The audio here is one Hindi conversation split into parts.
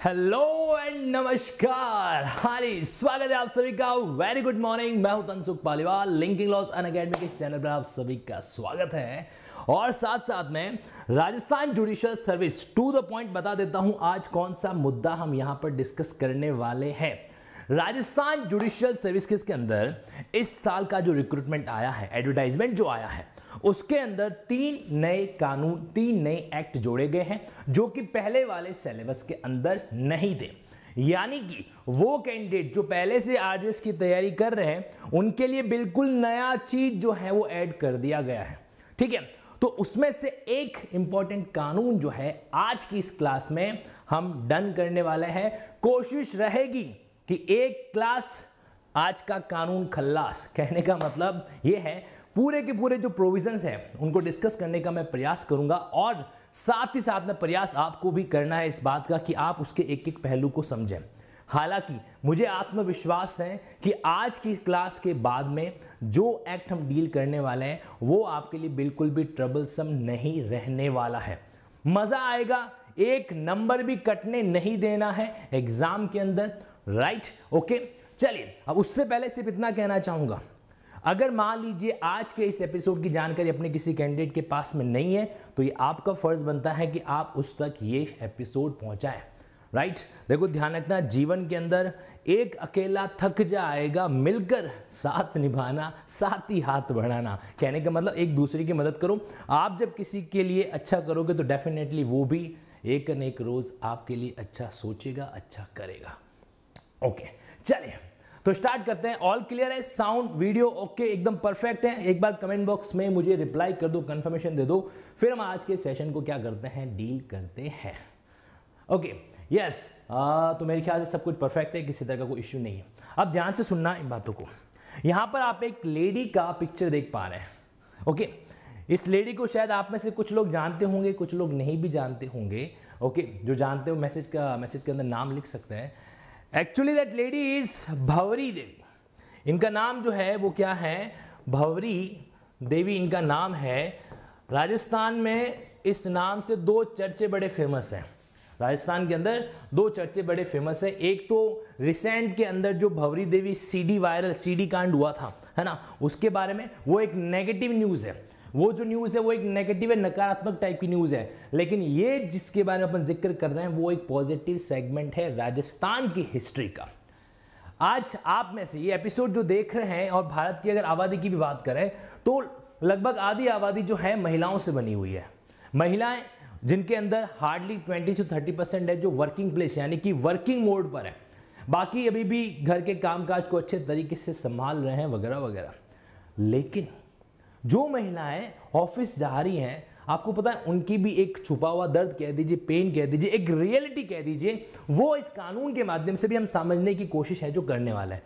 हेलो एंड नमस्कार। हारी स्वागत है आप सभी का। वेरी गुड मॉर्निंग मैं हूँ Tansukh Paliwal linking laws Unacademy के चैनल पर आप सभी का स्वागत है। और साथ साथ में Rajasthan judicial service to the point बता देता हूँ, आज कौन सा मुद्दा हम यहाँ पर डिस्कस करने वाले हैं। राजस्थान जुडिशियल सर्विस के अंदर इस साल का जो रिक्रूटमेंट आया है एडवर्टाइजमेंट जो आया है उसके अंदर तीन नए कानून, तीन नए एक्ट जोड़े गए हैं, जो कि पहले वाले सिलेबस के अंदर नहीं थे। यानी कि वो कैंडिडेट जो पहले से आरजेएस की तैयारी कर रहे हैं, उनके लिए बिल्कुल नया चीज़ जो है वो ऐड कर दिया गया है। ठीक है? तो उसमें से एक इंपॉर्टेंट कानून जो है, आज की इस क्लास में हम डन करने वाले हैं। कोशिश रहेगी कि एक क्लास आज का कानून खल्लास। कहने का मतलब यह है पूरे के पूरे जो प्रोविजंस हैं, उनको डिस्कस करने का मैं प्रयास करूँगा और साथ ही साथ में प्रयास आपको भी करना है इस बात का कि आप उसके एक एक पहलू को समझें। हालाँकि मुझे आत्मविश्वास है कि आज की क्लास के बाद में जो एक्ट हम डील करने वाले हैं, वो आपके लिए बिल्कुल भी ट्रबलसम नहीं रहने वाला है। मज़ा आएगा, एक नंबर भी कटने नहीं देना है एग्ज़ाम के अंदर राइट ओके चलिए, अब उससे पहले सिर्फ़ इतना कहना चाहूँगा। अगर मान लीजिए आज के इस एपिसोड की जानकारी अपने किसी कैंडिडेट के पास में नहीं है तो ये आपका फ़र्ज़ बनता है कि आप उस तक ये एपिसोड पहुंचाएँ राइट देखो, ध्यान रखना, जीवन के अंदर एक अकेला थक जाएगा, मिलकर साथ निभाना, साथ ही हाथ बढ़ाना। कहने का मतलब एक दूसरे की मदद करो। आप जब किसी के लिए अच्छा करोगे तो डेफिनेटली वो भी एक न एक रोज आपके लिए अच्छा सोचेगा अच्छा करेगा। ओके चलिए। तो स्टार्ट करते हैं। ऑल क्लियर है? साउंड वीडियो ओके एकदम परफेक्ट है। एक बार कमेंट बॉक्स में मुझे रिप्लाई कर दो कंफर्मेशन दे दो। फिर हम आज के सेशन को क्या करते हैं? डील करते हैं। ओके यस तो मेरे ख्याल से सब कुछ परफेक्ट है, किसी तरह का कोई इश्यू नहीं है। अब ध्यान से सुनना इन बातों को। यहाँ पर आप एक लेडी का पिक्चर देख पा रहे हैं। ओके इस लेडी को शायद आप में से कुछ लोग जानते होंगे, कुछ लोग नहीं भी जानते होंगे। ओके जो जानते हो मैसेज का मैसेज के अंदर नाम लिख सकते हैं। Actually that lady is Bhanwari Devi इनका नाम जो है, वो क्या है? भवरी देवी इनका नाम है। राजस्थान में इस नाम से दो चर्चे बड़े फ़ेमस हैं। राजस्थान के अंदर दो चर्चे बड़े फ़ेमस हैं। एक तो रिसेंट के अंदर जो Bhanwari Devi CD viral CD कांड हुआ था, है ना? उसके बारे में वो एक नेगेटिव न्यूज़ है। वो जो न्यूज़ है, वो एक नेगेटिव है, नकारात्मक टाइप की न्यूज़ है। लेकिन ये जिसके बारे में अपन ज़िक्र कर रहे हैं, वो एक पॉजिटिव सेगमेंट है राजस्थान की हिस्ट्री का। आज आप में से ये एपिसोड जो देख रहे हैं और भारत की अगर आबादी की भी बात करें तो लगभग आधी आबादी जो है महिलाओं से बनी हुई है। महिलाएँ जिनके अंदर हार्डली 20 टू 30 परसेंट है जो वर्किंग प्लेस यानी कि वर्किंग मोड पर है। बाकी अभी भी घर के कामकाज को अच्छे तरीके से संभाल रहे हैं, वगैरह वगैरह। लेकिन जो महिलाएँ ऑफ़िस जा रही हैं, आपको पता है, उनकी भी एक छुपा हुआ दर्द कह दीजिए पेन कह दीजिए, एक रियलिटी कह दीजिए, वो इस कानून के माध्यम से भी हम समझने की कोशिश है जो करने वाला है।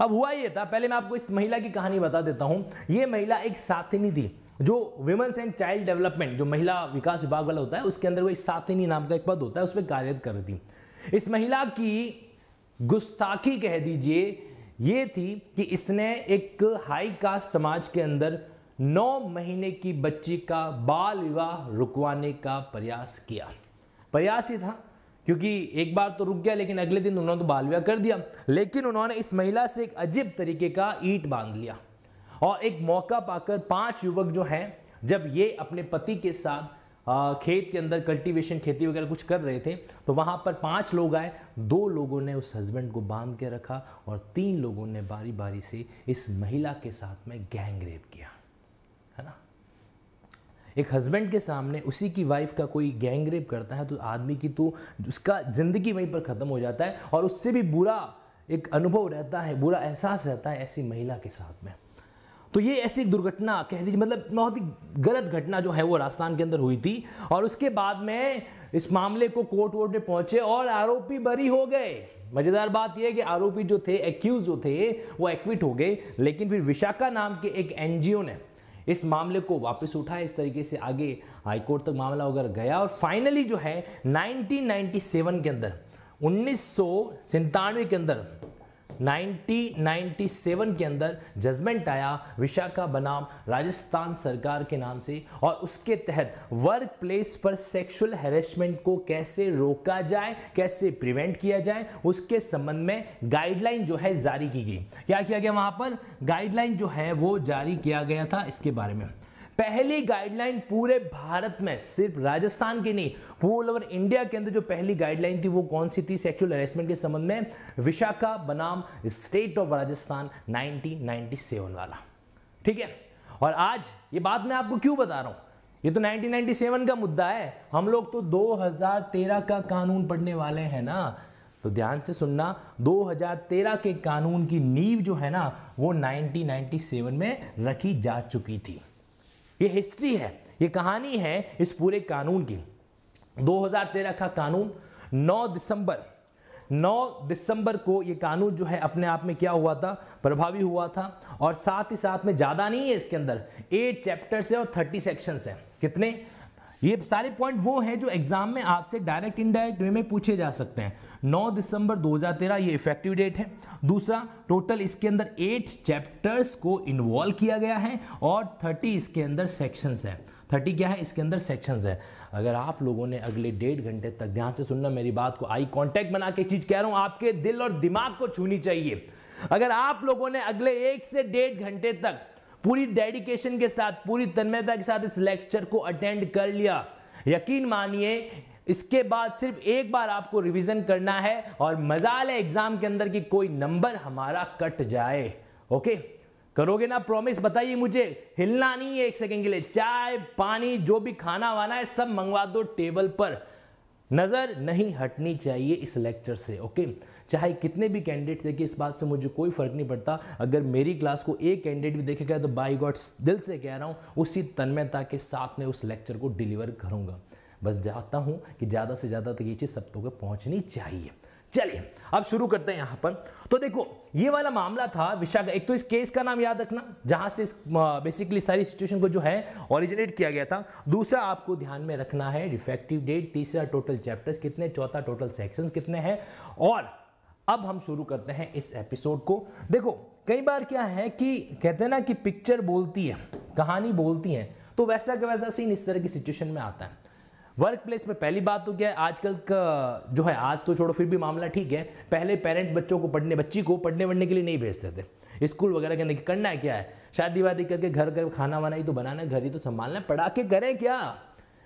अब हुआ ये था, पहले मैं आपको इस महिला की कहानी बता देता हूँ। ये महिला एक साथिनी थी, जो विमेंस एंड चाइल्ड डेवलपमेंट जो महिला विकास विभाग वाला होता है, उसके अंदर वो एक साथिनी नाम का एक पद होता है उसमें कार्यरत कर रही थी। इस महिला की गुस्ताखी कह दीजिए, ये थी कि इसने एक हाई कास्ट समाज के अंदर नौ महीने की बच्ची का बाल विवाह रुकवाने का प्रयास किया। प्रयास ही था, क्योंकि एक बार तो रुक गया, लेकिन अगले दिन उन्होंने तो बाल विवाह कर दिया। लेकिन उन्होंने इस महिला से एक अजीब तरीके का ईट बाँध लिया और एक मौका पाकर पाँच युवक जो हैं, जब ये अपने पति के साथ खेत के अंदर कल्टीवेशन, खेती वगैरह कुछ कर रहे थे तो वहाँ पर पाँच लोग आए। दो लोगों ने उस हस्बैंड को बाँध के रखा और तीन लोगों ने बारी बारी से इस महिला के साथ में गैंग रेप किया। है ना? एक हस्बैंड के सामने उसी की वाइफ का कोई गैंग रेप करता है तो आदमी की तो उसका ज़िंदगी वहीं पर ख़त्म हो जाता है और उससे भी बुरा एक अनुभव रहता है, बुरा एहसास रहता है ऐसी महिला के साथ में। तो ये ऐसी दुर्घटना कह दीजिए मतलब बहुत ही गलत घटना जो है वो राजस्थान के अंदर हुई थी और उसके बाद में इस मामले को कोर्ट वोर्ट में पहुँचे और आरोपी बरी हो गए। मज़ेदार बात यह है कि आरोपी जो थे एक्यूज जो थे, वो एक्विट हो गए, लेकिन फिर विशाखा नाम के एक एनजीओ ने इस मामले को वापस उठाए, इस तरीके से आगे हाईकोर्ट तक मामला वगैरह गया और फाइनली जो है 1997 के अंदर, उन्नीस के अंदर 1997 के अंदर जजमेंट आया, विशाखा बनाम राजस्थान सरकार के नाम से, और उसके तहत वर्क प्लेस पर सेक्सुअल हेरेसमेंट को कैसे रोका जाए, कैसे प्रिवेंट किया जाए, उसके संबंध में गाइडलाइन जो है जारी की गई। क्या किया गया वहाँ पर? गाइडलाइन जो है वो जारी किया गया था इसके बारे में। पहली गाइडलाइन पूरे भारत में, सिर्फ़ राजस्थान की नहीं ऑल ओवर इंडिया के अंदर जो पहली गाइडलाइन थी, वो कौन सी थी? सेक्सुअल हेरेसमेंट के संबंध में, विशाखा बनाम स्टेट ऑफ़ राजस्थान 1997 वाला। ठीक है? और आज, ये बात मैं आपको क्यों बता रहा हूँ? ये तो 1997 का मुद्दा है। हम लोग तो 2013 का कानून पढ़ने वाले हैं ना। तो ध्यान से सुनना 2013 के कानून की नींव जो है ना, वो 1997 में रखी जा चुकी थी। ये हिस्ट्री है, ये कहानी है इस पूरे कानून की। 2013 का कानून 9 दिसंबर 9 दिसंबर को ये कानून जो है अपने आप में क्या हुआ था? प्रभावी हुआ था और साथ ही साथ में ज़्यादा नहीं है इसके अंदर एट चैप्टर्स है और थर्टी सेक्शंस हैं। कितने? ये सारे पॉइंट वो हैं जो एग्ज़ाम में आपसे डायरेक्ट इनडायरेक्ट वे में पूछे जा सकते हैं। 9 दिसंबर 2013 ये इफ़ेक्टिव डेट है। दूसरा टोटल इसके अंदर एट चैप्टर्स को इन्वॉल्व किया गया है और 30 इसके अंदर सेक्शंस है। 30 क्या है? इसके अंदर सेक्शंस है। अगर आप लोगों ने अगले डेढ़ घंटे तक ध्यान से सुनना, मेरी बात को आई कांटेक्ट बना के चीज़ कह रहा हूँ, आपके दिल और दिमाग को छूनी चाहिए। अगर आप लोगों ने अगले एक से डेढ़ घंटे तक पूरी डेडिकेशन के साथ, पूरी तन्मयता के साथ इस लेक्चर को अटेंड कर लिया, यकीन मानिए इसके बाद सिर्फ़ एक बार आपको रिवीजन करना है और मज़ा है एग्ज़ाम के अंदर कि कोई नंबर हमारा कट जाए। ओके करोगे ना प्रॉमिस बताइए मुझे। हिलना नहीं है एक सेकेंड के लिए। चाय, पानी, जो भी खाना वाना है, सब मंगवा दो टेबल पर। नज़र नहीं हटनी चाहिए इस लेक्चर से। ओके चाहे कितने भी कैंडिडेट देखे, इस बात से मुझे कोई फ़र्क नहीं पड़ता। अगर मेरी क्लास को एक कैंडिडेट भी देखेगा तो बाई गॉड्स दिल से कह रहा हूँ, उसी तन्मयता के साथ में उस लेक्चर को डिलीवर करूँगा। बस चाहता हूँ कि ज़्यादा से ज़्यादा तक ये चीज़ सब तक पहुंचनी चाहिए। चलिए, अब शुरू करते हैं यहाँ पर। तो देखो, ये वाला मामला था विशाखा एक तो इस केस का नाम याद रखना, जहाँ से इस बेसिकली सारी सिचुएशन को जो है ओरिजिनेट किया गया था। दूसरा आपको ध्यान में रखना है डिफेक्टिव डेट तीसरा टोटल चैप्टर्स कितने, चौथा टोटल सेक्शंस कितने हैं। और अब हम शुरू करते हैं इस एपिसोड को। देखो, कई बार क्या है कि कहते हैं ना कि पिक्चर बोलती है, कहानी बोलती है तो वैसा का वैसा सीन इस तरह की सिचुएशन में आता है। वर्क प्लेस में पहली बात तो क्या है, आजकल का जो है, आज तो छोड़ो, फिर भी मामला ठीक है, पहले पेरेंट्स बच्चों को पढ़ने, बच्ची को पढ़ने वढ़ने के लिए नहीं भेजते थे। स्कूल वगैरह के अंदर करना है क्या है? शादी वादी करके घर घर खाना वाना ही तो बनाना घर ही तो संभालना है, पढ़ा के करें क्या?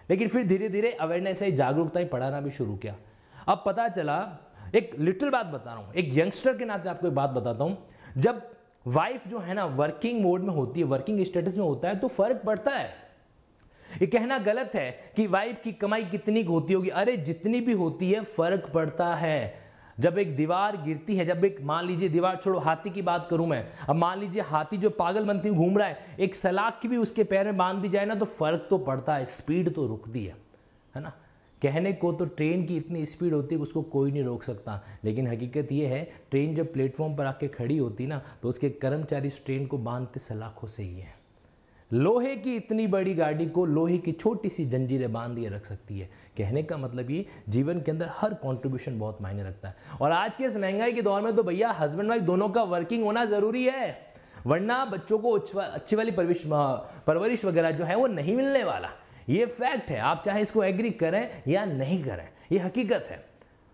लेकिन फिर धीरे धीरे अवेयरनेस है जागरूकता ही पढ़ाना भी शुरू किया। अब पता चला, एक लिटिल बात बता रहा हूँ, एक यंगस्टर के नाते आपको एक बात बताता हूँ। जब वाइफ जो है ना वर्किंग मोड में होती है वर्किंग स्टेटस में होता है तो फ़र्क पड़ता है। ये कहना गलत है कि वाइफ की कमाई कितनी होती होगी। अरे, जितनी भी होती है, फ़र्क पड़ता है। जब एक दीवार गिरती है, जब एक, मान लीजिए, दीवार, छोड़ो, हाथी की बात करूँ मैं। अब मान लीजिए, हाथी जो पागल बनती घूम रहा है, एक सलाख की भी उसके पैर में बाँध दी जाए ना तो फ़र्क तो पड़ता है, स्पीड तो रुकती है है ना? कहने को तो ट्रेन की इतनी स्पीड होती है उसको कोई नहीं रोक सकता। लेकिन हकीकत ये है, ट्रेन जब प्लेटफॉर्म पर आके खड़ी होती ना तो उसके कर्मचारी उस ट्रेन को बांधते सलाखों से ही है। लोहे की इतनी बड़ी गाड़ी को लोहे की छोटी सी जंजीरें बाँध दिए रख सकती है। कहने का मतलब ये, जीवन के अंदर हर कंट्रीब्यूशन बहुत मायने रखता है। और आज के इस महँगाई के दौर में तो भैया हस्बैंड वाइफ दोनों का वर्किंग होना ज़रूरी है। वरना बच्चों को अच्छी वाली परविश परवरिश वगैरह जो है वो नहीं मिलने वाला। ये फैक्ट है। आप चाहे इसको एग्री करें या नहीं करें, ये हकीकत है।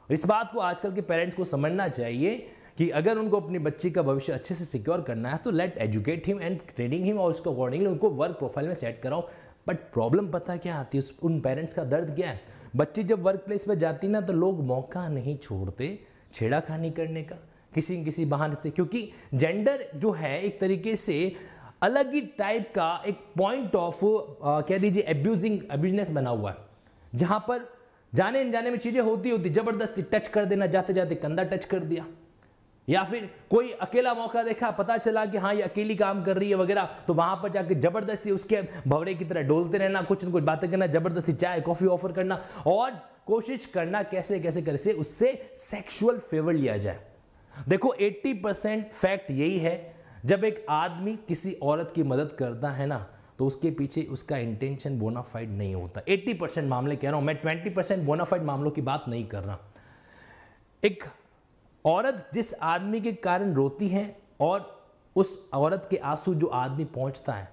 इस बात को आजकल के पेरेंट्स को समझना चाहिए कि अगर उनको अपनी बच्ची का भविष्य अच्छे से सिक्योर करना है तो let educate him and training him और उसको अकॉर्डिंगली उनको वर्क प्रोफ़ाइल में सेट कराओ। बट प्रॉब्लम पता क्या आती है? उन पेरेंट्स का दर्द क्या है? बच्ची जब वर्क प्लेस में जाती ना तो लोग मौका नहीं छोड़ते छेड़ाखानी करने का, किसी न किसी बहाने से। क्योंकि जेंडर जो है, एक तरीके से अलग ही टाइप का एक पॉइंट ऑफ़ कह दीजिए एब्यूजिंग एब्यूजनेस बना हुआ है। जहाँ पर जाने जाने में चीज़ें होती होती, ज़बरदस्ती टच कर देना जाते जाते कंधा टच कर दिया। या फिर कोई अकेला मौका देखा, पता चला कि हाँ ये अकेली काम कर रही है वगैरह तो वहाँ पर जाकर ज़बरदस्ती उसके भवरे की तरह डोलते रहना, कुछ न कुछ बातें करना, ज़बरदस्ती चाय, कॉफ़ी ऑफ़र करना और कोशिश करना कैसे कैसे कैसे उससे सेक्सुअल फेवर लिया जाए। देखो 80 परसेंट फैक्ट यही है, जब एक आदमी किसी औरत की मदद करता है ना तो उसके पीछे उसका इंटेंशन बोनाफाइड नहीं होता। 80 परसेंट मामले कह रहा हूँ, मैं 20 परसेंट बोनाफाइड मामलों की बात नहीं कर रहा। एक औरत जिस आदमी के कारण रोती है और उस औरत के आँसू जो आदमी पहुँचता है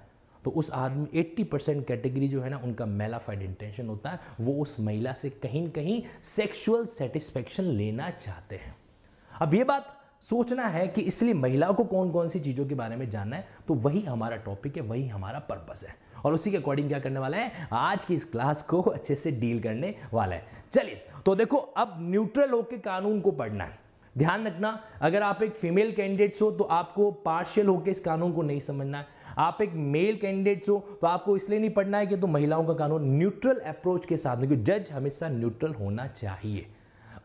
तो उस आदमी 80 परसेंट कैटेगरी जो है ना, उनका मेलाफाइड इंटेंशन होता है। वो उस महिला से कहीं कहीं सेक्सुअल सेटिस्फेक्शन लेना चाहते हैं। अब ये बात सोचना है कि इसलिए महिलाओं को कौन कौन सी चीज़ों के बारे में जानना है तो वही हमारा टॉपिक है, वही हमारा पर्पस है। और उसी के अकॉर्डिंग क्या करने वाला है? आज की इस क्लास को अच्छे से डील करने वाला है। चलिए तो देखो, अब न्यूट्रल होकर कानून को पढ़ना है। ध्यान रखना, अगर आप एक फीमेल कैंडिडेट्स हो तो आपको पार्शियल होकर इस कानून को नहीं समझना है। आप एक मेल कैंडिडेट्स हो तो आपको इसलिए नहीं पढ़ना है कि तो महिलाओं का कानून न्यूट्रल अप्रोच के साथ क्योंकि जज हमेशा न्यूट्रल होना चाहिए।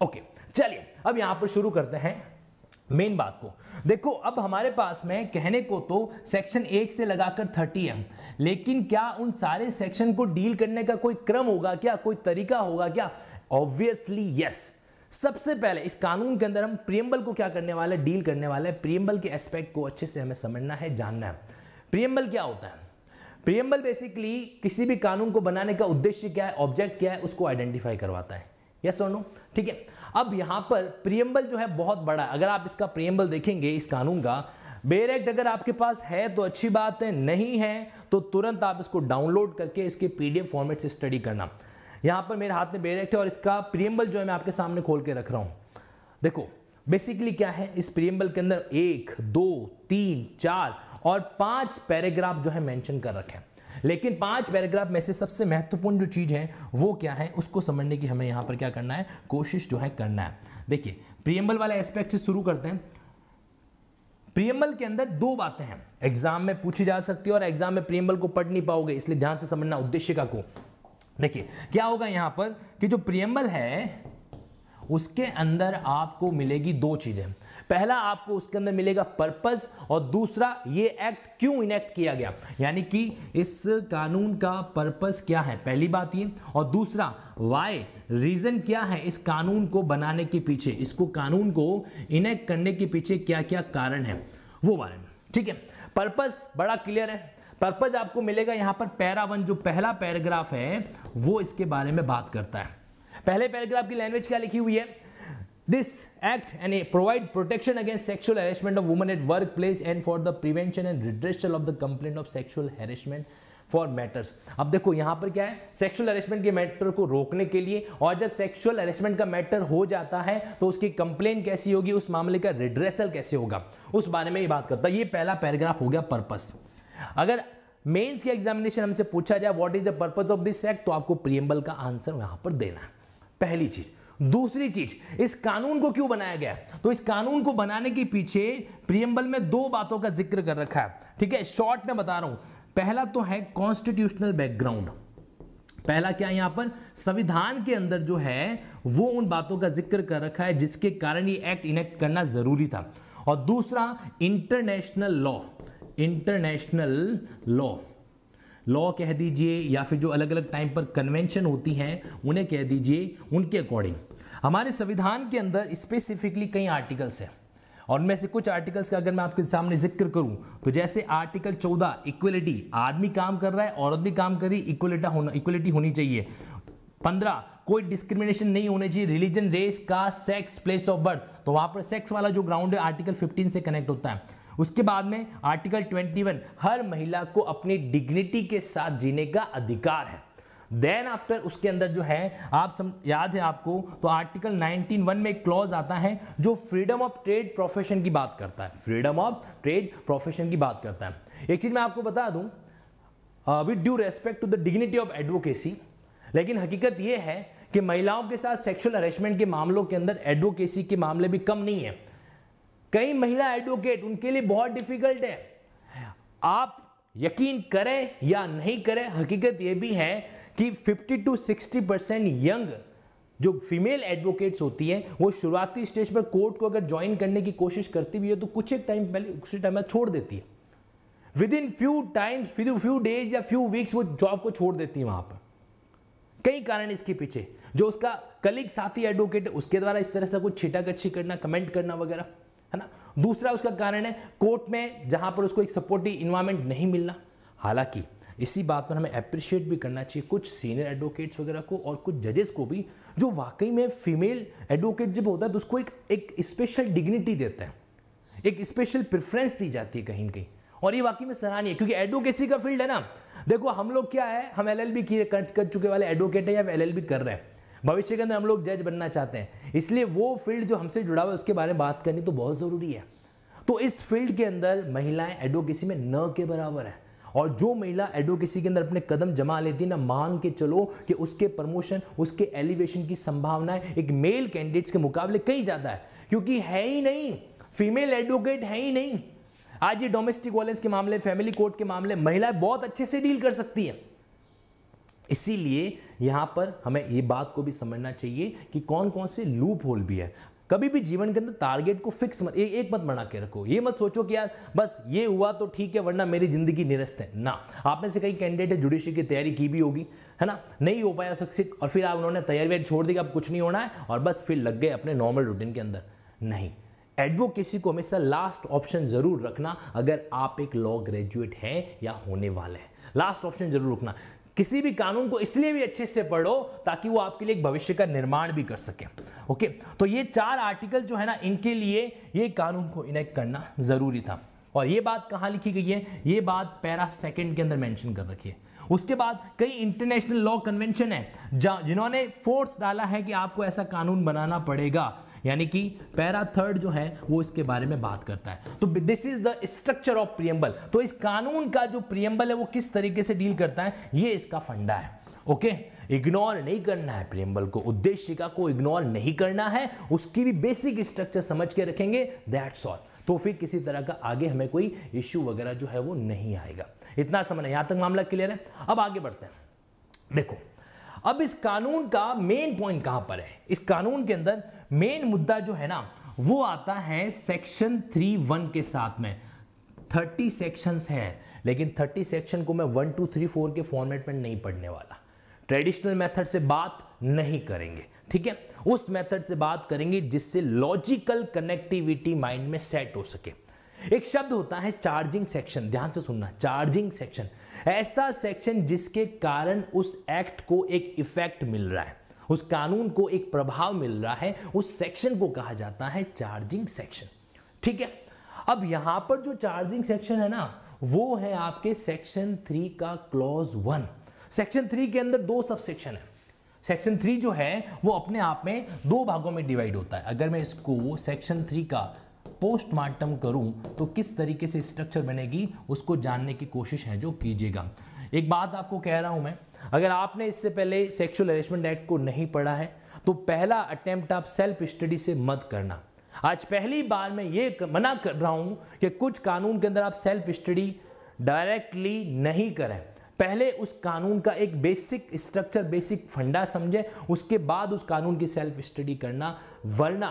ओके चलिए, अब यहाँ पर शुरू करते हैं मेन बात को। देखो, अब हमारे पास में कहने को तो सेक्शन एक से लगाकर थर्टी है, लेकिन क्या उन सारे सेक्शन को डील करने का कोई क्रम होगा क्या? कोई तरीका होगा क्या? ऑब्वियसली यस सबसे पहले इस कानून के अंदर हम प्रियम्बल को क्या करने वाले डील करने वाले प्रियम्बल के एस्पेक्ट को अच्छे से हमें समझना है, जानना है। प्रियम्बल क्या होता है? प्रियम्बल बेसिकली किसी भी कानून को बनाने का उद्देश्य क्या है? ऑब्जेक्ट क्या है? उसको आइडेंटिफाई करवाता है। यस और नो ठीक है? अब यहाँ पर प्रियम्बल जो है बहुत बड़ा है। अगर आप इसका प्रियम्बल देखेंगे, इस कानून का बेर एक्ट अगर आपके पास है तो अच्छी बात है, नहीं है तो तुरंत आप इसको डाउनलोड करके इसके पीडीएफ फॉर्मेट से स्टडी करना। यहाँ पर मेरे हाथ में बेर एक्ट है और इसका प्रियम्बल जो है मैं आपके सामने खोल के रख रहा हूँ। देखो बेसिकली क्या है? इस प्रियम्बल के अंदर एक, दो, तीन, चार और पाँच पैराग्राफ जो है मेंशन कर रखे हैं। लेकिन पाँच पैराग्राफ में से सबसे महत्वपूर्ण जो चीज़ है, वो क्या है? उसको समझने की हमें यहाँ पर क्या करना है? कोशिश जो है करना है। देखिए प्रियम्बल वाले एस्पेक्ट से शुरू करते हैं। प्रियम्बल के अंदर दो बातें हैं। एग्ज़ाम में पूछी जा सकती है और एग्ज़ाम में प्रियम्बल को पढ़ नहीं पाओगे, इसलिए ध्यान से समझना उद्देश्य का को। देखिए, क्या होगा यहाँ पर कि जो प्रियम्बल है, उसके अंदर आपको मिलेगी दो चीज़ें। पहला आपको उसके अंदर मिलेगा पर्पस और दूसरा ये एक्ट क्यों इनेक्ट किया गया? यानी कि इस कानून का पर्पस क्या है? पहली बात ये। और दूसरा वाई रीजन क्या है इस कानून को बनाने के पीछे? इसको कानून को इनेक्ट करने के पीछे क्या क्या कारण है? वो बारे में। ठीक है? पर्पस बड़ा क्लियर है। पर्पज आपको मिलेगा यहाँ पर पैरा वन, जो पहला पैराग्राफ है, वो इसके बारे में बात करता है। पहले पैराग्राफ की लैंग्वेज क्या लिखी हुई है? This act and provide protection against sexual harassment of women at workplace and for the prevention and redressal of the complaint of sexual harassment for matters अब देखो, यहाँ पर क्या है? सेक्सुअल अरेस्टमेंट के मैटर को रोकने के लिए और जब सेक्सुअल अरेस्टमेंट का मैटर हो जाता है तो उसकी कंप्लेन कैसी होगी? उस मामले का रिड्रेसल कैसे होगा? उस बारे में ये बात करता है। ये पहला पैराग्राफ हो गया पर्पस। अगर मेंस के एग्जामिनेशन हमसे पूछा जाए what is the purpose of this act तो आपको प्रियम्बल का आंसर यहाँ पर देना है। पहली चीज़। दूसरी चीज़, इस कानून को क्यों बनाया गया तो इस कानून को बनाने के पीछे प्रियम्बल में दो बातों का ज़िक्र कर रखा है। ठीक है शॉर्ट में बता रहा हूँ। पहला तो है कॉन्स्टिट्यूशनल बैकग्राउंड पहला क्या यहाँ पर? संविधान के अंदर जो है, वो उन बातों का ज़िक्र कर रखा है जिसके कारण ये एक्ट इनेक्ट करना ज़रूरी था। और दूसरा international law international law law कह दीजिए या फिर जो अलग अलग टाइम पर कन्वेंशन होती हैं, उन्हें कह दीजिए उनके अकॉर्डिंग हमारे संविधान के अंदर स्पेसिफिकली कई आर्टिकल्स हैं। और उनमें से कुछ आर्टिकल्स का अगर मैं आपके सामने ज़िक्र करूँ तो जैसे आर्टिकल 14 इक्वलिटी आदमी काम कर रहा है, औरत भी काम कर रही इक्वलिटा होना इक्वलिटी होनी चाहिए। पंद्रह, कोई डिस्क्रिमिनेशन नहीं होनी चाहिए। रिलीजन रेस का सेक्स प्लेस ऑफ़ बर्थ तो वहाँ पर सेक्स वाला जो ग्राउंड है आर्टिकल 15 से कनेक्ट होता है। उसके बाद में आर्टिकल 21 हर महिला को अपनी डिग्निटी के साथ जीने का अधिकार है। देन आफ्टर उसके अंदर जो है आप सम, याद है आपको तो आर्टिकल 19 वन में एक क्लॉज आता है जो फ्रीडम ऑफ़ ट्रेड प्रोफेशन की बात करता है। फ्रीडम ऑफ़ ट्रेड प्रोफेशन की बात करता है। एक चीज़ मैं आपको बता दूँ with due respect to the dignity of advocacy लेकिन हकीकत यह है कि महिलाओं के साथ सेक्सुअल हरेसमेंट के मामलों के अंदर एडवोकेसी के मामले भी कम नहीं है। कई महिला एडवोकेट उनके लिए बहुत डिफ़िकल्ट है। आप यकीन करें या नहीं करें, हकीकत यह भी है कि 50 टू 60 परसेंट यंग जो फीमेल एडवोकेट्स होती हैं, वो शुरुआती स्टेज पर कोर्ट को अगर ज्वाइन करने की कोशिश करती भी है तो कुछ एक टाइम पहले, कुछ टाइम में छोड़ देती है। Within few times few days या फ्यू वीक्स वो जॉब को छोड़ देती है वहाँ पर। कई कारण इसके पीछे, जो उसका कलीग साथी एडवोकेट उसके द्वारा इस तरह से कुछ छिटा कच्छी करना कमेंट करना वगैरह। है ना? दूसरा उसका कारण है कोर्ट में जहाँ पर उसको एक सपोर्टिव इन्वायरमेंट नहीं मिलना। हालाँकि इसी बात पर हमें अप्रिशिएट भी करना चाहिए। कुछ सीनियर एडवोकेट्स वगैरह को और कुछ जजेस को भी जो वाकई में फीमेल एडवोकेट जब होता है तो उसको एक एक स्पेशल डिग्निटी देता है। एक स्पेशल प्रेफरेंस दी जाती है कहीं ना कहीं। और ये वाकई में सराहनीय है क्योंकि एडवोकेसी का फ़ील्ड है ना। देखो हम लोग क्या है हम एल एल किए कर, कर चुके वाले एडवोकेट है या एल एल बी कर रहे हैं। भविष्य के अंदर हम लोग जज बनना चाहते हैं। इसलिए वो फ़ील्ड जो हमसे जुड़ा हुआ है, उसके बारे में बात करनी तो बहुत ज़रूरी है। तो इस फ़ील्ड के अंदर महिलाएँ एडवोकेसी में न के बराबर है। और जो महिला एडवोकेसी के अंदर अपने कदम जमा लेती है, ना मान के चलो कि उसके प्रमोशन उसके एलिवेशन की संभावनाएँ एक मेल कैंडिडेट्स के मुकाबले कई ज़्यादा है, क्योंकि है ही नहीं। फीमेल एडवोकेट है ही नहीं। आज ये डोमेस्टिक वायलेंस के मामले फैमिली कोर्ट के मामले, महिलाएँ बहुत अच्छे से डील कर सकती हैं। इसीलिए यहाँ पर हमें ये बात को भी समझना चाहिए कि कौन कौन से लूप होल भी है। कभी भी जीवन के अंदर टारगेट को फिक्स मत एक, एक मत बना के रखो। ये मत सोचो कि यार बस ये हुआ तो ठीक है वरना मेरी ज़िंदगी निरस्त है। ना आप में से कई कैंडिडेट जुडिशरी की तैयारी की भी होगी है ना? नहीं हो पाया सक्सेस और फिर आप उन्होंने तैयारी छोड़ दी अब कुछ नहीं होना है और बस फिर लग गए अपने नॉर्मल रूटीन के अंदर। नहीं एडवोकेसी को हमेशा लास्ट ऑप्शन ज़रूर रखना अगर आप एक लॉ ग्रेजुएट हैं या होने वाले हैं। लास्ट ऑप्शन ज़रूर रखना। किसी भी कानून को इसलिए भी अच्छे से पढ़ो ताकि वो आपके लिए एक भविष्य का निर्माण भी कर सके। ओके? तो ये चार आर्टिकल जो है ना, इनके लिए ये कानून को इनेक्ट करना ज़रूरी था। और ये बात कहाँ लिखी गई है? ये बात पैरा सेकंड के अंदर मेंशन कर रखी है। उसके बाद कई इंटरनेशनल लॉ कन्वेंशन है जिन्होंने फोर्स डाला है कि आपको ऐसा कानून बनाना पड़ेगा। यानी कि पैरा थर्ड जो है, वो इसके बारे में बात करता है। तो this is the structure of preamble तो इस कानून का जो प्रियम्बल है, वो किस तरीके से डील करता है, ये इसका फंडा है। ओके इग्नोर नहीं करना है प्रियम्बल को। उद्देशिका को इग्नोर नहीं करना है। उसकी भी बेसिक स्ट्रक्चर समझ के रखेंगे। दैट्स ऑल तो फिर किसी तरह का आगे हमें कोई इश्यू वगैरह जो है, वो नहीं आएगा। इतना समय यहाँ तक मामला क्लियर है। अब आगे बढ़ते हैं। देखो अब इस कानून का मेन पॉइंट कहाँ पर है? इस कानून के अंदर मेन मुद्दा जो है ना, वो आता है सेक्शन थ्री वन के साथ में। थर्टी सेक्शंस है, लेकिन थर्टी सेक्शन को मैं वन टू थ्री फोर के फॉर्मेट में नहीं पढ़ने वाला। ट्रेडिशनल मेथड से बात नहीं करेंगे, ठीक है? उस मेथड से बात करेंगे जिससे लॉजिकल कनेक्टिविटी माइंड में सेट हो सके। एक शब्द होता है चार्जिंग सेक्शन ध्यान से सुनना चार्जिंग सेक्शन ऐसा सेक्शन जिसके कारण उस एक्ट को एक इफ़ेक्ट मिल रहा है, उस कानून को एक प्रभाव मिल रहा है, उस सेक्शन को कहा जाता है चार्जिंग सेक्शन ठीक है? अब यहाँ पर जो चार्जिंग सेक्शन है ना, वो है आपके सेक्शन थ्री का क्लॉज वन सेक्शन थ्री के अंदर दो सब सेक्शन है। सेक्शन थ्री जो है, वो अपने आप में दो भागों में डिवाइड होता है। अगर मैं इसको सेक्शन थ्री का पोस्टमार्टम करूँ तो किस तरीके से स्ट्रक्चर बनेगी, उसको जानने की कोशिश है जो कीजिएगा। एक बात आपको कह रहा हूँ मैं, अगर आपने इससे पहले सेक्सुअल अरेस्टमेंट एक्ट को नहीं पढ़ा है तो पहला अटेम्प्ट आप सेल्फ स्टडी से मत करना। आज पहली बार मैं ये मना कर रहा हूँ कि कुछ कानून के अंदर आप सेल्फ स्टडी डायरेक्टली नहीं करें। पहले उस कानून का एक बेसिक स्ट्रक्चर बेसिक फंडा समझे, उसके बाद उस कानून की सेल्फ स्टडी करना, वरना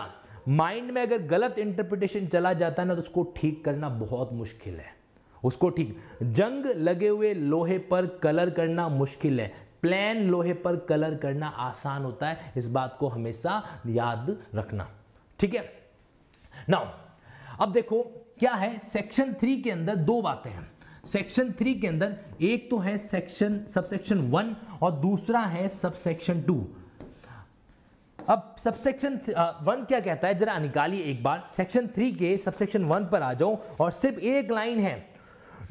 माइंड में अगर गलत इंटरप्रिटेशन चला जाता है ना तो उसको ठीक करना बहुत मुश्किल है। उसको ठीक, जंग लगे हुए लोहे पर कलर करना मुश्किल है। प्लेन लोहे पर कलर करना आसान होता है। इस बात को हमेशा याद रखना। ठीक है? नाउ अब देखो, क्या है? सेक्शन थ्री के अंदर दो बातें हैं। सेक्शन थ्री के अंदर एक तो है सेक्शन सबसेक्शन वन और दूसरा है सबसेक्शन टू अब सबसेक्शन वन क्या कहता है? जरा निकालिए एक बार। सेक्शन थ्री के सबसेक्शन वन पर आ जाओ और सिर्फ़ एक लाइन है।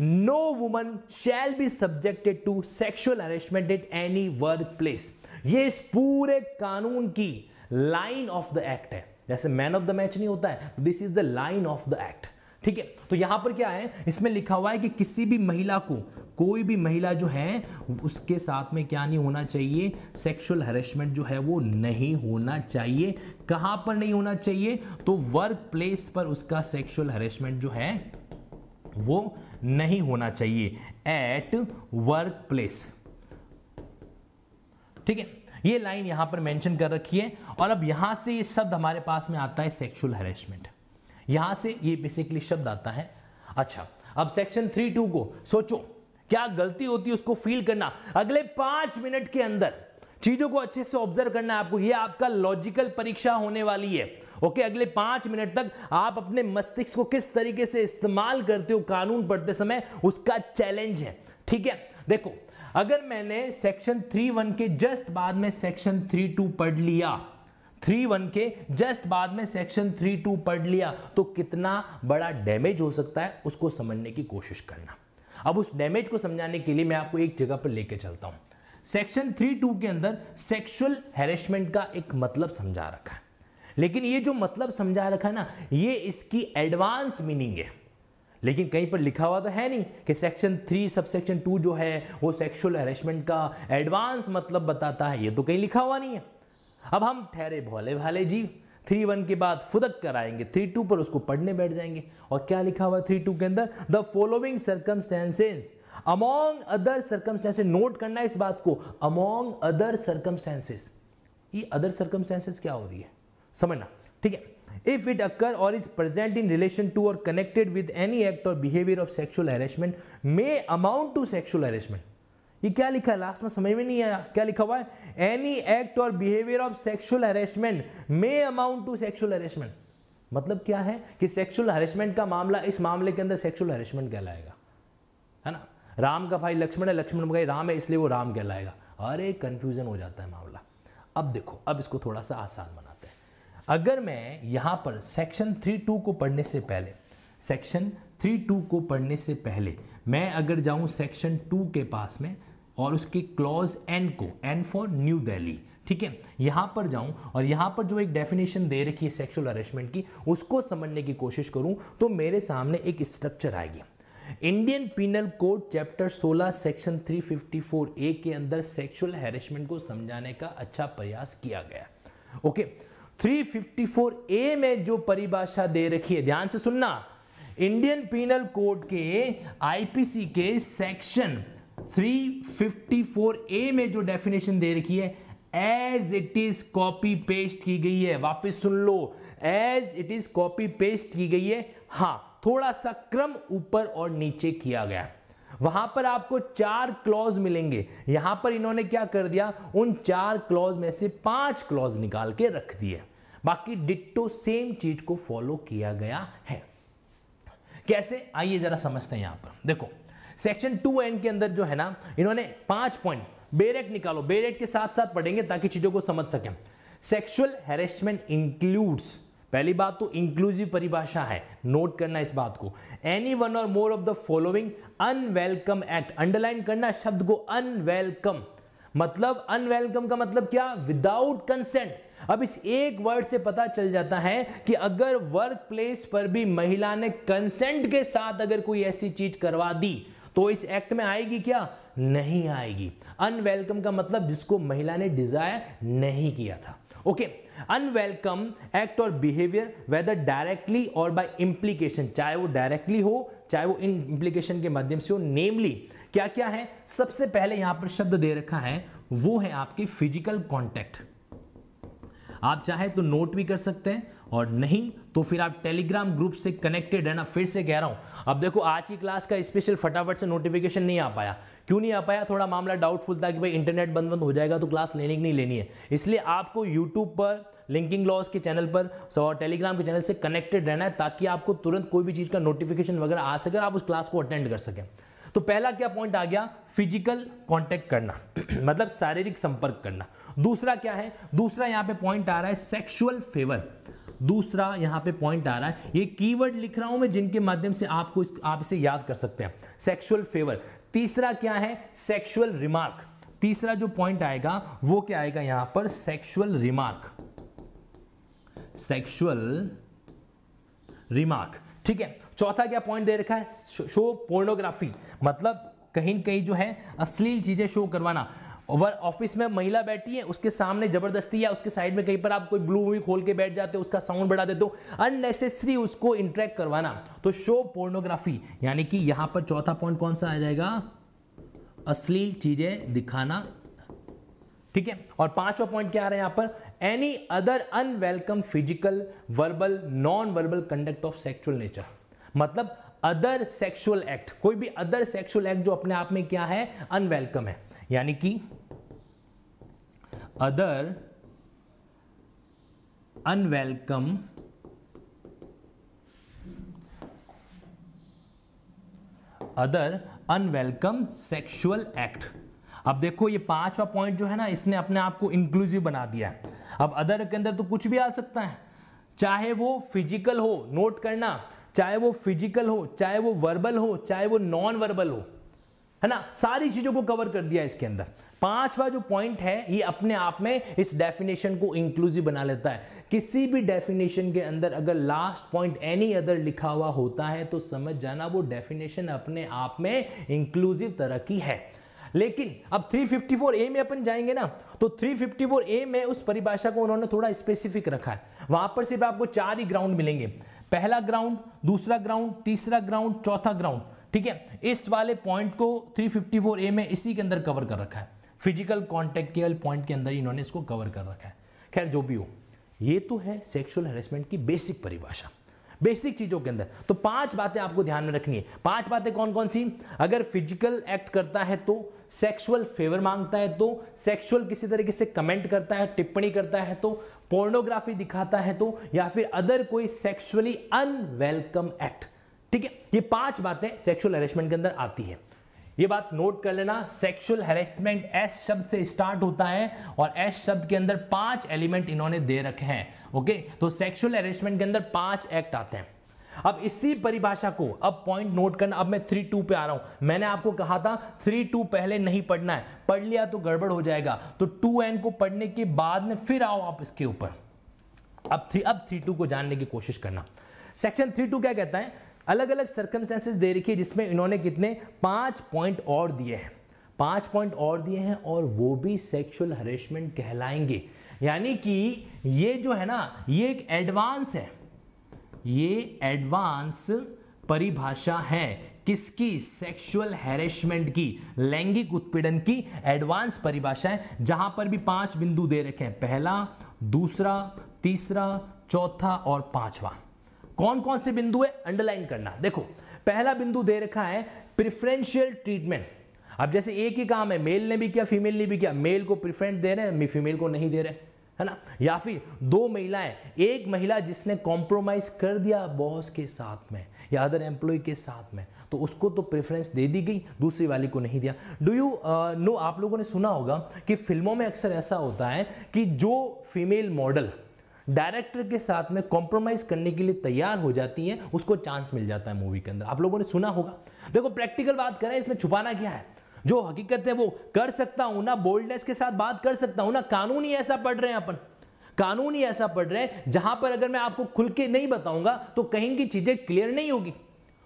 No woman shall be subjected to sexual harassment at any work place ये इस पूरे कानून की लाइन ऑफ़ द एक्ट है। जैसे मैन ऑफ़ द मैच नहीं होता है this is the line of the act ठीक है? तो यहाँ पर क्या है? इसमें लिखा हुआ है कि किसी भी महिला को, कोई भी महिला जो है, उसके साथ में क्या नहीं होना चाहिए? सेक्सुअल हरेसमेंट जो है वो नहीं होना चाहिए। कहाँ पर नहीं होना चाहिए? तो वर्क प्लेस पर उसका सेक्सुअल हरेसमेंट जो है, वो नहीं होना चाहिए। एट वर्क प्लेस ठीक है? ये लाइन यहाँ पर मेंशन कर रखी है। और अब यहाँ से ये शब्द हमारे पास में आता है सेक्सुअल हरेसमेंट यहाँ से ये बेसिकली शब्द आता है। अच्छा अब सेक्शन थ्री टू को सोचो, क्या गलती होती है उसको फील करना? अगले पाँच मिनट के अंदर चीज़ों को अच्छे से ऑब्ज़र्व करना है आपको। ये आपका लॉजिकल परीक्षा होने वाली है। ओके अगले पाँच मिनट तक आप अपने मस्तिष्क को किस तरीके से इस्तेमाल करते हो कानून पढ़ते समय, उसका चैलेंज है। ठीक है? देखो, अगर मैंने सेक्शन थ्री वन के जस्ट बाद में सेक्शन थ्री टू पढ़ लिया थ्री वन के जस्ट बाद में सेक्शन थ्री टू पढ़ लिया तो कितना बड़ा डैमेज हो सकता है उसको समझने की कोशिश करना। अब उस डैमेज को समझाने के लिए मैं आपको एक जगह पर लेके चलता हूँ। सेक्शन थ्री टू के अंदर सेक्सुअल हैरेसमेंट का एक मतलब समझा रखा है। लेकिन ये जो मतलब समझा रखा है ना, ये इसकी एडवांस मीनिंग है। लेकिन कहीं पर लिखा हुआ तो है नहीं कि section three sub section two जो है, वो सेक्सुअल हेरेसमेंट का एडवांस मतलब बताता है। ये तो कहीं लिखा हुआ नहीं है। अब हम ठहरे भोले भाले जीव थ्री वन के बाद फुदक कर आएँगे थ्री टू पर उसको पढ़ने बैठ जाएँगे। और क्या लिखा हुआ थ्री टू के अंदर? The following circumstances among other circumstances note करना इस बात को अमोंग अदर सर्कमस्टेंसेज ये अदर सर्कमस्टेंसेज क्या हो रही है? समझना, ठीक है? If it occur or is present in relation to or connected with any act or behavior of sexual harassment, may amount to sexual harassment ये क्या लिखा है? लास्ट में समझ में नहीं आया। क्या लिखा हुआ है? एनी एक्ट और behaviour of sexual harassment may amount to sexual harassment मतलब क्या है कि सेक्सुअल हरेसमेंट का मामला इस मामले के अंदर सेक्सुअल हरेसमेंट कहलाएगा। है ना? राम का भाई लक्ष्मण है, लक्ष्मण भाई राम है, इसलिए वो राम कहलाएगा। अरे कंफ्यूजन हो जाता है मामला। अब देखो, अब इसको थोड़ा सा आसान बनाते हैं। अगर मैं यहाँ पर सेक्शन थ्री टू को पढ़ने से पहले सेक्शन थ्री टू को पढ़ने से पहले, मैं अगर जाऊँ सेक्शन टू के पास में और उसके क्लॉज एन को एन फॉर न्यू दिल्ली ठीक है? यहाँ पर जाऊँ और यहाँ पर जो एक डेफिनेशन दे रखी है सेक्सुअल अरेस्टमेंट की, उसको समझने की कोशिश करूँ तो मेरे सामने एक स्ट्रक्चर आएगी। Indian penal code chapter 16 section 354 A के अंदर सेक्सुअल हेरेसमेंट को समझाने का अच्छा प्रयास किया गया। ओके 354 ए में जो परिभाषा दे रखी है, ध्यान से सुनना। इंडियन पीनल कोड के आईपीसी के सेक्शन 354 ए में जो डेफिनेशन दे रखी है as it is copy paste की गई है। वापस सुन लो। As it is copy paste की गई है। हाँ, थोड़ा सा क्रम ऊपर और नीचे किया गया। वहाँ पर आपको चार क्लॉज मिलेंगे। यहाँ पर इन्होंने क्या कर दिया? उन चार क्लॉज में से पाँच क्लॉज निकाल के रख दिए। बाकी डिट्टो सेम चीज़ को फॉलो किया गया है। कैसे? आइए जरा समझते हैं यहाँ पर। देखो सेक्शन टू एन के अंदर जो है ना, इन्होंने पाँच पॉइंट बेरेट निकालो। बेरेट के साथ साथ पढ़ेंगे ताकि चीज़ों को समझ सकें। सेक्सुअल हेरेसमेंट इंक्लूड्स पहली बात तो इंक्लूसिव परिभाषा है नोट करना इस बात को। एनी वन और more of the following unwelcome act underline करना शब्द को अनवेलकम मतलब अनवेलकम का मतलब क्या? विदाउट कंसेंट अब इस एक वर्ड से पता चल जाता है कि अगर वर्क प्लेस पर भी महिला ने कंसेंट के साथ अगर कोई ऐसी चीज़ करवा दी तो इस एक्ट में आएगी क्या? नहीं आएगी। अनवेलकम का मतलब जिसको महिला ने डिज़ायर नहीं किया था। ओके अनवेलकम एक्ट और बिहेवियर वेदर डायरेक्टली और बाय इंप्लीकेशन चाहे वो डायरेक्टली हो, चाहे वो इन इंप्लीकेशन के माध्यम से हो नेमली क्या क्या है? सबसे पहले यहाँ पर शब्द दे रखा है, वो है आपके फ़िज़िकल कॉन्टेक्ट आप चाहे तो नोट भी कर सकते हैं और नहीं तो फिर आप टेलीग्राम ग्रुप से कनेक्टेड है ना, फिर से कह रहा हूँ। अब देखो, आज की क्लास का स्पेशल फटाफट से नोटिफिकेशन नहीं आ पाया। क्यों नहीं आ पाया? थोड़ा मामला डाउटफुल था कि भाई इंटरनेट बंद बंद हो जाएगा तो क्लास लेने की नहीं लेनी है। इसलिए आपको यूट्यूब पर लिंकिंग लॉस के चैनल पर और टेलीग्राम के चैनल से कनेक्टेड रहना है, ताकि आपको तुरंत कोई भी चीज़ का नोटिफिकेशन वगैरह आ सके आप उस क्लास को अटेंड कर सकें। तो पहला क्या पॉइंट आ गया? फ़िज़िकल कांटेक्ट करना। मतलब शारीरिक संपर्क करना। दूसरा क्या है? दूसरा यहाँ पे पॉइंट आ रहा है सेक्सुअल फेवर दूसरा यहाँ पे पॉइंट आ रहा है। ये कीवर्ड लिख रहा हूँ मैं जिनके माध्यम से आपको इस, आप इसे याद कर सकते हैं। सेक्सुअल फेवर तीसरा क्या है? सेक्सुअल रिमार्क तीसरा जो पॉइंट आएगा वो क्या आएगा यहाँ पर? सेक्सुअल रिमार्क सेक्सुअल रिमार्क ठीक है चौथा क्या पॉइंट दे रखा है? शो पोर्नोग्राफी मतलब कहीं कहीं जो है अश्लील चीज़ें शो करवाना। ऑफ़िस में महिला बैठी है, उसके सामने ज़बरदस्ती या उसके साइड में कहीं पर आप कोई ब्लू मूवी खोल के बैठ जाते हो, उसका साउंड बढ़ा देते हो अननेसेसरी उसको इंट्रैक्ट करवाना। तो शो पोर्नोग्राफी यानी कि यहाँ पर चौथा पॉइंट कौन सा आ जाएगा? असली चीज़ें दिखाना। ठीक है? और पांचवा पॉइंट क्या आ रहा है यहाँ पर? Any other unwelcome physical verbal non verbal conduct of sexual nature मतलब अदर सेक्सुअल एक्ट कोई भी अदर सेक्सुअल एक्ट जो अपने आप में क्या है? अनवेलकम है। यानी कि other other unwelcome sexual act अब देखो ये पांचवा पॉइंट जो है ना, इसने अपने आप को इंक्लूसिव बना दिया है। अब अदर के अंदर तो कुछ भी आ सकता है। चाहे वो फ़िज़िकल हो नोट करना, चाहे वो फ़िज़िकल हो, चाहे वो वर्बल हो, चाहे वो नॉन वर्बल हो, है ना? सारी चीज़ों को कवर कर दिया इसके अंदर। पांचवा जो पॉइंट है, ये अपने आप में इस डेफिनेशन को इंक्लूसिव बना लेता है। किसी भी डेफिनेशन के अंदर अगर लास्ट पॉइंट एनी अदर लिखा हुआ होता है तो समझ जाना वो डेफिनेशन अपने आप में इंक्लूसिव तरह की है। लेकिन अब 354 ए में अपन जाएँगे ना तो 354 ए में उस परिभाषा को उन्होंने थोड़ा स्पेसिफिक रखा है। वहाँ पर सिर्फ़ आपको चार ही ग्राउंड मिलेंगे। पहला ग्राउंड दूसरा ग्राउंड तीसरा ग्राउंड चौथा ग्राउंड ठीक है? इस वाले पॉइंट को 354 ए में इसी के अंदर कवर कर रखा है। फ़िज़िकल कॉन्टेक्ट के पॉइंट के अंदर इन्होंने इसको कवर कर रखा है। खैर, जो भी हो, ये तो है सेक्सुअल हेरेसमेंट की बेसिक परिभाषा बेसिक चीज़ों के अंदर। तो पाँच बातें आपको ध्यान में रखनी है। पाँच बातें कौन कौन सी? अगर फ़िज़िकल एक्ट करता है तो सेक्सुअल फेवर माँगता है तो सेक्सुअल किसी तरीके से कमेंट करता है, टिप्पणी करता है तो पोर्नोग्राफी दिखाता है तो या फिर अदर कोई सेक्सुअली अनवेलकम एक्ट ठीक है? ये पाँच बातें सेक्सुअल हेरेसमेंट के अंदर आती है। ये बात नोट कर लेना सेक्सुअल हेरेसमेंट एस शब्द से स्टार्ट होता है और एस शब्द के अंदर पाँच एलिमेंट इन्होंने दे रखे हैं ओके तो सेक्सुअल हेरेसमेंट के अंदर पाँच एक्ट आते हैं। अब इसी परिभाषा को, अब पॉइंट नोट करना, अब मैं थ्री टू पे आ रहा हूँ। मैंने आपको कहा था थ्री टू पहले नहीं पढ़ना है। पढ़ लिया तो गड़बड़ हो जाएगा। तो टू एन को पढ़ने के बाद में फिर आओ आप इसके ऊपर। अब थ्री अब थ्री टू को जानने की कोशिश करना। सेक्शन थ्री टू क्या कहता है? अलग अलग सर्कमस्टेंसेज दे रखी है जिसमें इन्होंने कितने? पाँच पॉइंट और दिए हैं। पाँच पॉइंट और दिए हैं और वो भी सेक्सुअल हरेसमेंट कहलाएँगे। यानी कि ये जो है ना, ये एक एडवांस है। ये एडवांस परिभाषा है किसकी? सेक्सुअल हैरेसमेंट की, लैंगिक उत्पीड़न की एडवांस परिभाषा है, जहाँ पर भी पाँच बिंदु दे रखे हैं। पहला, दूसरा, तीसरा, चौथा और पांचवा। कौन कौन से बिंदु है? अंडरलाइन करना। देखो, पहला बिंदु दे रखा है प्रिफरेंशियल ट्रीटमेंट अब जैसे एक ही काम है मेल ने भी किया फीमेल ने भी किया मेल को प्रिफरेंस दे रहे हैं फीमेल को नहीं दे रहे, है ना? या फिर दो महिलाएँ, एक महिला जिसने कॉम्प्रोमाइज कर दिया बॉस के साथ में या अदर एम्प्लॉय के साथ में तो उसको तो प्रेफरेंस दे दी गई, दूसरी वाली को नहीं दिया। डू यू नो आप लोगों ने सुना होगा कि फ़िल्मों में अक्सर ऐसा होता है कि जो फीमेल मॉडल डायरेक्टर के साथ में कॉम्प्रोमाइज करने के लिए तैयार हो जाती है, उसको चांस मिल जाता है मूवी के अंदर। आप लोगों ने सुना होगा। देखो प्रैक्टिकल बात करें, इसमें छुपाना क्या है? जो हकीकत है वो कर सकता हूँ ना बोल्डनेस के साथ बात कर सकता हूँ ना, कानून ही ऐसा पढ़ रहे हैं अपन। कानून ही ऐसा पढ़ रहे हैं, जहाँ पर अगर मैं आपको खुल के नहीं बताऊँगा तो कहीं की चीज़ें क्लियर नहीं होगी।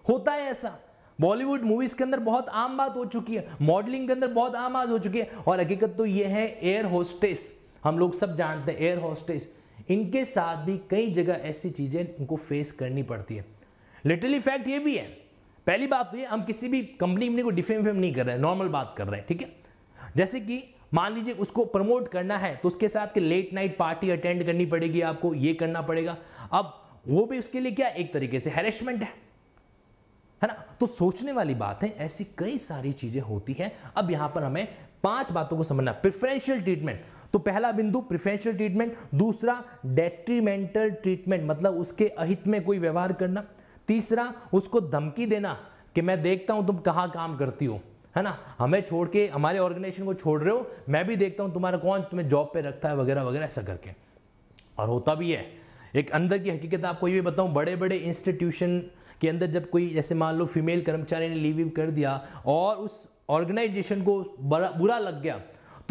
होता है ऐसा। बॉलीवुड मूवीज़ के अंदर बहुत आम बात हो चुकी है मॉडलिंग के अंदर बहुत आम बात हो चुकी है, और हकीकत तो ये है एयर होस्टेस हम लोग सब जानते हैं एयर होस्टेस इनके साथ भी कई जगह ऐसी चीज़ें इनको फेस करनी पड़ती है। लिटरली फैक्ट ये भी है। पहली बात तो ये, हम किसी भी कंपनी को डिफेम फेम नहीं कर रहे हैं नॉर्मल बात कर रहे हैं, ठीक है? जैसे कि मान लीजिए उसको प्रमोट करना है तो उसके साथ के लेट नाइट पार्टी अटेंड करनी पड़ेगी आपको, ये करना पड़ेगा। अब वो भी उसके लिए क्या एक तरीके से हैरेसमेंट है। है ना? तो सोचने वाली बात है, ऐसी कई सारी चीज़ें होती हैं। अब यहाँ पर हमें पाँच बातों को समझना प्रिफरेंशियल ट्रीटमेंट तो पहला बिंदु प्रिफरेंशियल ट्रीटमेंट, दूसरा डेट्रीमेंटल ट्रीटमेंट मतलब उसके अहित में कोई व्यवहार करना, तीसरा उसको धमकी देना कि मैं देखता हूँ तुम कहाँ काम करती हो, है ना? हमें छोड़ के, हमारे ऑर्गेनाइजेशन को छोड़ रहे हो, मैं भी देखता हूँ तुम्हारा कौन तुम्हें जॉब पे रखता है वगैरह वगैरह, ऐसा करके। और होता भी है। एक अंदर की हकीकत आपको ये बताऊँ बड़े बड़े इंस्टीट्यूशन के अंदर जब कोई, जैसे मान लो फीमेल कर्मचारी ने लीव कर दिया और उस ऑर्गेनाइजेशन को बुरा लग गया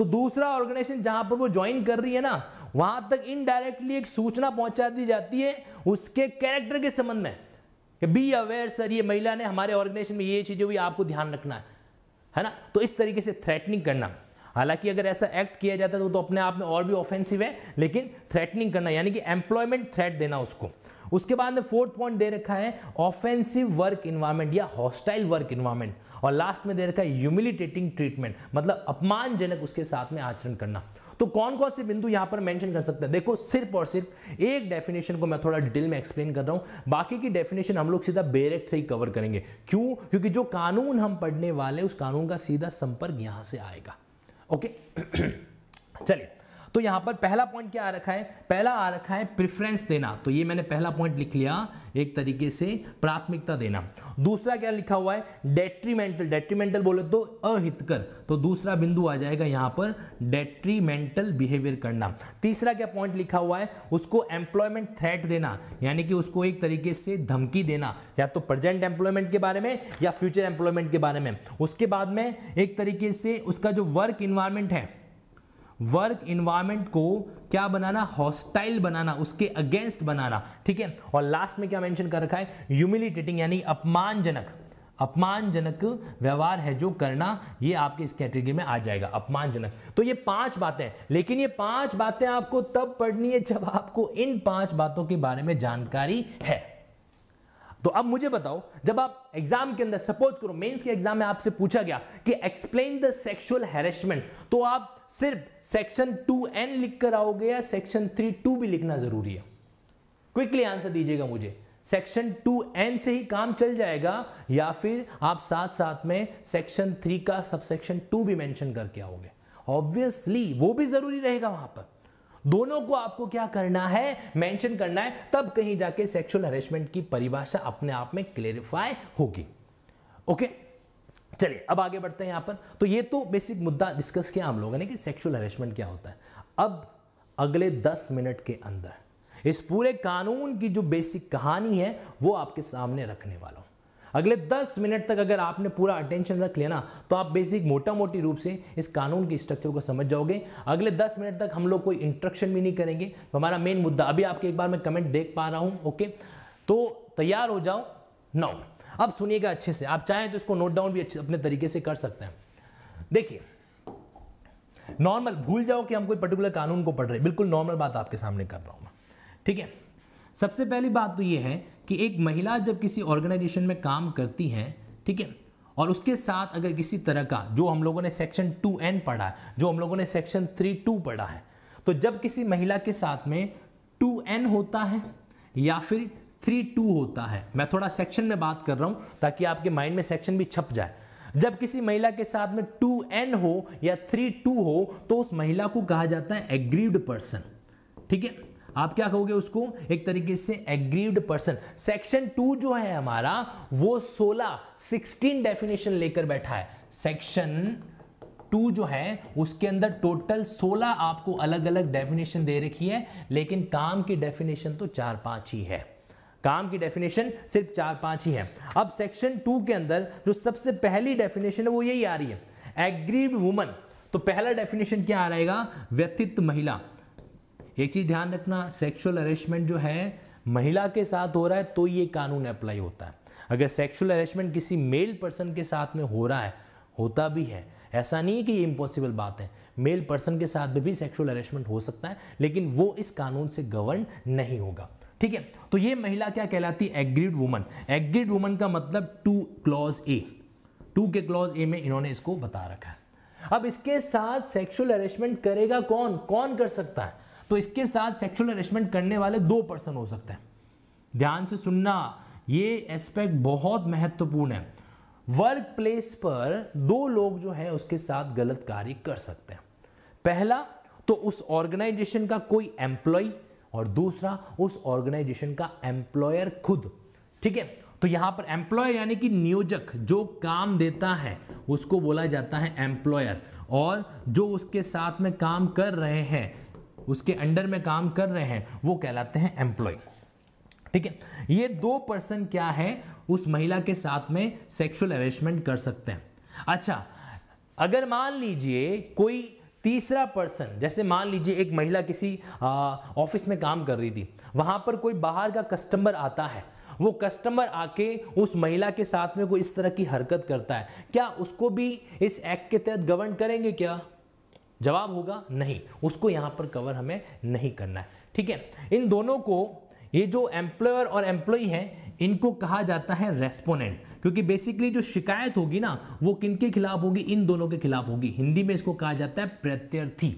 तो दूसरा ऑर्गेनाइजेशन जहाँ पर वो ज्वाइन कर रही है ना वहाँ तक इनडायरेक्टली एक सूचना पहुँचा दी जाती है उसके कैरेक्टर के संबंध में बी अवेयर सर ये महिला ने हमारे ऑर्गेनाइजेशन में ये चीज़ें हुई आपको ध्यान रखना है। है ना? तो इस तरीके से थ्रेटनिंग करना। हालाँकि अगर ऐसा एक्ट किया जाता है तो, तो अपने आप में और भी ऑफेंसिव है लेकिन थ्रेटनिंग करना यानी कि एम्प्लॉयमेंट थ्रेट देना उसको। उसके बाद में फोर्थ पॉइंट दे रखा है ऑफेंसिव वर्क इन्वायरमेंट या हॉस्टाइल वर्क इन्वायरमेंट और लास्ट में दे रखा है ह्यूमिलिटेटिंग ट्रीटमेंट मतलब अपमानजनक उसके साथ में आचरण करना। तो कौन कौन से बिंदु यहाँ पर मेंशन कर सकते हैं? देखो, सिर्फ़ और सिर्फ़ एक डेफिनेशन को मैं थोड़ा डिटेल में एक्सप्लेन कर रहा हूँ। बाकी की डेफिनेशन हम लोग सीधा बेरेक्ट से ही कवर करेंगे। क्यों? क्योंकि जो कानून हम पढ़ने वाले उस कानून का सीधा संपर्क यहाँ से आएगा। ओके चलिए। तो यहाँ पर पहला पॉइंट क्या आ रखा है? पहला आ रखा है प्रेफरेंस देना। तो ये मैंने पहला पॉइंट लिख लिया एक तरीके से प्राथमिकता देना। दूसरा क्या लिखा हुआ है? डेट्रीमेंटल डेट्रीमेंटल बोले तो अहितकर। तो दूसरा बिंदु आ जाएगा यहाँ पर डेट्रीमेंटल बिहेवियर करना। तीसरा क्या पॉइंट लिखा हुआ है? उसको एम्प्लॉयमेंट थ्रेट देना। यानी कि उसको एक तरीके से धमकी देना। या तो प्रेजेंट एम्प्लॉयमेंट के बारे में या फ्यूचर एम्प्लॉयमेंट के बारे में। उसके बाद में एक तरीके से उसका जो वर्क इन्वायरमेंट है वर्क इन्वायरमेंट को क्या बनाना हॉस्टाइल बनाना, उसके अगेंस्ट बनाना, ठीक है? और लास्ट में क्या मेंशन कर रखा है? ह्यूमिलिटेटिंग यानी अपमानजनक। अपमानजनक व्यवहार है जो करना, ये आपके इस कैटेगरी में आ जाएगा, अपमानजनक। तो ये पाँच बातें लेकिन ये पाँच बातें आपको तब पढ़नी है जब आपको इन पाँच बातों के बारे में जानकारी है। तो अब मुझे बताओ, जब आप एग्ज़ाम के अंदर सपोज़ करो मेंस के एग्ज़ाम में आपसे पूछा गया कि एक्सप्लेन द सेक्सुअल हैरेसमेंट तो आप सिर्फ़ सेक्शन टू एन लिख कर आओगे या सेक्शन थ्री टू भी लिखना ज़रूरी है? क्विकली आंसर दीजिएगा मुझे। सेक्शन टू एन से ही काम चल जाएगा या फिर आप साथ साथ में सेक्शन थ्री का सब सेक्शन टू भी मेंशन करके आओगे। ऑब्वियसली वो भी ज़रूरी रहेगा वहाँ पर। दोनों को आपको क्या करना है? मेंशन करना है, तब कहीं जाके सेक्सुअल हरेसमेंट की परिभाषा अपने आप में क्लेरिफाई होगी। ओके चलिए, अब आगे बढ़ते हैं यहाँ पर। तो ये तो बेसिक मुद्दा डिस्कस किया हम लोगों ने कि सेक्सुअल हरेसमेंट क्या होता है। अब अगले 10 मिनट के अंदर, इस पूरे कानून की जो बेसिक कहानी है, वो आपके सामने रखने वाला हूँ। अगले 10 मिनट तक अगर आपने पूरा अटेंशन रख लेना तो आप बेसिक मोटा मोटी रूप से इस कानून के स्ट्रक्चर को समझ जाओगे। अगले 10 मिनट तक हम लोग कोई इंस्ट्रक्शन भी नहीं करेंगे। तो हमारा मेन मुद्दा, अभी आपके एक बार मैं कमेंट देख पा रहा हूँ ओके तो तैयार हो जाओ, नौ। अब सुनिएगा अच्छे से। आप चाहें तो इसको नोट डाउन भी अपने तरीके से कर सकते हैं। देखिए नॉर्मल भूल जाओ कि हम कोई पर्टिकुलर कानून को पढ़ रहे बिल्कुल नॉर्मल बात आपके सामने कर रहा हूँ मैं। ठीक है? सबसे पहली बात तो ये है कि एक महिला जब किसी ऑर्गेनाइजेशन में काम करती है, ठीक है, और उसके साथ अगर किसी तरह का, जो हम लोगों ने सेक्शन टू एन पढ़ा है, जो हम लोगों ने सेक्शन थ्री टू पढ़ा है तो जब किसी महिला के साथ में टू एन होता है या फिर थ्री टू होता है। मैं थोड़ा सेक्शन में बात कर रहा हूँ ताकि आपके माइंड में सेक्शन भी छप जाए। जब किसी महिला के साथ में टू एन हो या थ्री टू हो तो उस महिला को कहा जाता है एग्रीव्ड पर्सन ठीक है? आप क्या कहोगे उसको? एक तरीके से एग्रीव्ड पर्सन सेक्शन टू जो है हमारा, वो 16 16 डेफिनेशन लेकर बैठा है। सेक्शन टू जो है, उसके अंदर टोटल 16 आपको अलग अलग डेफिनेशन दे रखी है, लेकिन काम की डेफिनेशन तो चार पाँच ही है। काम की डेफिनेशन सिर्फ़ चार पाँच ही है। अब सेक्शन टू के अंदर जो सबसे पहली डेफिनेशन है, वो यही आ रही है। एग्रीड वुमन तो पहला डेफिनेशन क्या आ रहेगा? व्यतीत महिला। एक चीज़ ध्यान रखना सेक्सुअल अरेस्टमेंट जो है, महिला के साथ हो रहा है तो ये कानून अप्लाई होता है। अगर सेक्सुअल अरेस्टमेंट किसी मेल पर्सन के साथ में हो रहा है, होता भी है। ऐसा नहीं है कि ये इम्पॉसिबल बात है। मेल पर्सन के साथ में भी सेक्सुअल अरेस्टमेंट हो सकता है, लेकिन वो इस कानून से गवर्न नहीं होगा। ठीक है? तो ये महिला क्या कहलाती है? एग्रीड वुमन एग्रीड वुमन का मतलब टू क्लॉज ए टू के क्लॉज ए में इन्होंने इसको बता रखा है। अब इसके साथ सेक्सुअल अरेस्टमेंट करेगा कौन? कौन कर सकता है? तो इसके साथ सेक्सुअल अरेस्टमेंट करने वाले दो पर्सन हो सकते हैं। ध्यान से सुनना, ये एस्पेक्ट बहुत महत्वपूर्ण है। वर्क प्लेस पर दो लोग जो है, उसके साथ गलत कार्य कर सकते हैं। पहला तो उस ऑर्गेनाइजेशन का कोई एम्प्लॉय और दूसरा, उस ऑर्गेनाइजेशन का एम्प्लॉयर खुद। ठीक है? तो यहाँ पर एम्प्लॉय यानी कि नियोजक जो काम देता है, उसको बोला जाता है एम्प्लॉयर। और जो उसके साथ में काम कर रहे हैं, उसके अंडर में काम कर रहे हैं, वो कहलाते हैं एम्प्लॉय। ठीक है? ये दो पर्सन क्या है, उस महिला के साथ में सेक्सुअल अरेंजमेंट कर सकते हैं। अच्छा अगर मान लीजिए कोई तीसरा पर्सन जैसे मान लीजिए एक महिला किसी ऑफ़िस में काम कर रही थी, वहाँ पर कोई बाहर का कस्टमर आता है, वो कस्टमर आके उस महिला के साथ में कोई इस तरह की हरकत करता है, क्या उसको भी इस एक्ट के तहत गवर्न करेंगे क्या? जवाब होगा, नहीं, उसको यहाँ पर कवर हमें नहीं करना है, ठीक है? इन दोनों को, ये जो एम्प्लॉयर और एम्प्लॉय है, इनको कहा जाता है रेस्पोनेंट क्योंकि बेसिकली जो शिकायत होगी ना, वो किन के खिलाफ होगी? इन दोनों के खिलाफ होगी। हिंदी में इसको कहा जाता है प्रत्यर्थी।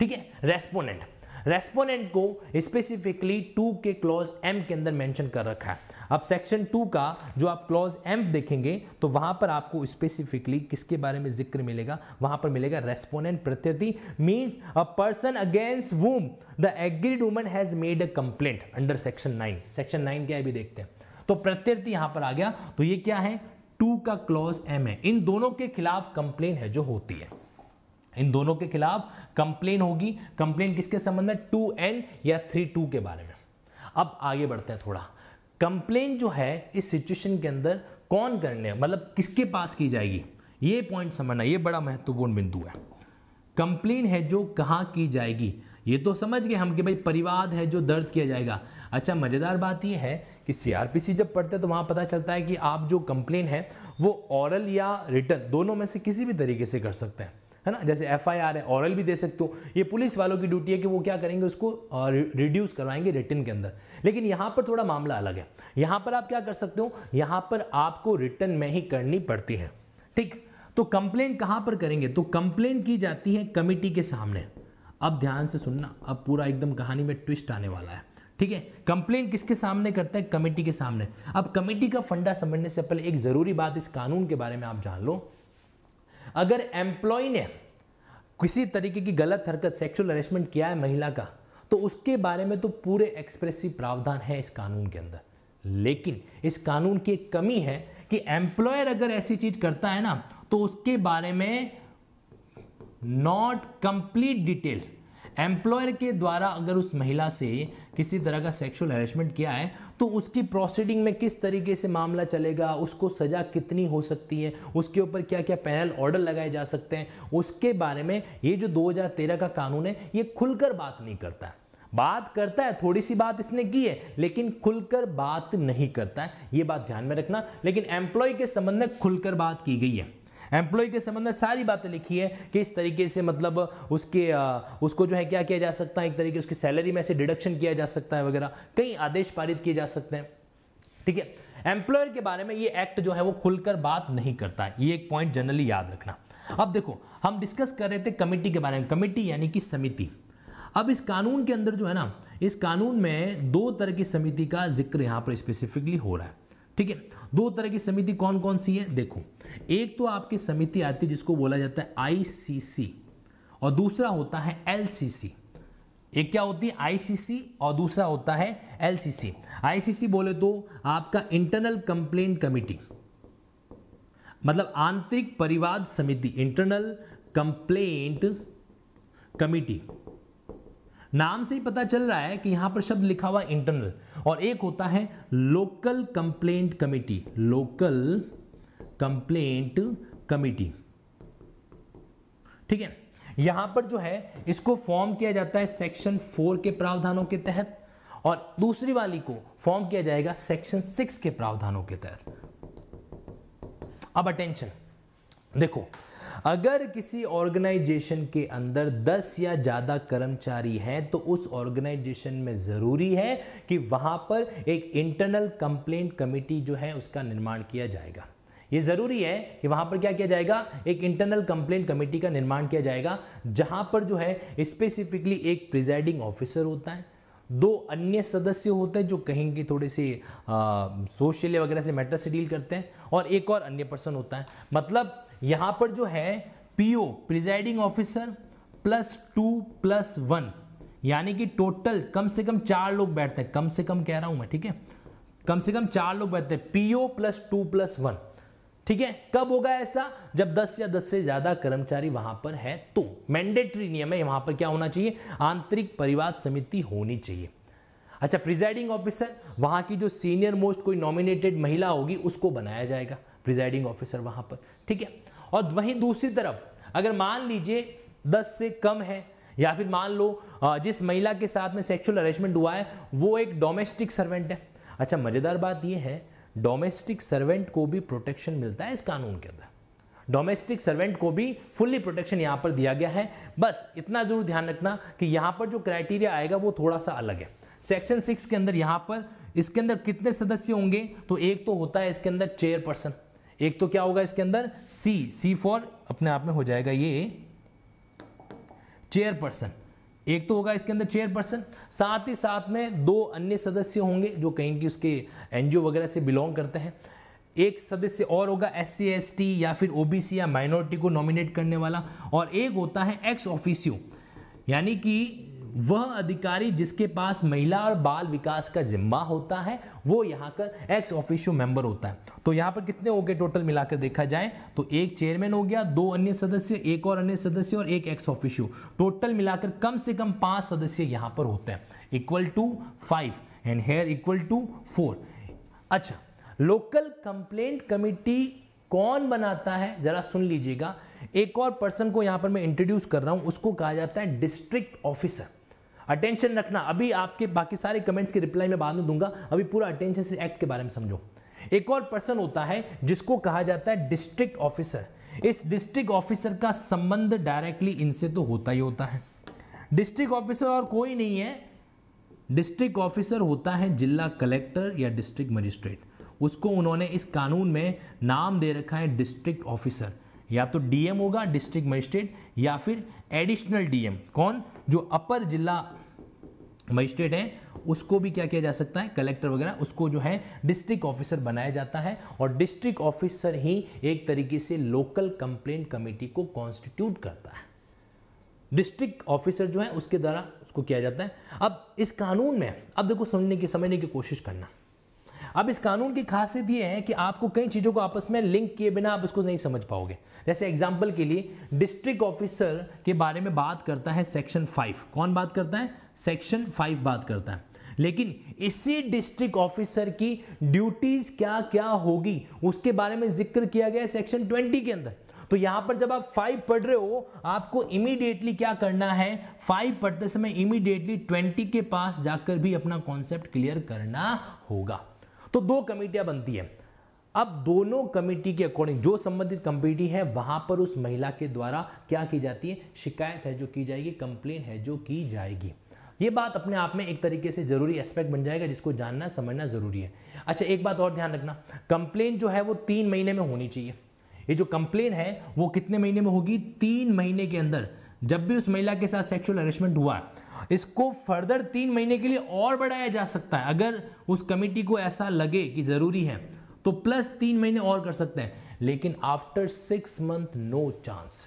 ठीक है? रेस्पोनेंट रेस्पोनेंट को स्पेसिफिकली टू के क्लॉज एम के अंदर मेंशन कर रखा है। अब सेक्शन टू का जो आप क्लॉज एम देखेंगे तो वहाँ पर आपको स्पेसिफिकली किसके बारे में ज़िक्र मिलेगा? वहाँ पर मिलेगा respondent प्रत्यर्थी। Means a person against whom the aggrieved woman has made a complaint under section nine section nine क्या है? भी देखते हैं। तो प्रत्यर्थी यहाँ पर आ गया। तो ये क्या है? टू का क्लॉज एम है। इन दोनों के खिलाफ कंप्लेन है जो होती है। इन दोनों के खिलाफ कंप्लेन होगी। कंप्लेन किसके संबंध में? टू एन या थ्री टू के बारे में। अब आगे बढ़ते हैं थोड़ा। कंप्लेन जो है, इस सिचुएशन के अंदर कौन करने मतलब किसके पास की जाएगी? ये पॉइंट समझना, ये बड़ा महत्वपूर्ण बिंदु है। कंप्लेन है जो कहाँ की जाएगी? ये तो समझ गए हम कि भाई परिवाद है जो दर्द किया जाएगा। अच्छा मज़ेदार बात यह है कि सीआरपीसी जब पढ़ते हैं तो वहाँ पता चलता है कि आप जो कंप्लेन है, वो ऑरल या रिटर्न दोनों में से किसी भी तरीके से कर सकते हैं, है ना? जैसे एफ़ आई आर है ऑरल भी दे सकते हो। ये पुलिस वालों की ड्यूटी है कि वो क्या करेंगे, उसको रिड्यूस करवाएँगे रिटर्न के अंदर। लेकिन यहाँ पर थोड़ा मामला अलग है। यहाँ पर आप क्या कर सकते हो, यहाँ पर आपको रिटर्न में ही करनी पड़ती है, ठीक? तो कंप्लेन कहाँ पर करेंगे? तो कंप्लेन की जाती है कमिटी के सामने। अब ध्यान से सुनना, अब पूरा एकदम कहानी में ट्विस्ट आने वाला है। ठीक है? कंप्लेन किसके सामने करता है? कमेटी के सामने। अब कमेटी का फंडा समझने से पहले एक ज़रूरी बात इस कानून के बारे में आप जान लो। अगर एम्प्लॉय ने किसी तरीके की गलत हरकत सेक्सुअल अरेस्टमेंट किया है महिला का तो उसके बारे में तो पूरे एक्सप्रेसिव प्रावधान है इस कानून के अंदर। लेकिन इस कानून की एक कमी है कि एम्प्लॉयर अगर ऐसी चीज़ करता है ना तो उसके बारे में नॉट कंप्लीट डिटेल एम्प्लॉयर के द्वारा अगर उस महिला से किसी तरह का सेक्सुअल हेरेसमेंट किया है तो उसकी प्रोसीडिंग में किस तरीके से मामला चलेगा, उसको सज़ा कितनी हो सकती है, उसके ऊपर क्या क्या पैनल ऑर्डर लगाए जा सकते हैं, उसके बारे में ये जो 2013 का कानून है, ये खुलकर बात नहीं करता है। बात करता है थोड़ी सी बात इसने की है, लेकिन खुलकर बात नहीं करता है। ये बात ध्यान में रखना, लेकिन एम्प्लॉय के संबंध में खुलकर बात की गई है। एम्प्लॉय के संबंध में सारी बातें लिखी है कि इस तरीके से मतलब उसके उसको जो है क्या किया जा सकता है, एक तरीके उसकी सैलरी में से डिडक्शन किया जा सकता है वगैरह। कई आदेश पारित किए जा सकते हैं। ठीक है? एम्प्लॉयर के बारे में ये एक्ट जो है वो खुलकर बात नहीं करता है। ये एक पॉइंट जनरली याद रखना। अब देखो, हम डिस्कस कर रहे थे कमिटी के बारे में। कमिटी यानी कि समिति। अब इस कानून के अंदर जो है ना, इस कानून में दो तरह की समिति का ज़िक्र यहाँ पर स्पेसिफिकली हो रहा है। ठीक है? दो तरह की समिति कौन कौन सी है? देखो, एक तो आपकी समिति आती है जिसको बोला जाता है आईसीसी और दूसरा होता है एलसीसी एक क्या होती है? आईसीसी और दूसरा होता है एलसीसी आईसीसी बोले तो आपका इंटरनल कंप्लेंट कमिटी मतलब आंतरिक परिवाद समिति इंटरनल कंप्लेंट कमिटी नाम से ही पता चल रहा है कि यहाँ पर शब्द लिखा हुआ इंटरनल और एक होता है local complaint committee local complaint committee ठीक है? यहाँ पर जो है, इसको फॉर्म किया जाता है सेक्शन फोर के प्रावधानों के तहत, और दूसरी वाली को फॉर्म किया जाएगा सेक्शन सिक्स के प्रावधानों के तहत। अब अटेंशन देखो अगर किसी ऑर्गेनाइजेशन के अंदर 10 या ज़्यादा कर्मचारी हैं तो उस ऑर्गेनाइजेशन में ज़रूरी है कि वहाँ पर एक इंटरनल कंप्लेंट कमिटी जो है उसका निर्माण किया जाएगा। ये ज़रूरी है कि वहाँ पर क्या किया जाएगा? एक इंटरनल कंप्लेंट कमेटी का निर्माण किया जाएगा, जहाँ पर जो है स्पेसिफिकली एक प्रिजाइडिंग ऑफिसर होता है, दो अन्य सदस्य होते हैं जो कहेंगे थोड़े से सोशल वगैरह से मैटर से डील करते हैं, और एक और अन्य पर्सन होता है। मतलब यहाँ पर जो है PO presiding officer plus two plus one यानी कि टोटल कम से कम चार लोग बैठते हैं। कम से कम कह रहा हूँ मैं, ठीक है? कम से कम चार लोग बैठते हैं। PO plus two plus one ठीक है? कब होगा ऐसा? जब 10 या 10 से ज़्यादा कर्मचारी वहाँ पर है तो मैंडेटरी नियम है वहाँ पर क्या होना चाहिए? आंतरिक परिवार समिति होनी चाहिए। अच्छा प्रिजाइडिंग ऑफिसर वहाँ की जो सीनियर मोस्ट कोई नॉमिनेटेड महिला होगी, उसको बनाया जाएगा। प्रिजाइडिंग ऑफिसर वहाँ पर, ठीक है? और वहीं दूसरी तरफ़, अगर मान लीजिए 10 से कम है, या फिर मान लो जिस महिला के साथ में सेक्सुअल अरेंजमेंट हुआ है, वो एक डोमेस्टिक सर्वेंट है। अच्छा मज़ेदार बात यह है डोमेस्टिक सर्वेंट को भी प्रोटेक्शन मिलता है इस कानून के अंदर। डोमेस्टिक सर्वेंट को भी फुल्ली प्रोटेक्शन यहाँ पर दिया गया है। बस, इतना ज़रूर ध्यान रखना कि यहाँ पर जो क्राइटेरिया आएगा, वो थोड़ा सा अलग है। सेक्शन सिक्स के अंदर यहाँ पर, इसके अंदर कितने सदस्य होंगे? तो एक तो होता है इसके अंदर चेयरपर्सन एक तो क्या होगा इसके अंदर? सी सी फॉर अपने आप में हो जाएगा ये चेयरपर्सन एक तो होगा इसके अंदर चेयरपर्सन साथ ही साथ में दो अन्य सदस्य होंगे जो कहीं की उसके एनजीओ वगैरह से बिलोंग करते हैं. एक सदस्य और होगा एस सी एस टी या फिर ओबीसी या माइनॉरिटी को नॉमिनेट करने वाला और एक होता है एक्स ऑफिसियो यानी कि वह अधिकारी जिसके पास महिला और बाल विकास का जिम्मा होता है, वो यहाँ कर एक्स ऑफिशियो मेंबर होता है। तो यहाँ पर कितने हो गए टोटल मिलाकर देखा जाए तो एक चेयरमैन हो गया, दो अन्य सदस्य, एक और अन्य सदस्य और एक एक्स ऑफिशियो टोटल मिलाकर कम से कम पाँच सदस्य यहाँ पर होते हैं। Equal to five and here equal to four अच्छा लोकल कंप्लेंट कमिटी कौन बनाता है? जरा सुन लीजिएगा। एक और पर्सन को यहाँ पर मैं इंट्रोड्यूस कर रहा हूँ, उसको कहा जाता है डिस्ट्रिक्ट ऑफिसर अटेंशन रखना। अभी आपके बाकी सारे कमेंट्स की रिप्लाई में बाद में दूँगा। अभी पूरा अटेंशन से एक्ट के बारे में समझो। एक और पर्सन होता है जिसको कहा जाता है डिस्ट्रिक्ट ऑफिसर इस डिस्ट्रिक्ट ऑफिसर का संबंध डायरेक्टली इनसे तो होता ही होता है। डिस्ट्रिक्ट ऑफिसर और कोई नहीं है। डिस्ट्रिक्ट ऑफिसर होता है जिला कलेक्टर या डिस्ट्रिक्ट मजिस्ट्रेट उसको उन्होंने इस कानून में नाम दे रखा है डिस्ट्रिक्ट ऑफिसर या तो डीएम होगा डिस्ट्रिक्ट मजिस्ट्रेट या फिर एडिशनल डीएम कौन? जो अपर जिला मजिस्ट्रेट है, उसको भी क्या किया जा सकता है? कलेक्टर वगैरह, उसको जो है डिस्ट्रिक्ट ऑफिसर बनाया जाता है और डिस्ट्रिक्ट ऑफिसर ही एक तरीके से लोकल कंप्लेंट कमेटी को कॉन्स्टिट्यूट करता है। डिस्ट्रिक्ट ऑफिसर जो है, उसके द्वारा उसको किया जाता है। अब इस कानून में, अब देखो सुनने की, समझने की कोशिश करना। अब इस कानून की खासियत ये है कि आपको कई चीज़ों को आपस में लिंक किए बिना आप इसको नहीं समझ पाओगे। जैसे एग्ज़ाम्पल के लिए डिस्ट्रिक्ट ऑफिसर के बारे में बात करता है सेक्शन फाइव कौन बात करता है? सेक्शन फाइव बात करता है। लेकिन इसी डिस्ट्रिक्ट ऑफिसर की ड्यूटीज़ क्या क्या होगी, उसके बारे में ज़िक्र किया गया है सेक्शन ट्वेंटी के अंदर। तो यहाँ पर जब आप फाइव पढ़ रहे हो, आपको इमीडिएटली क्या करना है? फाइव पढ़ते समय इमीडिएटली ट्वेंटी के पास जाकर भी अपना कॉन्सेप्ट क्लियर करना होगा। तो दो कमेटियाँ बनती हैं। अब दोनों कमेटी के अकॉर्डिंग जो संबंधित कमेटी है, वहाँ पर उस महिला के द्वारा क्या की जाती है? शिकायत है जो की जाएगी कंप्लेन है जो की जाएगी। ये बात अपने आप में एक तरीके से ज़रूरी एस्पेक्ट बन जाएगा, जिसको जानना, समझना ज़रूरी है। अच्छा एक बात और ध्यान रखना। कंप्लेन जो है, वो तीन महीने में होनी चाहिए। ये जो कंप्लेन है, वो कितने महीने में होगी? तीन महीने के अंदर। जब भी उस महिला के साथ सेक्सुअल हरेसमेंट हुआ इसको फर्दर तीन महीने के लिए और बढ़ाया जा सकता है। अगर उस कमिटी को ऐसा लगे कि ज़रूरी है तो प्लस तीन महीने और कर सकते हैं। लेकिन after six month no chance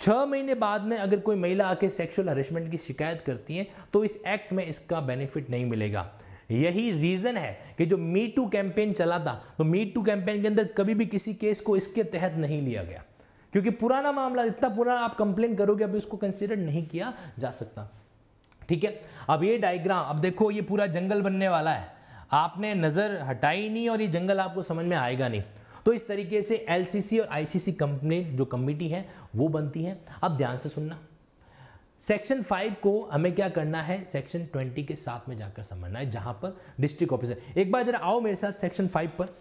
छह महीने बाद में अगर कोई महिला आके सेक्सुअल हरेसमेंट की शिकायत करती है तो इस एक्ट में इसका बेनिफिट नहीं मिलेगा। यही रीजन है कि जो मी टू कैंपेन चला था तो मी टू कैंपेन के अंदर कभी भी किसी केस को इसके तहत नहीं लिया गया। क्योंकि पुराना मामला, इतना पुराना आप कंप्लेन करोगे, अभी उसको कंसिडर नहीं किया जा सकता। ठीक है? अब ये डायग्राम अब देखो, ये पूरा जंगल बनने वाला है। आपने नज़र हटाई नहीं और ये जंगल आपको समझ में आएगा नहीं। तो इस तरीके से एलसीसी और आईसीसी कंपनी जो कमिटी है, वो बनती है। अब ध्यान से सुनना। सेक्शन फाइव को हमें क्या करना है? सेक्शन ट्वेंटी के साथ में जाकर समझना है, जहाँ पर डिस्ट्रिक्ट ऑफिसर एक बार जरा आओ मेरे साथ सेक्शन फाइव पर।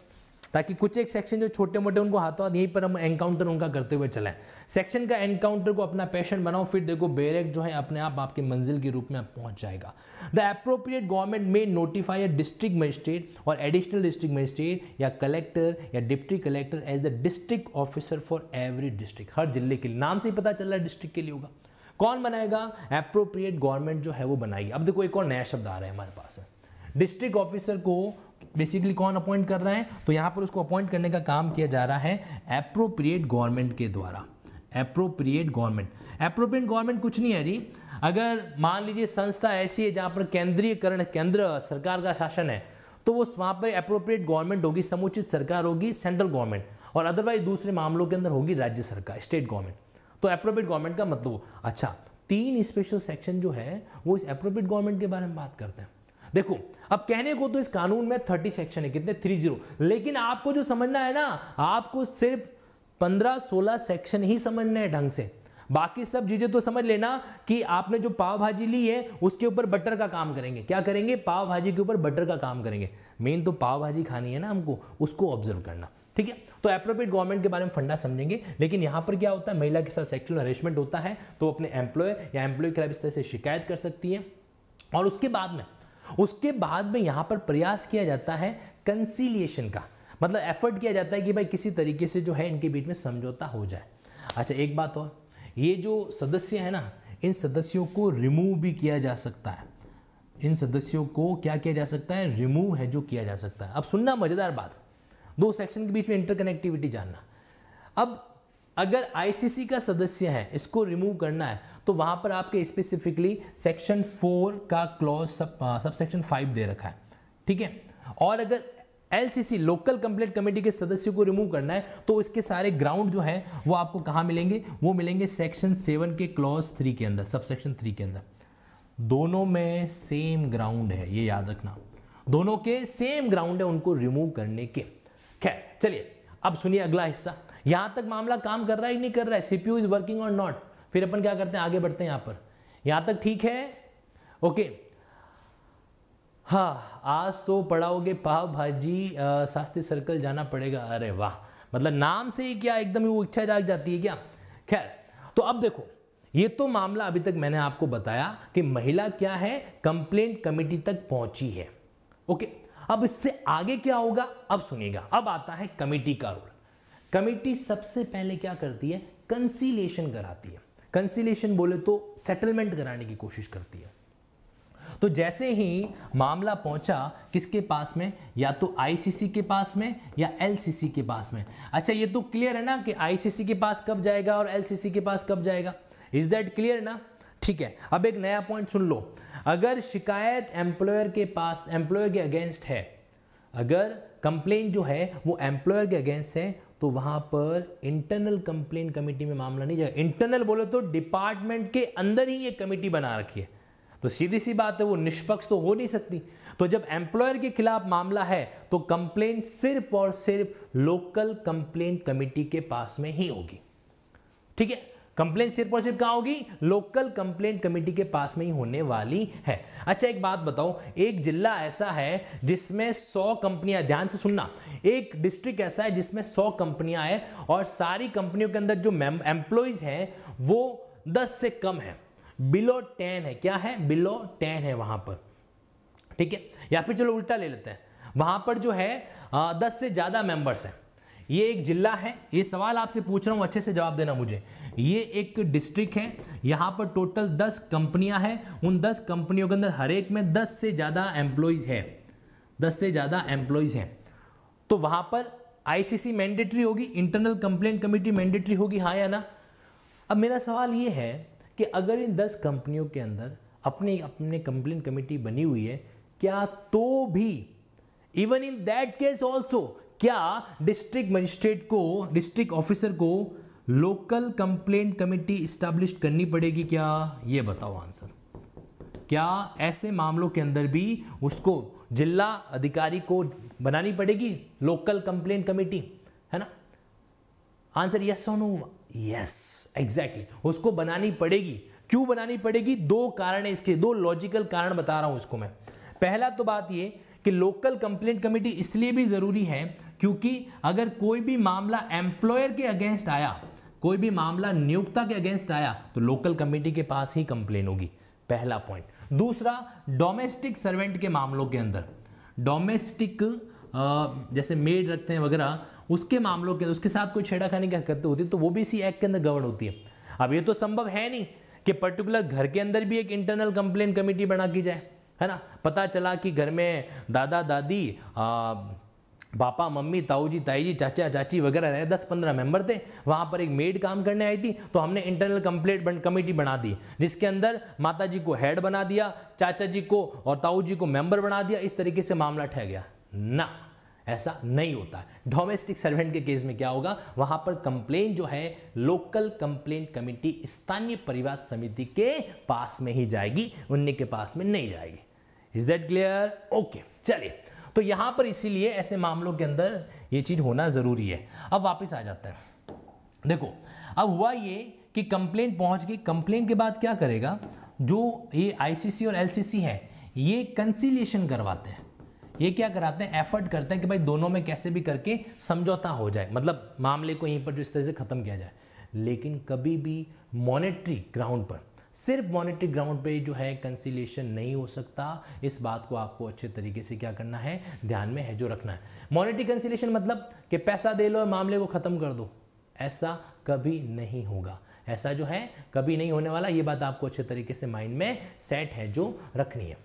ताकि कुछ एक सेक्शन जो छोटे मोटे उनको हाथों हाथ यहीं पर हम एनकाउंटर उनका करते हुए चलें। सेक्शन का एनकाउंटर को अपना पैशन बनाओ, फिर देखो बेरेक जो है अपने आप आपकी मंजिल के रूप में पहुँच जाएगा। The appropriate government may notify a district magistrate और एडिशनल डिस्ट्रिक्ट मजिस्ट्रेट या कलेक्टर या deputy collector as the district officer for every district हर ज़िले के लिए। नाम से ही पता चल रहा है डिस्ट्रिक्ट के लिए होगा। कौन बनाएगा? अप्रोप्रिएट गवर्नमेंट जो है वो बनाएगी। अब देखो एक और नया शब्द आ रहा है हमारे पास। डिस्ट्रिक्ट ऑफिसर को बेसिकली कौन अपॉइंट कर रहा है? तो यहाँ पर उसको अपॉइंट करने का काम किया जा रहा है अप्रोप्रिएट गवर्नमेंट के द्वारा। अप्रोप्रिएट गवर्नमेंट अप्रोप्रिएट गवर्नमेंट कुछ नहीं है जी। अगर मान लीजिए संस्था ऐसी है जहाँ पर केंद्रीयकरण केंद्र, सरकार का शासन है तो वो वहाँ पर अप्रोप्रिएट गवर्नमेंट होगी, समुचित सरकार होगी सेंट्रल गवर्नमेंट और अदरवाइज़ दूसरे मामलों के अंदर होगी राज्य सरकार स्टेट गवर्नमेंट तो अप्रोप्रिएट गवर्नमेंट का मतलब अच्छा तीन स्पेशल सेक्शन जो है, वो इस अप्रोप्रिएट गवर्नमेंट के बारे में बात करते हैं। देखो, अब कहने को तो इस कानून में थर्टी सेक्शन है, कितने? थ्री ज़ीरो लेकिन आपको जो समझना है ना, आपको सिर्फ़ पंद्रह सोलह सेक्शन ही समझने हैं ढंग से। बाकी सब चीज़ें तो समझ लेना कि आपने जो पाव भाजी ली है, उसके ऊपर बटर का काम करेंगे। क्या करेंगे? पाव भाजी के ऊपर बटर का काम करेंगे। मेन तो पाव भाजी खानी है ना हमको, उसको ऑब्ज़र्व करना। ठीक है? तो अप्रोप्रिएट गवर्नमेंट के बारे में फंडा समझेंगे। लेकिन यहाँ पर क्या होता है, महिला के साथ सेक्सुअल हरेसमेंट होता है तो अपने एम्प्लॉयर या एम्प्लॉय के खिलाफ इस तरह से शिकायत कर सकती है। और उसके बाद में उसके बाद में यहाँ पर प्रयास किया जाता है कंसीलिएशन का। मतलब एफर्ट किया जाता है कि भाई किसी तरीके से जो है इनके बीच में समझौता हो जाए। अच्छा एक बात और। ये जो सदस्य है ना, इन सदस्यों को रिमूव भी किया जा सकता है। इन सदस्यों को क्या किया जा सकता है? रिमूव है जो किया जा सकता है। अब सुनना मज़ेदार बात। दो सेक्शन के बीच में इंटरकनेक्टिविटी जानना। अब अगर आईसीसी का सदस्य है, इसको रिमूव करना है तो वहाँ पर आपके स्पेसिफिकली सेक्शन फोर का clause sub sub section five दे रखा है। ठीक है? और अगर एलसीसी लोकल कंप्लेंट कमेटी के सदस्यों को रिमूव करना है तो इसके सारे ग्राउंड जो है, वो आपको कहाँ मिलेंगे? वो मिलेंगे सेक्शन सेवन के क्लॉज थ्री के अंदर सब सेक्शन थ्री के अंदर। दोनों में सेम ग्राउंड है, ये याद रखना। दोनों के सेम ग्राउंड है उनको रिमूव करने के। खैर, चलिए, अब सुनिए अगला हिस्सा। यहाँ तक मामला काम कर रहा है नहीं कर रहा है? सीपीयू इज़ वर्किंग और नॉट फिर अपन क्या करते हैं? आगे बढ़ते हैं यहाँ पर। यहाँ तक ठीक है? ओके। हाँ आज तो पढ़ाओगे पाव भाजी शास्त्री सर्कल जाना पड़ेगा। अरे वाह! मतलब नाम से ही क्या एकदम वो इच्छा जाग जाती है क्या? खैर तो अब देखो, ये तो मामला अभी तक मैंने आपको बताया कि महिला क्या है? कंप्लेंट कमेटी तक पहुँची है। ओके, अब इससे आगे क्या होगा? अब सुनिएगा। अब आता है कमेटी का रोल। कमेटी सबसे पहले क्या करती है? कंसीलिएशन कराती है। कंसीलिएशन बोले तो सेटलमेंट कराने की कोशिश करती है। तो जैसे ही मामला पहुँचा, किसके पास में? या तो आईसीसी के पास में या एलसीसी के पास में। अच्छा ये तो क्लियर है ना कि आईसीसी के पास कब जाएगा और एलसीसी के पास कब जाएगा? इज़ दैट क्लियर ना? ठीक है, अब एक नया पॉइंट सुन लो। अगर शिकायत एम्प्लॉयर के पास एम्प्लॉयर के अगेंस्ट है, अगर कंप्लेन जो है वो एम्प्लॉयर के अगेंस्ट है तो वहाँ पर इंटरनल कंप्लेन कमेटी में मामला नहीं जाएगा। इंटरनल बोले तो डिपार्टमेंट के अंदर ही ये कमेटी बना रखी है। तो सीधी सी बात है, वो निष्पक्ष तो हो नहीं सकती। तो जब एम्प्लॉयर के खिलाफ मामला है तो कंप्लेन सिर्फ़ और सिर्फ़ लोकल कंप्लेन कमेटी के पास में ही होगी। ठीक है? कंप्लेंट सिर्फ़ और सिर्फ़ कहाँ होगी? लोकल कंप्लेंट कमेटी के पास में ही होने वाली है। अच्छा एक बात बताओ, एक जिला ऐसा है जिसमें 100 कंपनियाँ, ध्यान से सुनना, एक डिस्ट्रिक्ट ऐसा है जिसमें 100 कंपनियाँ हैं और सारी कंपनियों के अंदर जो एम्प्लॉयज़ हैं, वो 10 से कम है। बिलो 10 है। क्या है? बिलो 10 है वहाँ पर। ठीक है? या फिर चलो उल्टा ले लेते हैं। वहाँ पर जो है दस से ज़्यादा मेंबर्स हैं। ये एक जिला है। ये सवाल आपसे पूछ रहा हूँ, अच्छे से जवाब देना मुझे। ये एक डिस्ट्रिक्ट है। यहाँ पर टोटल 10 कंपनियाँ हैं। उन 10 कंपनियों के अंदर हर एक में 10 से ज़्यादा एम्प्लॉयज़ है। 10 से ज़्यादा एम्प्लॉयज़ हैं। तो वहाँ पर आईसीसी मैंडेटरी होगी इंटरनल कंप्लेंट कमेटी मैंडेटरी होगी हाँ या ना? अब मेरा सवाल ये है कि अगर इन 10 कंपनियों के अंदर अपने अपने कंप्लेंट कमेटी बनी हुई है, क्या तो भी even in that case also क्या डिस्ट्रिक्ट मजिस्ट्रेट को डिस्ट्रिक्ट ऑफिसर को लोकल कंप्लेंट कमेटी स्टैब्लिश करनी पड़ेगी क्या? ये बताओ आंसर। क्या ऐसे मामलों के अंदर भी उसको जिला अधिकारी को बनानी पड़ेगी? लोकल कंप्लेंट कमेटी, है ना? आंसर यस और नो यस एग्जैक्टली उसको बनानी पड़ेगी। क्यों बनानी पड़ेगी? दो कारण है इसके, दो लॉजिकल कारण बता रहा हूँ इसको मैं। पहला तो बात ये कि लोकल कंप्लेंट कमेटी इसलिए भी ज़रूरी है क्योंकि अगर कोई भी मामला एम्प्लॉयर के अगेंस्ट आया कोई भी मामला नियोक्ता के अगेंस्ट आया तो लोकल कमेटी के पास ही कंप्लेन होगी। पहला पॉइंट दूसरा डोमेस्टिक सर्वेंट के मामलों के अंदर। डोमेस्टिक जैसे मेड रखते हैं वगैरह उसके मामलों के अंदर उसके साथ कोई छेड़ाखानी की हरकतें होती है तो वो भी इसी एक्ट के अंदर गवर्न होती है। अब ये तो संभव है नहीं कि पर्टिकुलर घर के अंदर भी एक इंटरनल कंप्लेन कमेटी बना की जाए है ना? पता चला कि घर में दादा दादी आ, पापा, मम्मी ताऊ जी ताई जी चाचा, चाची वगैरह रहे दस पंद्रह मेंबर थे। वहाँ पर एक मेड काम करने आई थी तो हमने इंटरनल कंप्लेंट कमेटी बना दी, जिसके अंदर माता जी को हेड बना दिया, चाचा जी को और ताऊ जी को मेंबर बना दिया। इस तरीके से मामला ठह गया। ना, ऐसा नहीं होता। डोमेस्टिक सर्वेंट के केस में क्या होगा? वहाँ पर कंप्लेन जो है लोकल कंप्लेंट कमेटी स्थानीय परिवार समिति के पास में ही जाएगी उनके पास में नहीं जाएगी। इज़ दैट क्लियर ओके चलिए। तो यहाँ पर इसीलिए ऐसे मामलों के अंदर ये चीज़ होना ज़रूरी है। अब वापस आ जाता है। देखो, अब हुआ ये कि कंप्लेंट पहुँच गई। कंप्लेंट के बाद क्या करेगा? जो ये आईसीसी और एलसीसी है, ये कंसिलिएशन करवाते हैं। ये क्या कराते हैं? एफर्ट करते हैं कि भाई दोनों में कैसे भी करके समझौता हो जाए। मतलब मामले को यहीं पर जो इस तरह से ख़त्म किया जाए। लेकिन कभी भी मॉनेटरी ग्राउंड पर सिर्फ़ मॉनिटरी ग्राउंड पे जो है कंसिलेशन नहीं हो सकता। इस बात को आपको अच्छे तरीके से क्या करना है? ध्यान में है जो रखना है। मॉनिटरी कंसिलेशन मतलब कि पैसा दे लो मामले को ख़त्म कर दो। ऐसा कभी नहीं होगा। ऐसा जो है कभी नहीं होने वाला, ये बात आपको अच्छे तरीके से माइंड में सेट है जो रखनी है।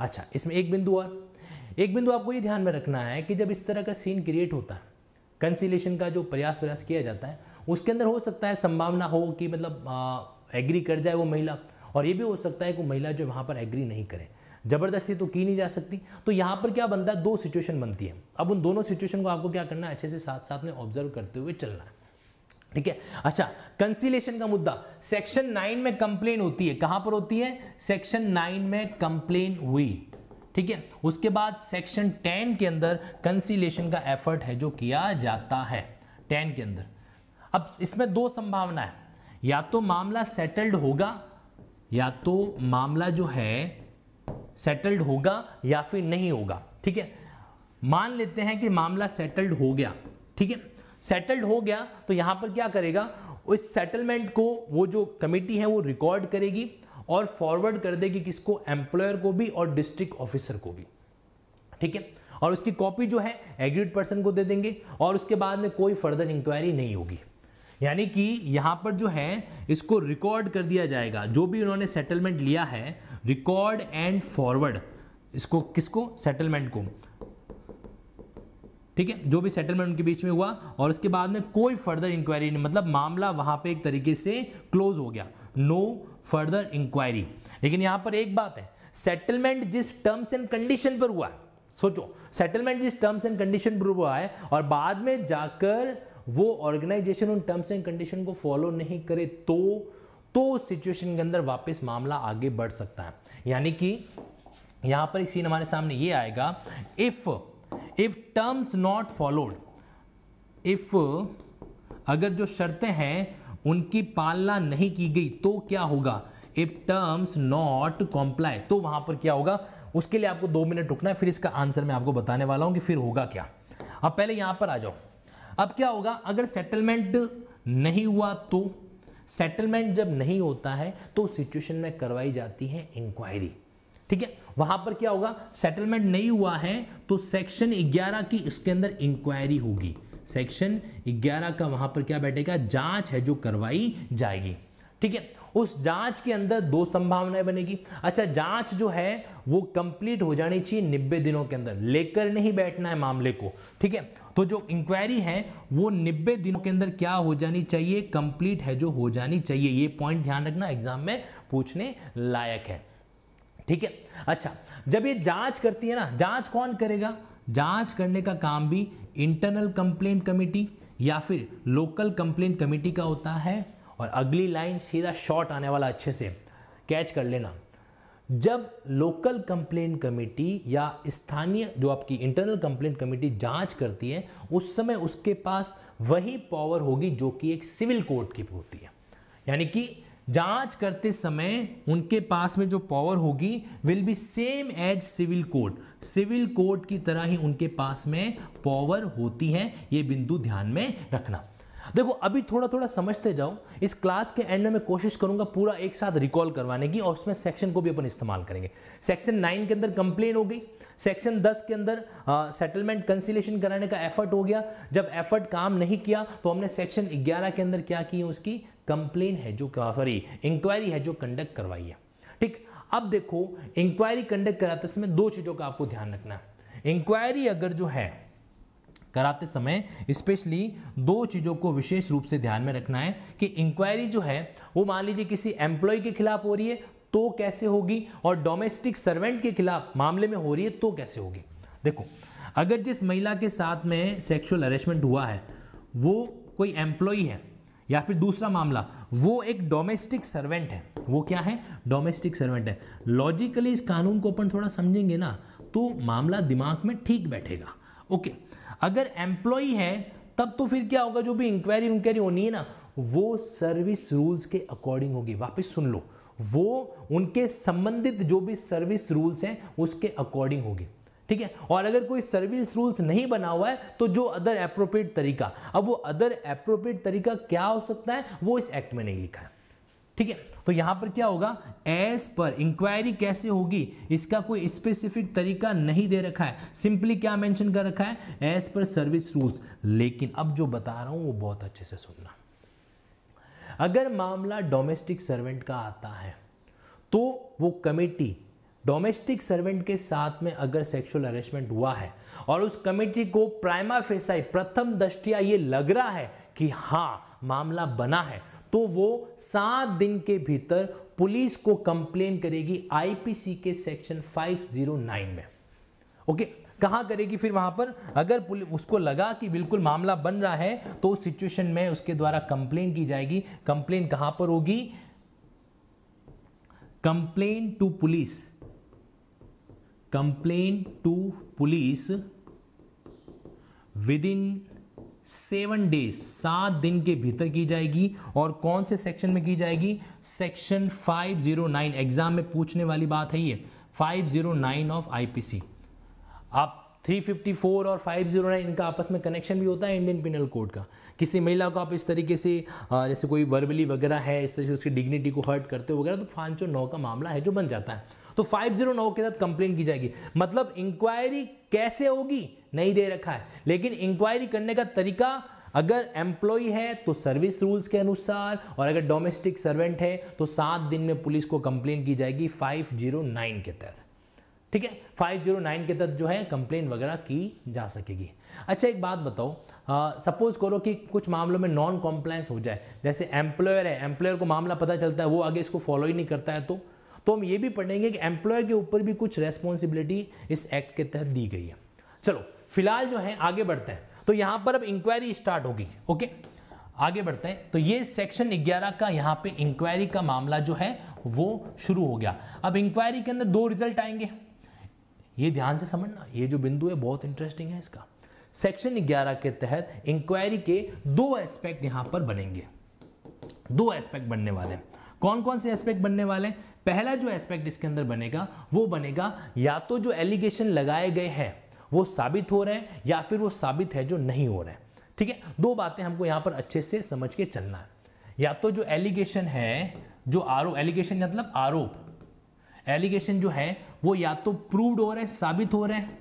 अच्छा इसमें एक बिंदु और। एक बिंदु आपको ये ध्यान में रखना है कि जब इस तरह का सीन क्रिएट होता है कंसिलेशन का जो प्रयास प्रयास किया जाता है, उसके अंदर हो सकता है संभावना हो कि मतलब एग्री कर जाए वो महिला। और ये भी हो सकता है कि महिला जो वहाँ पर एग्री नहीं करे। ज़बरदस्ती तो की नहीं जा सकती। तो यहाँ पर क्या बनता है? दो सिचुएशन बनती है। अब उन दोनों सिचुएशन को आपको क्या करना है? अच्छे से साथ साथ में ऑब्ज़र्व करते हुए चलना है। ठीक है? अच्छा कंसिलेशन का मुद्दा। सेक्शन नाइन में कंप्लेन होती है। कहाँ पर होती है? सेक्शन नाइन में कंप्लेन हुई। ठीक है? उसके बाद सेक्शन टेन के अंदर कंसिलेशन का एफर्ट है जो किया जाता है। टेन के अंदर। अब इसमें दो संभावना है। या तो मामला सेटल्ड होगा, या तो मामला जो है सेटल्ड होगा या फिर नहीं होगा, ठीक है? मान लेते हैं कि मामला सेटल्ड हो गया, ठीक है? सेटल्ड हो गया तो यहाँ पर क्या करेगा? उस सेटलमेंट को, वो जो कमेटी है, वो रिकॉर्ड करेगी और फॉरवर्ड कर देगी किसको? एम्प्लॉयर को भी और डिस्ट्रिक्ट ऑफिसर को भी, ठीक है? और उसकी कॉपी जो है एग्रीड पर्सन को दे देंगे और उसके बाद में कोई फर्दर इंक्वायरी नहीं होगी। यानी कि यहाँ पर जो है, इसको रिकॉर्ड कर दिया जाएगा। जो भी उन्होंने सेटलमेंट लिया है रिकॉर्ड एंड फॉरवर्ड इसको किसको? सेटलमेंट को। ठीक है? जो भी सेटलमेंट उनके बीच में हुआ और उसके बाद में कोई फर्दर इंक्वायरी नहीं मतलब मामला वहाँ पे एक तरीके से क्लोज हो गया। नो फर्दर इंक्वायरी लेकिन यहाँ पर एक बात है सेटलमेंट जिस टर्म्स एंड कंडीशन पर हुआ सोचो सेटलमेंट जिस टर्म्स एंड कंडीशन पर हुआ है और बाद में जाकर वो ऑर्गेनाइजेशन उन टर्म्स एंड कंडीशन को फॉलो नहीं करे तो तो सिचुएशन के अंदर वापस मामला आगे बढ़ सकता है। यानी कि यहाँ पर एक सीन हमारे सामने ये आएगा if if terms not followed if अगर जो शर्तें हैं उनकी पालना नहीं की गई तो क्या होगा? इफ़ टर्म्स नॉट कॉम्प्लाई तो वहाँ पर क्या होगा? उसके लिए आपको दो मिनट रुकना है, फिर इसका आंसर मैं आपको बताने वाला हूँ कि फिर होगा क्या। अब पहले यहाँ पर आ जाओ। अब क्या होगा? अगर सेटलमेंट नहीं हुआ तो सेटलमेंट जब नहीं होता है तो सिचुएशन में करवाई जाती है इंक्वायरी ठीक है? वहाँ पर क्या होगा? सेटलमेंट नहीं हुआ है तो सेक्शन 11 की इसके अंदर इंक्वायरी होगी। सेक्शन 11 का वहाँ पर क्या बैठेगा? जाँच है जो करवाई जाएगी। ठीक है? उस जाँच के अंदर दो संभावनाएँ बनेगी। अच्छा जाँच जो है, वो कंप्लीट हो जानी चाहिए निब्बे दिनों के अंदर। लेकर नहीं बैठना है मामले को। ठीक है? तो जो इंक्वायरी है, वो निब्बे दिनों के अंदर क्या हो जानी चाहिए कंप्लीट है जो हो जानी चाहिए। ये पॉइंट ध्यान रखना एग्ज़ाम में पूछने लायक है। ठीक है? अच्छा जब ये जाँच करती है ना, जाँच कौन करेगा? जाँच करने का काम भी इंटरनल कंप्लेंट कमेटी या फिर लोकल कंप्लेंट कमेटी का होता है। और अगली लाइन सीधा शॉर्ट आने वाला अच्छे से। कैच कर लेना। जब लोकल कंप्लेंट कमेटी या स्थानीय जो आपकी इंटरनल कंप्लेंट कमेटी जाँच करती है, उस समय उसके पास वही पावर होगी जो कि एक सिविल कोर्ट की होती है। यानी कि जाँच करते समय उनके पास में जो पावर होगी will be same as civil court civil court की तरह ही उनके पास में पावर होती है, ये बिंदु ध्यान में रखना। देखो, अभी थोड़ा थोड़ा समझते जाओ, इस क्लास के एंड में मैं कोशिश करूँगा पूरा एक साथ रिकॉल करवाने की और उसमें सेक्शन को भी अपन इस्तेमाल करेंगे। सेक्शन नाइन के अंदर कंप्लेन हो गई सेक्शन 10 के अंदर सेटलमेंट कंसिलेशन कराने का एफर्ट हो गया। जब एफर्ट काम नहीं किया तो हमने सेक्शन 11 के अंदर क्या की उसकी? कंप्लेन है जो सॉरी इंक्वायरी है जो कंडक्ट करवाई है। ठीक, अब देखो इंक्वायरी कंडक्ट कराते समय दो चीज़ों का आपको ध्यान रखना है। इंक्वायरी अगर जो है कराते समय स्पेशली दो चीज़ों को विशेष रूप से ध्यान में रखना है कि इंक्वायरी जो है, वो मान लीजिए किसी एम्प्लॉय के खिलाफ हो रही है तो कैसे होगी? और डोमेस्टिक सर्वेंट के खिलाफ मामले में हो रही है तो कैसे होगी? देखो, अगर जिस महिला के साथ में सेक्सुअल अरेस्टमेंट हुआ है, वो कोई एम्प्लॉय है, या फिर दूसरा मामला, वो एक डोमेस्टिक सर्वेंट है, वो क्या है? डोमेस्टिक सर्वेंट है। लॉजिकली इस कानून को अपन थोड़ा समझेंगे ना तो मामला दिमाग में ठीक बैठेगा। ओके अगर एम्प्लॉय है, तब तो फिर क्या होगा? जो भी इंक्वायरी इंक्वायरी होनी है ना, वो सर्विस रूल्स के अकॉर्डिंग होगी। वापस सुन लो। वो उनके संबंधित जो भी सर्विस रूल्स हैं, उसके अकॉर्डिंग होगी। ठीक है? और अगर कोई सर्विस रूल्स नहीं बना हुआ है तो जो अदर अप्रोप्रिएट तरीका। अब वो अदर अप्रोप्रिएट तरीका क्या हो सकता है? वो इस एक्ट में नहीं लिखा है। ठीक है? तो यहाँ पर क्या होगा? एज पर इंक्वायरी कैसे होगी? इसका कोई स्पेसिफिक तरीका नहीं दे रखा है। सिंपली क्या मेंशन कर रखा है? एज पर सर्विस रूल्स लेकिन अब जो बता रहा हूँ, वो बहुत अच्छे से सुनना। अगर मामला डोमेस्टिक सर्वेंट का आता है तो वो कमेटी डोमेस्टिक सर्वेंट के साथ में अगर सेक्सुअल अरेस्टमेंट हुआ है, और उस कमेटी को प्राइमा फेसाई प्रथम दृष्टिया ये लग रहा है कि हाँ मामला बना है तो वो सात दिन के भीतर पुलिस को कंप्लेन करेगी आईपीसी के सेक्शन 509 में। ओके कहाँ करेगी फिर वहाँ पर? अगर उसको लगा कि बिल्कुल मामला बन रहा है तो उस सिचुएशन में उसके द्वारा कंप्लेन की जाएगी। कंप्लेन कहाँ पर होगी? Complain to police complain to police within seven days, सात दिन के भीतर की जाएगी और कौन से सेक्शन में की जाएगी? सेक्शन 509 एग्ज़ाम में पूछने वाली बात है ये 509 ऑफ़ आईपीसी आप 354 और 509 इनका आपस में कनेक्शन भी होता है इंडियन पिनल कोड का। किसी महिला को आप इस तरीके से जैसे कोई वर्बली वगैरह है, इस तरीके से उसकी डिग्निटी को हर्ट करते हो वगैरह तो पाँच नौ का मामला है जो बन जाता है। तो 509 के साथ कंप्लेन की जाएगी। मतलब इंक्वायरी कैसे होगी? नहीं दे रखा है। लेकिन इंक्वायरी करने का तरीका, अगर एम्प्लॉय है तो सर्विस रूल्स के अनुसार, और अगर डोमेस्टिक सर्वेंट है तो सात दिन में पुलिस को कंप्लेन की जाएगी 509 के तहत। ठीक है? 509 के तहत जो है कंप्लेन वगैरह की जा सकेगी। अच्छा एक बात बताओ। सपोज़ करो कि कुछ मामलों में नॉन कॉम्प्लायंस हो जाए। जैसे एम्प्लॉयर है एम्प्लॉयर को मामला पता चलता है, वो आगे इसको फॉलो ही नहीं करता है तो? तो हम ये भी पढ़ेंगे कि एम्प्लॉय के ऊपर भी कुछ रेस्पॉन्सिबिलिटी इस एक्ट के तहत दी गई है। चलो, फ़िलहाल जो है, आगे बढ़ते हैं। तो यहाँ पर अब इंक्वायरी स्टार्ट होगी ओके आगे बढ़ते हैं। तो ये सेक्शन 11 का यहाँ पे इंक्वायरी का मामला जो है, वो शुरू हो गया। अब इंक्वायरी के अंदर दो रिज़ल्ट आएँगे। ये ध्यान से समझना, ये जो बिंदु है, बहुत इंटरेस्टिंग है इसका। सेक्शन 11 के तहत इंक्वायरी के दो एस्पेक्ट यहाँ पर बनेंगे। दो एस्पेक्ट बनने वाले कौन कौन से एस्पेक्ट बनने वाले हैं? पहला जो एस्पेक्ट इसके अंदर बनेगा, वो बनेगा, या तो जो एलिगेशन लगाए गए हैं, वो साबित हो रहे हैं, या फिर वो साबित है जो नहीं हो रहे हैं। ठीक है? दो बातें हमको यहाँ पर अच्छे से समझ के चलना है। या तो जो एलिगेशन है, जो आरोप एलिगेशन मतलब आरोप। एलिगेशन जो है, वो या तो प्रूव्ड हो रहे हैं, साबित हो रहे हैं,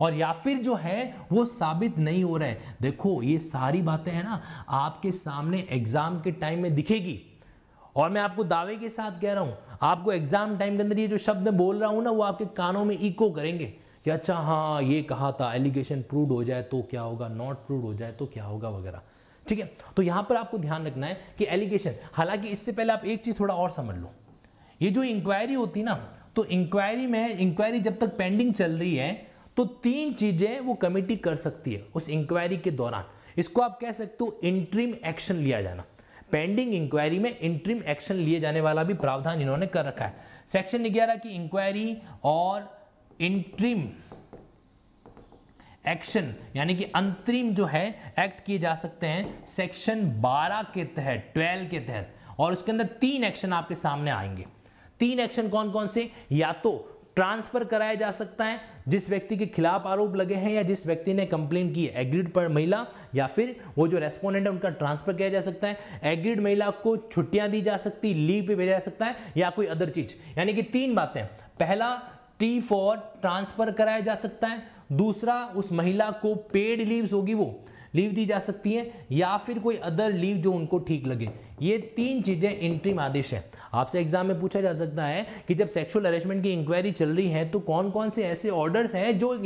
और या फिर जो है, वो साबित नहीं हो रहे है। देखो, ये सारी बातें हैं ना, आपके सामने एग्ज़ाम के टाइम में दिखेगी। और मैं आपको दावे के साथ कह रहा हूँ, आपको एग्ज़ाम टाइम के अंदर ये जो शब्द मैं बोल रहा हूँ ना, वो आपके कानों में इको करेंगे कि अच्छा हाँ ये कहा था एलिगेशन प्रूव हो जाए तो क्या होगा नॉट प्रूव हो जाए तो क्या होगा वगैरह। ठीक है? तो यहाँ पर आपको ध्यान रखना है कि एलिगेशन हालाँकि इससे पहले आप एक चीज़ थोड़ा और समझ लो। ये जो इंक्वायरी होती ना तो इंक्वायरी में इंक्वायरी जब तक पेंडिंग चल रही है तो तीन चीज़ें वो कमेटी कर सकती है उस इंक्वायरी के दौरान। इसको आप कह सकते हो इंट्रीम एक्शन लिया जाना। पेंडिंग इंक्वायरी में इंट्रीम एक्शन लिए जाने वाला भी प्रावधान इन्होंने कर रखा है। सेक्शन ग्यारह की इंक्वायरी और इंट्रीम एक्शन यानी कि अंतरिम जो है एक्ट किए जा सकते हैं सेक्शन 12 के तहत 12 के तहत। और उसके अंदर तीन एक्शन आपके सामने आएँगे। तीन एक्शन कौन कौन से? या तो ट्रांसफ़र कराया जा सकता है। जिस व्यक्ति के खिलाफ आरोप लगे हैं या जिस व्यक्ति ने कंप्लेन की एग्रीड पर महिला या फिर वो जो रेस्पोंडेंट है उनका ट्रांसफ़र किया जा सकता है। एग्रीड महिला को छुट्टियाँ दी जा सकती, लीव पे भेजा जा सकता है या कोई अदर चीज़। यानी कि तीन बातें। पहला, टी फॉर ट्रांसफ़र कराया जा सकता है। दूसरा, उस महिला को पेड लीव्स होगी वो, लीव दी जा सकती है या फिर कोई अदर लीव जो उनको ठीक लगे। ये तीन चीज़ें इंट्रीम आदेश है। आपसे एग्ज़ाम में पूछा जा सकता है कि जब सेक्सुअल अरेंजमेंट की इंक्वायरी चल रही है तो कौन कौन से ऐसे ऑर्डर्स हैं जो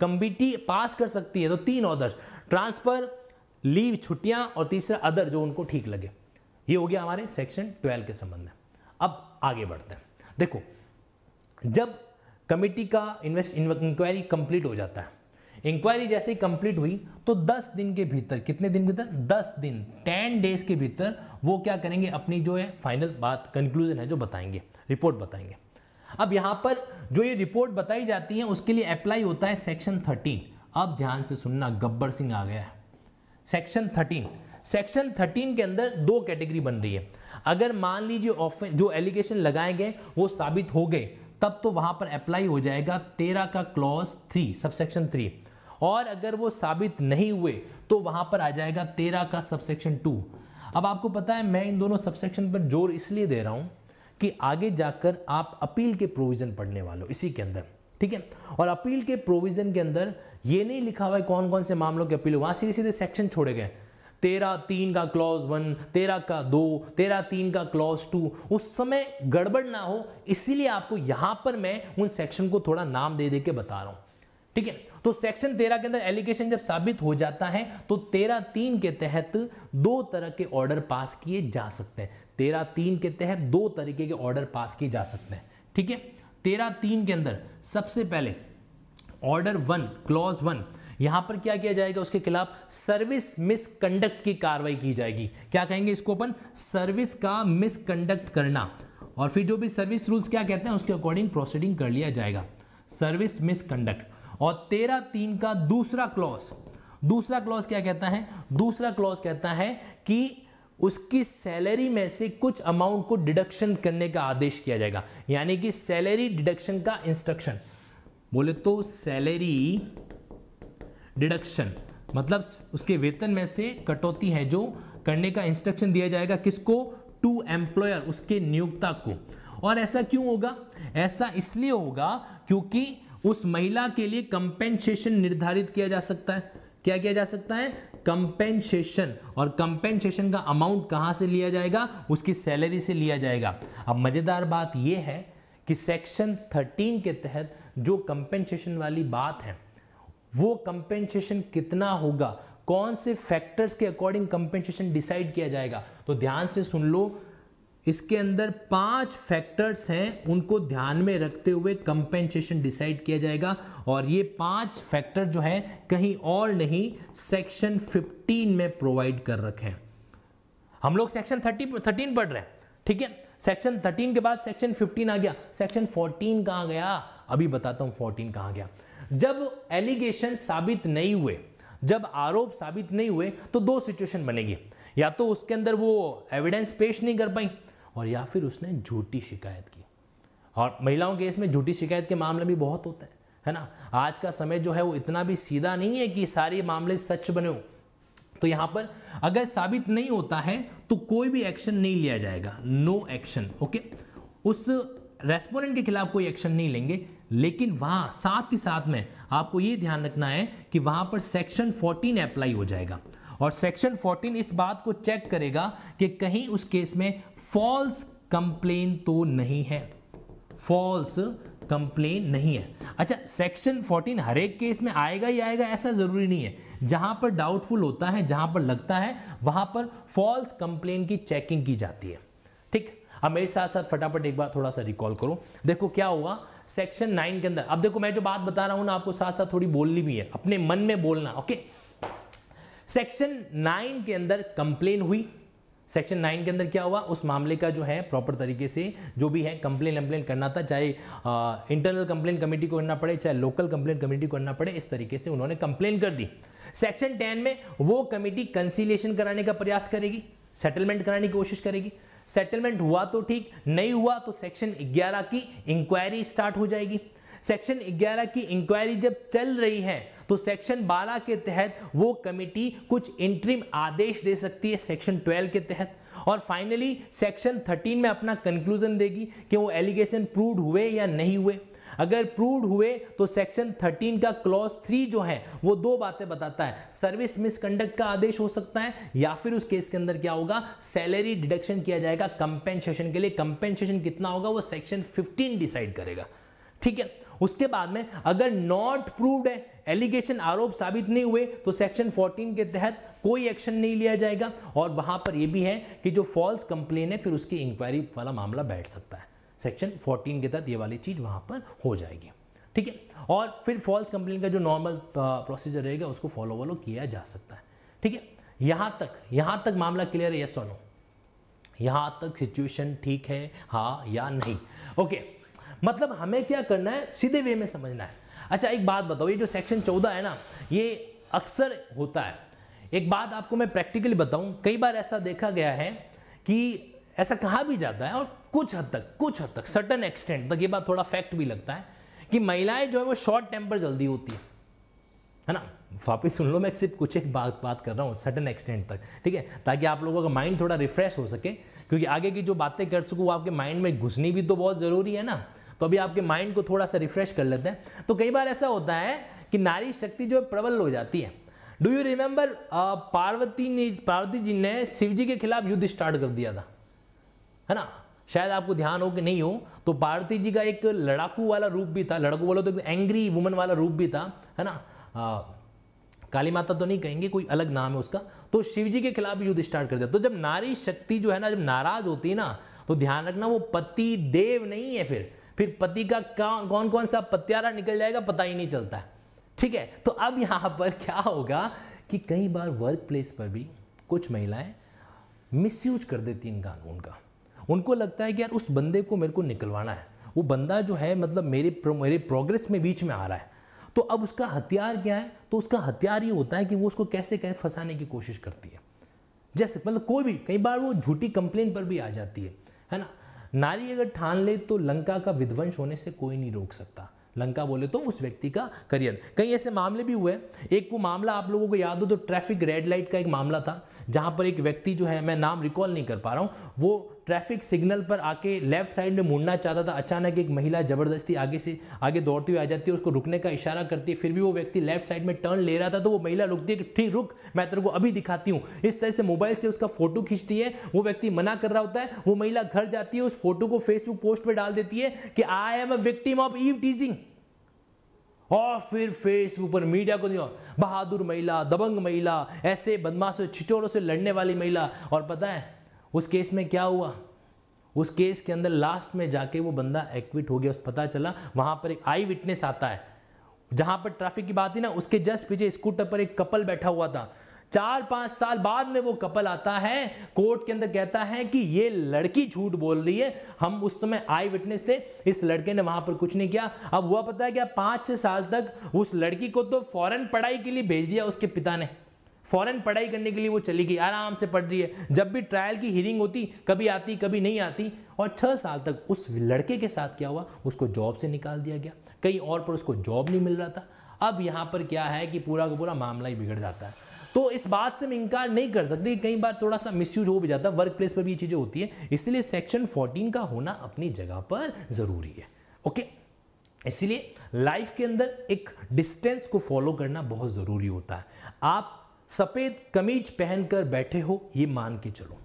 कमिटी पास कर सकती है? तो तीन ऑर्डर्स ट्रांसफ़र लीव छुट्टियाँ और तीसरा अदर जो उनको ठीक लगे। ये हो गया हमारे सेक्शन ट्वेल्व के संबंध में। अब आगे बढ़ते हैं। देखो, जब कमिटी का इन्वेस्ट इंक्वायरी कंप्लीट हो जाता है इंक्वायरी जैसे ही कंप्लीट हुई तो 10 दिन के भीतर, कितने दिन के भीतर? 10 दिन। 10 डेज़ के भीतर वो क्या करेंगे? अपनी जो है फाइनल बात कंक्लूजन है जो बताएँगे रिपोर्ट बताएँगे। अब यहाँ पर जो ये रिपोर्ट बताई जाती है, उसके लिए अप्लाई होता है सेक्शन 13 अब ध्यान से सुनना, गब्बर सिंह आ गया है। सेक्शन 13 सेक्शन 13 के अंदर दो कैटेगरी बन रही है। अगर मान लीजिए जो एलिगेशन लगाए गए, वो साबित हो गए, तब तो वहाँ पर अप्लाई हो जाएगा तेरह का क्लॉज थ्री सबसेक्शन थ्री और अगर वो साबित नहीं हुए तो वहाँ पर आ जाएगा तेरह का सबसेक्शन टू अब आपको पता है, मैं इन दोनों सबसेक्शन पर ज़ोर इसलिए दे रहा हूँ कि आगे जाकर आप अपील के प्रोविज़न पढ़ने वालों इसी के अंदर। ठीक है? और अपील के प्रोविज़न के अंदर ये नहीं लिखा हुआ है कौन कौन से मामलों के अपील वहाँ सीधे सीधे सेक्शन छोड़े गए। तेरह, तीन का क्लॉज वन तेरह का दो, तेरह, तीन का क्लॉज टू उस समय गड़बड़ ना हो, इसीलिए आपको यहाँ पर मैं उन सेक्शन को थोड़ा नाम दे दे के बता रहा हूँ। ठीक है? तो सेक्शन तेरह के अंदर एलिगेशन जब साबित हो जाता है तो तेरह तीन के तहत दो तरह के ऑर्डर पास किए जा सकते हैं। तेरह तीन के तहत दो तरीके के ऑर्डर पास किए जा सकते हैं। ठीक है? तेरह तीन के अंदर सबसे पहले ऑर्डर वन क्लॉज वन यहाँ पर क्या किया जाएगा? उसके खिलाफ सर्विस मिसकंडक्ट की कार्रवाई की जाएगी। क्या कहेंगे इसको अपन? सर्विस का मिसकंडक्ट करना। और फिर जो भी सर्विस रूल्स क्या कहते हैं? उसके अकॉर्डिंग प्रोसीडिंग कर लिया जाएगा। सर्विस मिसकंडक्ट और तेरह तीन का दूसरा क्लॉज दूसरा क्लॉज क्या कहता है? दूसरा क्लॉज कहता है कि उसकी सैलरी में से कुछ अमाउंट को डिडक्शन करने का आदेश किया जाएगा। यानी कि सैलरी डिडक्शन का इंस्ट्रक्शन बोले तो सैलरी डिडक्शन मतलब उसके वेतन में से कटौती है जो करने का इंस्ट्रक्शन दिया जाएगा किसको? टू एम्प्लॉयर उसके नियोक्ता को। और ऐसा क्यों होगा? ऐसा इसलिए होगा क्योंकि उस महिला के लिए कंपेंसेशन निर्धारित किया जा सकता है। क्या किया जा सकता है? कंपेंसेशन और कंपेंसेशन का अमाउंट कहाँ से लिया जाएगा? उसकी सैलरी से लिया जाएगा। अब मज़ेदार बात यह है कि सेक्शन 13 के तहत जो कंपेंसेशन वाली बात है, वो कंपेंसेशन कितना होगा? कौन से फैक्टर्स के अकॉर्डिंग कंपेंसेशन डिसाइड किया जाएगा? तो ध्यान से सुन लो इसके अंदर पाँच फैक्टर्स हैं, उनको ध्यान में रखते हुए कंपेंसेशन डिसाइड किया जाएगा। और ये पाँच फैक्टर जो है, कहीं और नहीं सेक्शन 15 में प्रोवाइड कर रखे हैं। हम लोग सेक्शन 30 13 पढ़ रहे हैं, ठीक है? सेक्शन 13 के बाद सेक्शन 15 आ गया। सेक्शन 14 कहाँ गया? अभी बताता हूँ 14 कहाँ गया। जब एलिगेशन साबित नहीं हुए, जब आरोप साबित नहीं हुए तो दो सिचुएशन बनेगी। या तो उसके अंदर वो एविडेंस पेश नहीं कर पाई और या फिर उसने झूठी शिकायत की। और महिलाओं के केस में झूठी शिकायत के मामले भी बहुत होते हैं, है ना? आज का समय जो है वो इतना भी सीधा नहीं है कि सारे मामले सच बने हो। तो यहाँ पर अगर साबित नहीं होता है तो कोई भी एक्शन नहीं लिया जाएगा। नो एक्शन ओके उस रेस्पोनेंट के खिलाफ कोई एक्शन नहीं लेंगे, लेकिन वहाँ साथ ही साथ में आपको ये ध्यान रखना है कि वहाँ पर सेक्शन 14 अप्लाई हो जाएगा। और सेक्शन 14 इस बात को चेक करेगा कि कहीं उस केस में फॉल्स कंप्लेन तो नहीं है। फॉल्स कंप्लेन नहीं है। अच्छा सेक्शन 14 हर एक केस में आएगा ही आएगा, ऐसा ज़रूरी नहीं है। जहाँ पर डाउटफुल होता है, जहाँ पर लगता है, वहाँ पर फॉल्स कंप्लेन की चेकिंग की जाती है। ठीक? अब मेरे साथ साथ फटाफट एक बार थोड़ा सा रिकॉल करो। देखो क्या हुआ? सेक्शन नाइन के अंदर, अब देखो मैं जो बात बता रहा हूँ ना, आपको साथ साथ थोड़ी बोलनी भी है। अपने मन में बोलना ओके सेक्शन नाइन के अंदर कंप्लेन हुई। सेक्शन नाइन के अंदर क्या हुआ? उस मामले का जो है प्रॉपर तरीके से जो भी है कंप्लेन कंप्लेन करना था। चाहे इंटरनल कंप्लेन कमेटी को करना पड़े, चाहे लोकल कंप्लेन कमेटी को करना पड़े, इस तरीके से उन्होंने कंप्लेन कर दी। सेक्शन टेन में वो कमेटी कंसिलेशन कराने का प्रयास करेगी सेटलमेंट कराने की कोशिश करेगी। सेटलमेंट हुआ तो ठीक, नहीं हुआ तो सेक्शन 11 की इंक्वायरी स्टार्ट हो जाएगी। सेक्शन 11 की इंक्वायरी जब चल रही है तो सेक्शन 12 के तहत वो कमेटी कुछ इंट्रीम आदेश दे सकती है सेक्शन 12 के तहत। और फाइनली सेक्शन 13 में अपना कंक्लूजन देगी कि वो एलिगेशन प्रूव हुए या नहीं हुए। अगर प्रूव हुए तो सेक्शन 13 का क्लॉज थ्री जो है, वो दो बातें बताता है। सर्विस मिसकंडक्ट का आदेश हो सकता है, या फिर उस केस के अंदर क्या होगा? सैलरी डिडक्शन किया जाएगा कंपेंसेशन के लिए। कंपेंसेशन कितना होगा? वो सेक्शन 15 डिसाइड करेगा। ठीक है? उसके बाद में अगर नॉट प्रूव्ड है एलिगेशन आरोप साबित नहीं हुए तो सेक्शन 14 के तहत कोई एक्शन नहीं लिया जाएगा। और वहाँ पर यह भी है कि जो फॉल्स कंप्लेन है, फिर उसकी इंक्वायरी वाला मामला बैठ सकता है। सेक्शन 14 के तहत ये वाली चीज़ वहाँ पर हो जाएगी। ठीक है? और फिर फॉल्स कंप्लेन का जो नॉर्मल प्रोसीजर रहेगा, उसको फॉलो वॉलो किया जा सकता है। ठीक है? यहाँ तक यहाँ तक मामला क्लियर है यस और नो यहाँ तक सिचुएशन ठीक है हाँ या नहीं? ओके मतलब हमें क्या करना है? सीधे वे में समझना है। अच्छा एक बात बताओ, ये जो सेक्शन चौदह है ना, ये अक्सर होता है। एक बात आपको मैं प्रैक्टिकली बताऊँ, कई बार ऐसा देखा गया है कि ऐसा कहा भी जाता है और कुछ हद तक, कुछ हद तक सर्टन एक्सटेंट तक, ये बात थोड़ा फैक्ट भी लगता है कि महिलाएँ जो है वो शॉर्ट टेम्पर जल्दी होती है। है ना? वापिस सुन लो, मैं सिर्फ़ कुछ एक बात बात कर रहा हूँ सर्टन एक्सटेंट तक, ठीक है? ताकि आप लोगों का माइंड थोड़ा रिफ्रेश हो सके, क्योंकि आगे की जो बातें कर सकूँ आपके माइंड में घुसनी भी तो बहुत ज़रूरी है ना। तो अभी आपके माइंड को थोड़ा सा रिफ्रेश कर लेते हैं। तो कई बार ऐसा होता है कि नारी शक्ति जो प्रबल हो जाती है। डू यू रिमेंबर पार्वती ने पार्वती जी ने शिव जी के खिलाफ युद्ध स्टार्ट कर दिया था? है ना? शायद आपको ध्यान हो कि नहीं हो तो पार्वती जी का एक लड़ाकू वाला रूप भी था। लड़कू बोलो तो एक एंग्री वुमन वाला रूप भी था है ना? आ, काली माता तो नहीं कहेंगे कोई अलग नाम है उसका। तो शिव जी के खिलाफ युद्ध स्टार्ट कर दिया। तो जब नारी शक्ति जो है ना जब नाराज़ होती है ना तो ध्यान रखना वो पति देव नहीं है फिर। फिर पति का कौन कौन सा पत्यारा निकल जाएगा पता ही नहीं चलता। ठीक है? तो अब यहाँ पर क्या होगा कि कई बार वर्क प्लेस पर भी कुछ महिलाएँ मिसयूज कर देती इन कानून का। उनको लगता है कि यार उस बंदे को मेरे को निकलवाना है। वो बंदा जो है मतलब मेरे प्रो, मेरे प्रोग्रेस में बीच में आ रहा है। तो अब उसका हथियार क्या है? तो उसका हथियार ये होता है कि वो उसको कैसे कैसे फंसाने की कोशिश करती है। जैसे मतलब कोई भी कई बार वो झूठी कंप्लेन पर भी आ जाती है है ना? नारी अगर ठान ले तो लंका का विध्वंस होने से कोई नहीं रोक सकता। लंका बोले तो उस व्यक्ति का करियर। कई ऐसे मामले भी हुए। एक वो मामला आप लोगों को याद हो तो ट्रैफ़िक रेड लाइट का एक मामला था। जहाँ पर एक व्यक्ति जो है, मैं नाम रिकॉल नहीं कर पा रहा हूँ, वो ट्रैफ़िक सिग्नल पर आके लेफ़्ट साइड में मुड़ना चाहता था। अचानक एक महिला ज़बरदस्ती आगे से, आगे दौड़ती हुई आ जाती है, उसको रुकने का इशारा करती है, फिर भी वो व्यक्ति लेफ़्ट साइड में टर्न ले रहा था तो वो महिला रुकती है कि ठीक, रुक, मैं तेरे को अभी दिखाती हूँ। इस तरह से मोबाइल से उसका फ़ोटो खींचती है, वो व्यक्ति मना कर रहा होता है, वो महिला घर जाती है, उस फ़ोटो को फेसबुक पोस्ट पर डाल देती है कि I am a victim of eve teasing और फिर फेसबुक पर मीडिया को दिया, बहादुर महिला, दबंग महिला, ऐसे बदमाशों छिचोरों से लड़ने वाली महिला। और पता है, उस केस में क्या हुआ? उस केस के अंदर लास्ट में जाके वो बंदा एक्विट हो गया। उस पता चला, वहाँ पर एक आई विटनेस आता है। जहाँ पर ट्रैफ़िक की बात थी ना, उसके जस्ट पीछे स्कूटर पर एक कपल बैठा हुआ था। चार पाँच साल बाद में वो कपल आता है। कोर्ट के अंदर कहता है कि ये लड़की झूठ बोल रही है। हम उस समय आई विटनेस थे। इस लड़के ने वहाँ पर कुछ नहीं किया। अब हुआ पता है क्या? पाँच छह साल तक उस लड़की को तो फॉरन पढ़ाई के लिए भेज दिया उसके पिता ने। फॉरेन पढ़ाई करने के लिए वो चली गई। आराम से पढ़ रही है। जब भी ट्रायल की हियरिंग होती, कभी आती, कभी नहीं आती। और छः साल तक उस लड़के के साथ क्या हुआ? उसको जॉब से निकाल दिया गया। कहीं और पर उसको जॉब नहीं मिल रहा था। अब यहाँ पर क्या है कि पूरा का पूरा मामला ही बिगड़ जाता है। तो इस बात से हम इनकार नहीं कर सकती कई बार थोड़ा सा मिसयूज हो भी जाता है। वर्क प्लेस पर भी ये चीज़ें होती है। इसलिए सेक्शन 14 का होना अपनी जगह पर ज़रूरी है। ओके इसलिए लाइफ के अंदर एक डिस्टेंस को फॉलो करना बहुत ज़रूरी होता है। आप सफ़ेद कमीज पहनकर बैठे हो, ये मान के चलो।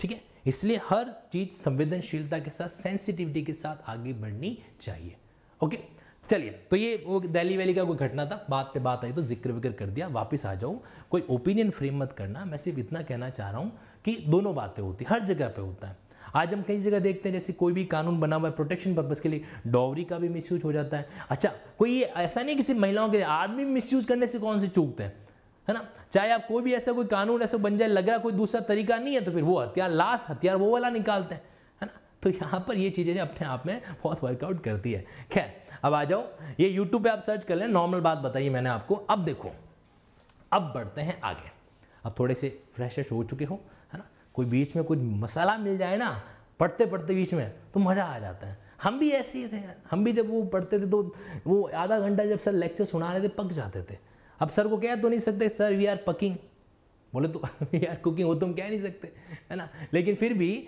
ठीक है? इसलिए हर चीज़ संवेदनशीलता के साथ सेंसिटिविटी के साथ आगे बढ़नी चाहिए। ओके चलिए तो ये वो दिल्ली वैली का कोई घटना था, बात पे बात आई तो ज़िक्र विक्र कर दिया, वापस आ जाऊँ। कोई ओपिनियन फ्रेम मत करना, मैं सिर्फ़ इतना कहना चाह रहा हूँ कि दोनों बातें होती, हर जगह पे होता है। आज हम कई जगह देखते हैं, जैसे कोई भी कानून बना हुआ है प्रोटेक्शन पर्पज़ के लिए डॉवरी का भी मिसयूज हो जाता है। अच्छा कोई ये ऐसा नहीं कि सिर्फ़ महिलाओं के आदमी मिसयूज करने से कौन से चूकते हैं, है ना? चाहे आप कोई भी ऐसा कोई कानून, ऐसा बन जाए, लग रहा कोई दूसरा तरीका नहीं है तो फिर वो हथियार लास्ट हथियार वो वाला निकालते हैं, है ना? तो यहाँ पर ये चीज़ें अपने आप में बहुत वर्कआउट करती है। खैर अब आ जाओ, ये यूट्यूब पे आप सर्च कर लें नॉर्मल बात बताइए मैंने आपको। अब देखो, अब बढ़ते हैं आगे। अब थोड़े से फ्रेश हो चुके हो, है ना? कोई बीच में कोई मसाला मिल जाए ना, पढ़ते पढ़ते बीच में तो मज़ा आ जाता है। हम भी ऐसे ही थे, हम भी जब वो पढ़ते थे तो वो आधा घंटा जब सर लेक्चर सुना रहे थे, पक जाते थे। अब सर को कह तो नहीं सकते सर वी आर पकिंग बोले तो वी आर कुकिंग वो तुम कह नहीं सकते, है ना? लेकिन फिर भी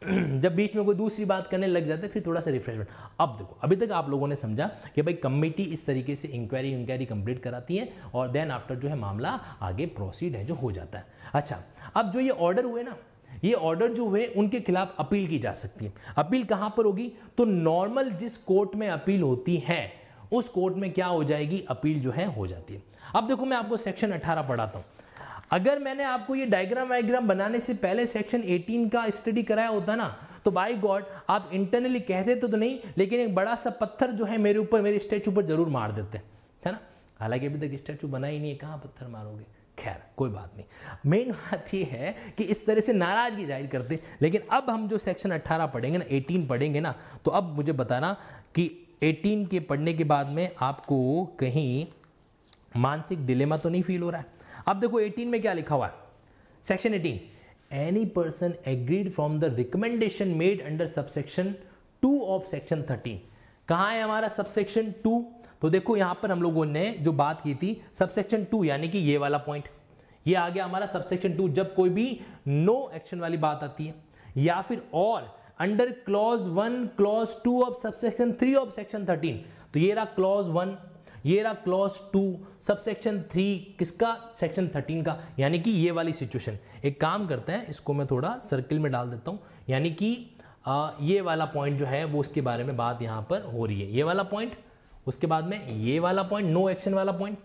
जब बीच में कोई दूसरी बात करने लग जाते फिर थोड़ा सा रिफ्रेशमेंट अब देखो, अभी तक आप लोगों ने समझा कि भाई कमेटी इस तरीके से इंक्वायरी इंक्वायरी कंप्लीट कराती है और देन आफ्टर जो है मामला आगे प्रोसीड है, जो हो जाता है। अच्छा अब जो ये ऑर्डर हुए ना, ये ऑर्डर जो हुए, उनके खिलाफ अपील की जा सकती है। अपील कहाँ पर होगी? तो नॉर्मल जिस कोर्ट में अपील होती है, उस कोर्ट में क्या हो जाएगी? अपील जो है, हो जाती है। अब देखो, मैं आपको सेक्शन 18 पढ़ाता हूँ। अगर मैंने आपको ये डायग्राम वाइग्राम बनाने से पहले सेक्शन 18 का स्टडी कराया होता ना तो बाई गॉड आप इंटरनली कहते तो, तो नहीं लेकिन एक बड़ा सा पत्थर जो है मेरे ऊपर मेरे स्टैचू पर ज़रूर मार देते है ना? हालाँकि अभी तक स्टैचू बना ही नहीं है कहाँ पत्थर मारोगे? खैर कोई बात नहीं। मेन बात ये है कि इस तरह से नाराज़गी ज़ाहिर करते लेकिन अब हम जो सेक्शन 18 पढ़ेंगे ना 18 पढ़ेंगे ना तो अब मुझे बताना कि 18 के पढ़ने के बाद में आपको कहीं मानसिक डिलेमा तो नहीं फील हो रहा है? अब देखो 18 में क्या लिखा हुआ है? Section 18 any person aggrieved from the recommendation made under subsection 2 of section 13 कहाँ है हमारा सबसेक्शन 2 तो देखो यहाँ पर हम लोगों ने जो बात की थी सबसेक्शन 2 यानी कि ये वाला पॉइंट ये आ गया हमारा सबसेक्शन 2 जब कोई भी नो एक्शन वाली बात आती है, या फिर और under clause one clause two of subsection three of section thirteen तो ये रहा क्लॉज वन ये रहा clause two sub section three किसका? सेक्शन थर्टीन का। यानी कि ये वाली सिचुएशन एक काम करते हैं इसको मैं थोड़ा सर्किल में डाल देता हूँ। यानी कि आ, ये वाला पॉइंट जो है वो उसके बारे में बात यहाँ पर हो रही है। ये वाला पॉइंट उसके बाद में ये वाला पॉइंट नो एक्शन वाला पॉइंट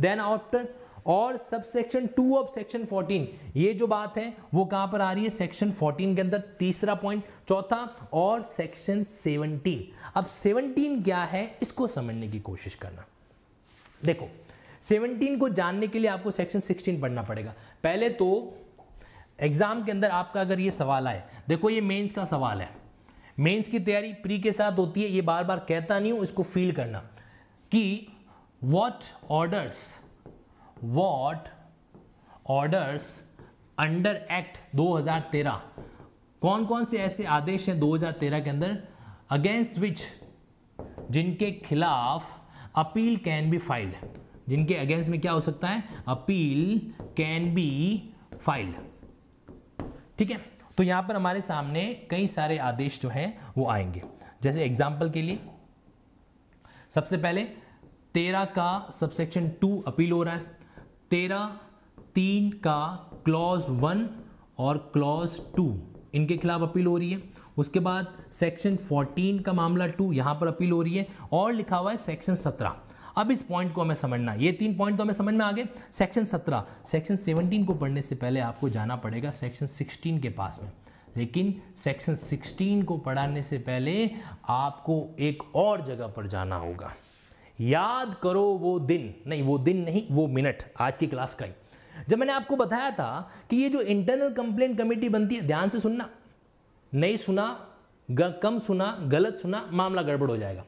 देन आफ्टर और sub section two of section 14 ये जो बात है वो कहाँ पर आ रही है? सेक्शन 14 के अंदर तीसरा पॉइंट चौथा और सेक्शन 17 अब 17 क्या है इसको समझने की कोशिश करना। देखो 17 को जानने के लिए आपको सेक्शन 16 पढ़ना पड़ेगा। पहले तो एग्ज़ाम के अंदर आपका अगर ये सवाल आए, देखो ये मेंस का सवाल है। मेंस की तैयारी प्री के साथ होती है, ये बार बार कहता नहीं हूँ, इसको फील करना। कि what orders what orders under act 2013 कौन कौन से ऐसे आदेश हैं 2013 के अंदर अगेंस्ट विच जिनके खिलाफ अपील कैन बी फाइल्ड। जिनके अगेंस्ट में क्या हो सकता है? Appeal can be filed. ठीक है? तो यहाँ पर हमारे सामने कई सारे आदेश जो हैं, वो आएँगे। जैसे एग्ज़ाम्पल के लिए, सबसे पहले, तेरह का सबसेक्शन टू अपील हो रहा है। तेरह, तीन का क्लॉज वन और क्लॉज टू इनके खिलाफ अपील हो रही है। उसके बाद सेक्शन 14 का मामला टू यहाँ पर अपील हो रही है और लिखा हुआ है सेक्शन 17 अब इस पॉइंट को हमें समझना ये तीन पॉइंट तो हमें समझ में आ गए। सेक्शन 17 सेक्शन 17 को पढ़ने से पहले आपको जाना पड़ेगा सेक्शन 16 के पास में। लेकिन सेक्शन 16 को पढ़ाने से पहले आपको एक और जगह पर जाना होगा। याद करो वो दिन। नहीं, वो दिन नहीं, वो मिनट आज की क्लास का ही। जब मैंने आपको बताया था कि ये जो इंटरनल कंप्लेंट कमेटी बनती है, ध्यान से सुनना। नहीं सुना कम सुना, गलत सुना, मामला गड़बड़ हो जाएगा।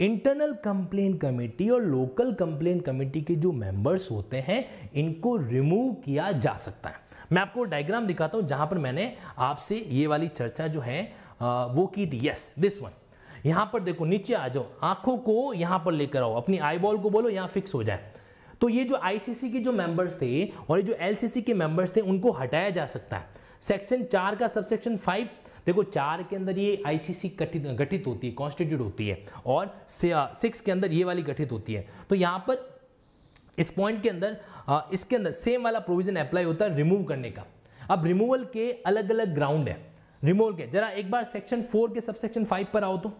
इंटरनल कंप्लेन कमेटी और लोकल कंप्लेन कमेटी के जो मेंबर्स होते हैं, इनको रिमूव किया जा सकता है। मैं आपको डायग्राम दिखाता हूँ, जहाँ पर मैंने आपसे ये वाली चर्चा जो है वो की थी। यस दिस वन यहाँ पर देखो, नीचे आ जाओ। आँखों को यहाँ पर लेकर आओ। अपनी आई बॉल को बोलो, यहाँ फिक्स हो जाए। तो ये जो आईसीसी के जो मेंबर्स थे और ये जो एलसीसी के मेंबर्स थे, उनको हटाया जा सकता है। सेक्शन चार का सबसेक्शन फाइव देखो चार के अंदर ये आईसीसी गठित गठित होती है कॉन्स्टिट्यूट होती है, और सिक्स के अंदर ये वाली गठित होती है। तो यहाँ पर इस पॉइंट के अंदर इसके अंदर सेम वाला प्रोविज़न अप्लाई होता है रिमूव करने का। अब रिमूवल के अलग अलग ग्राउंड है। रिमूवल के, जरा एक बार सेक्शन फोर के सबसेक्शन फाइव पर आओ तो।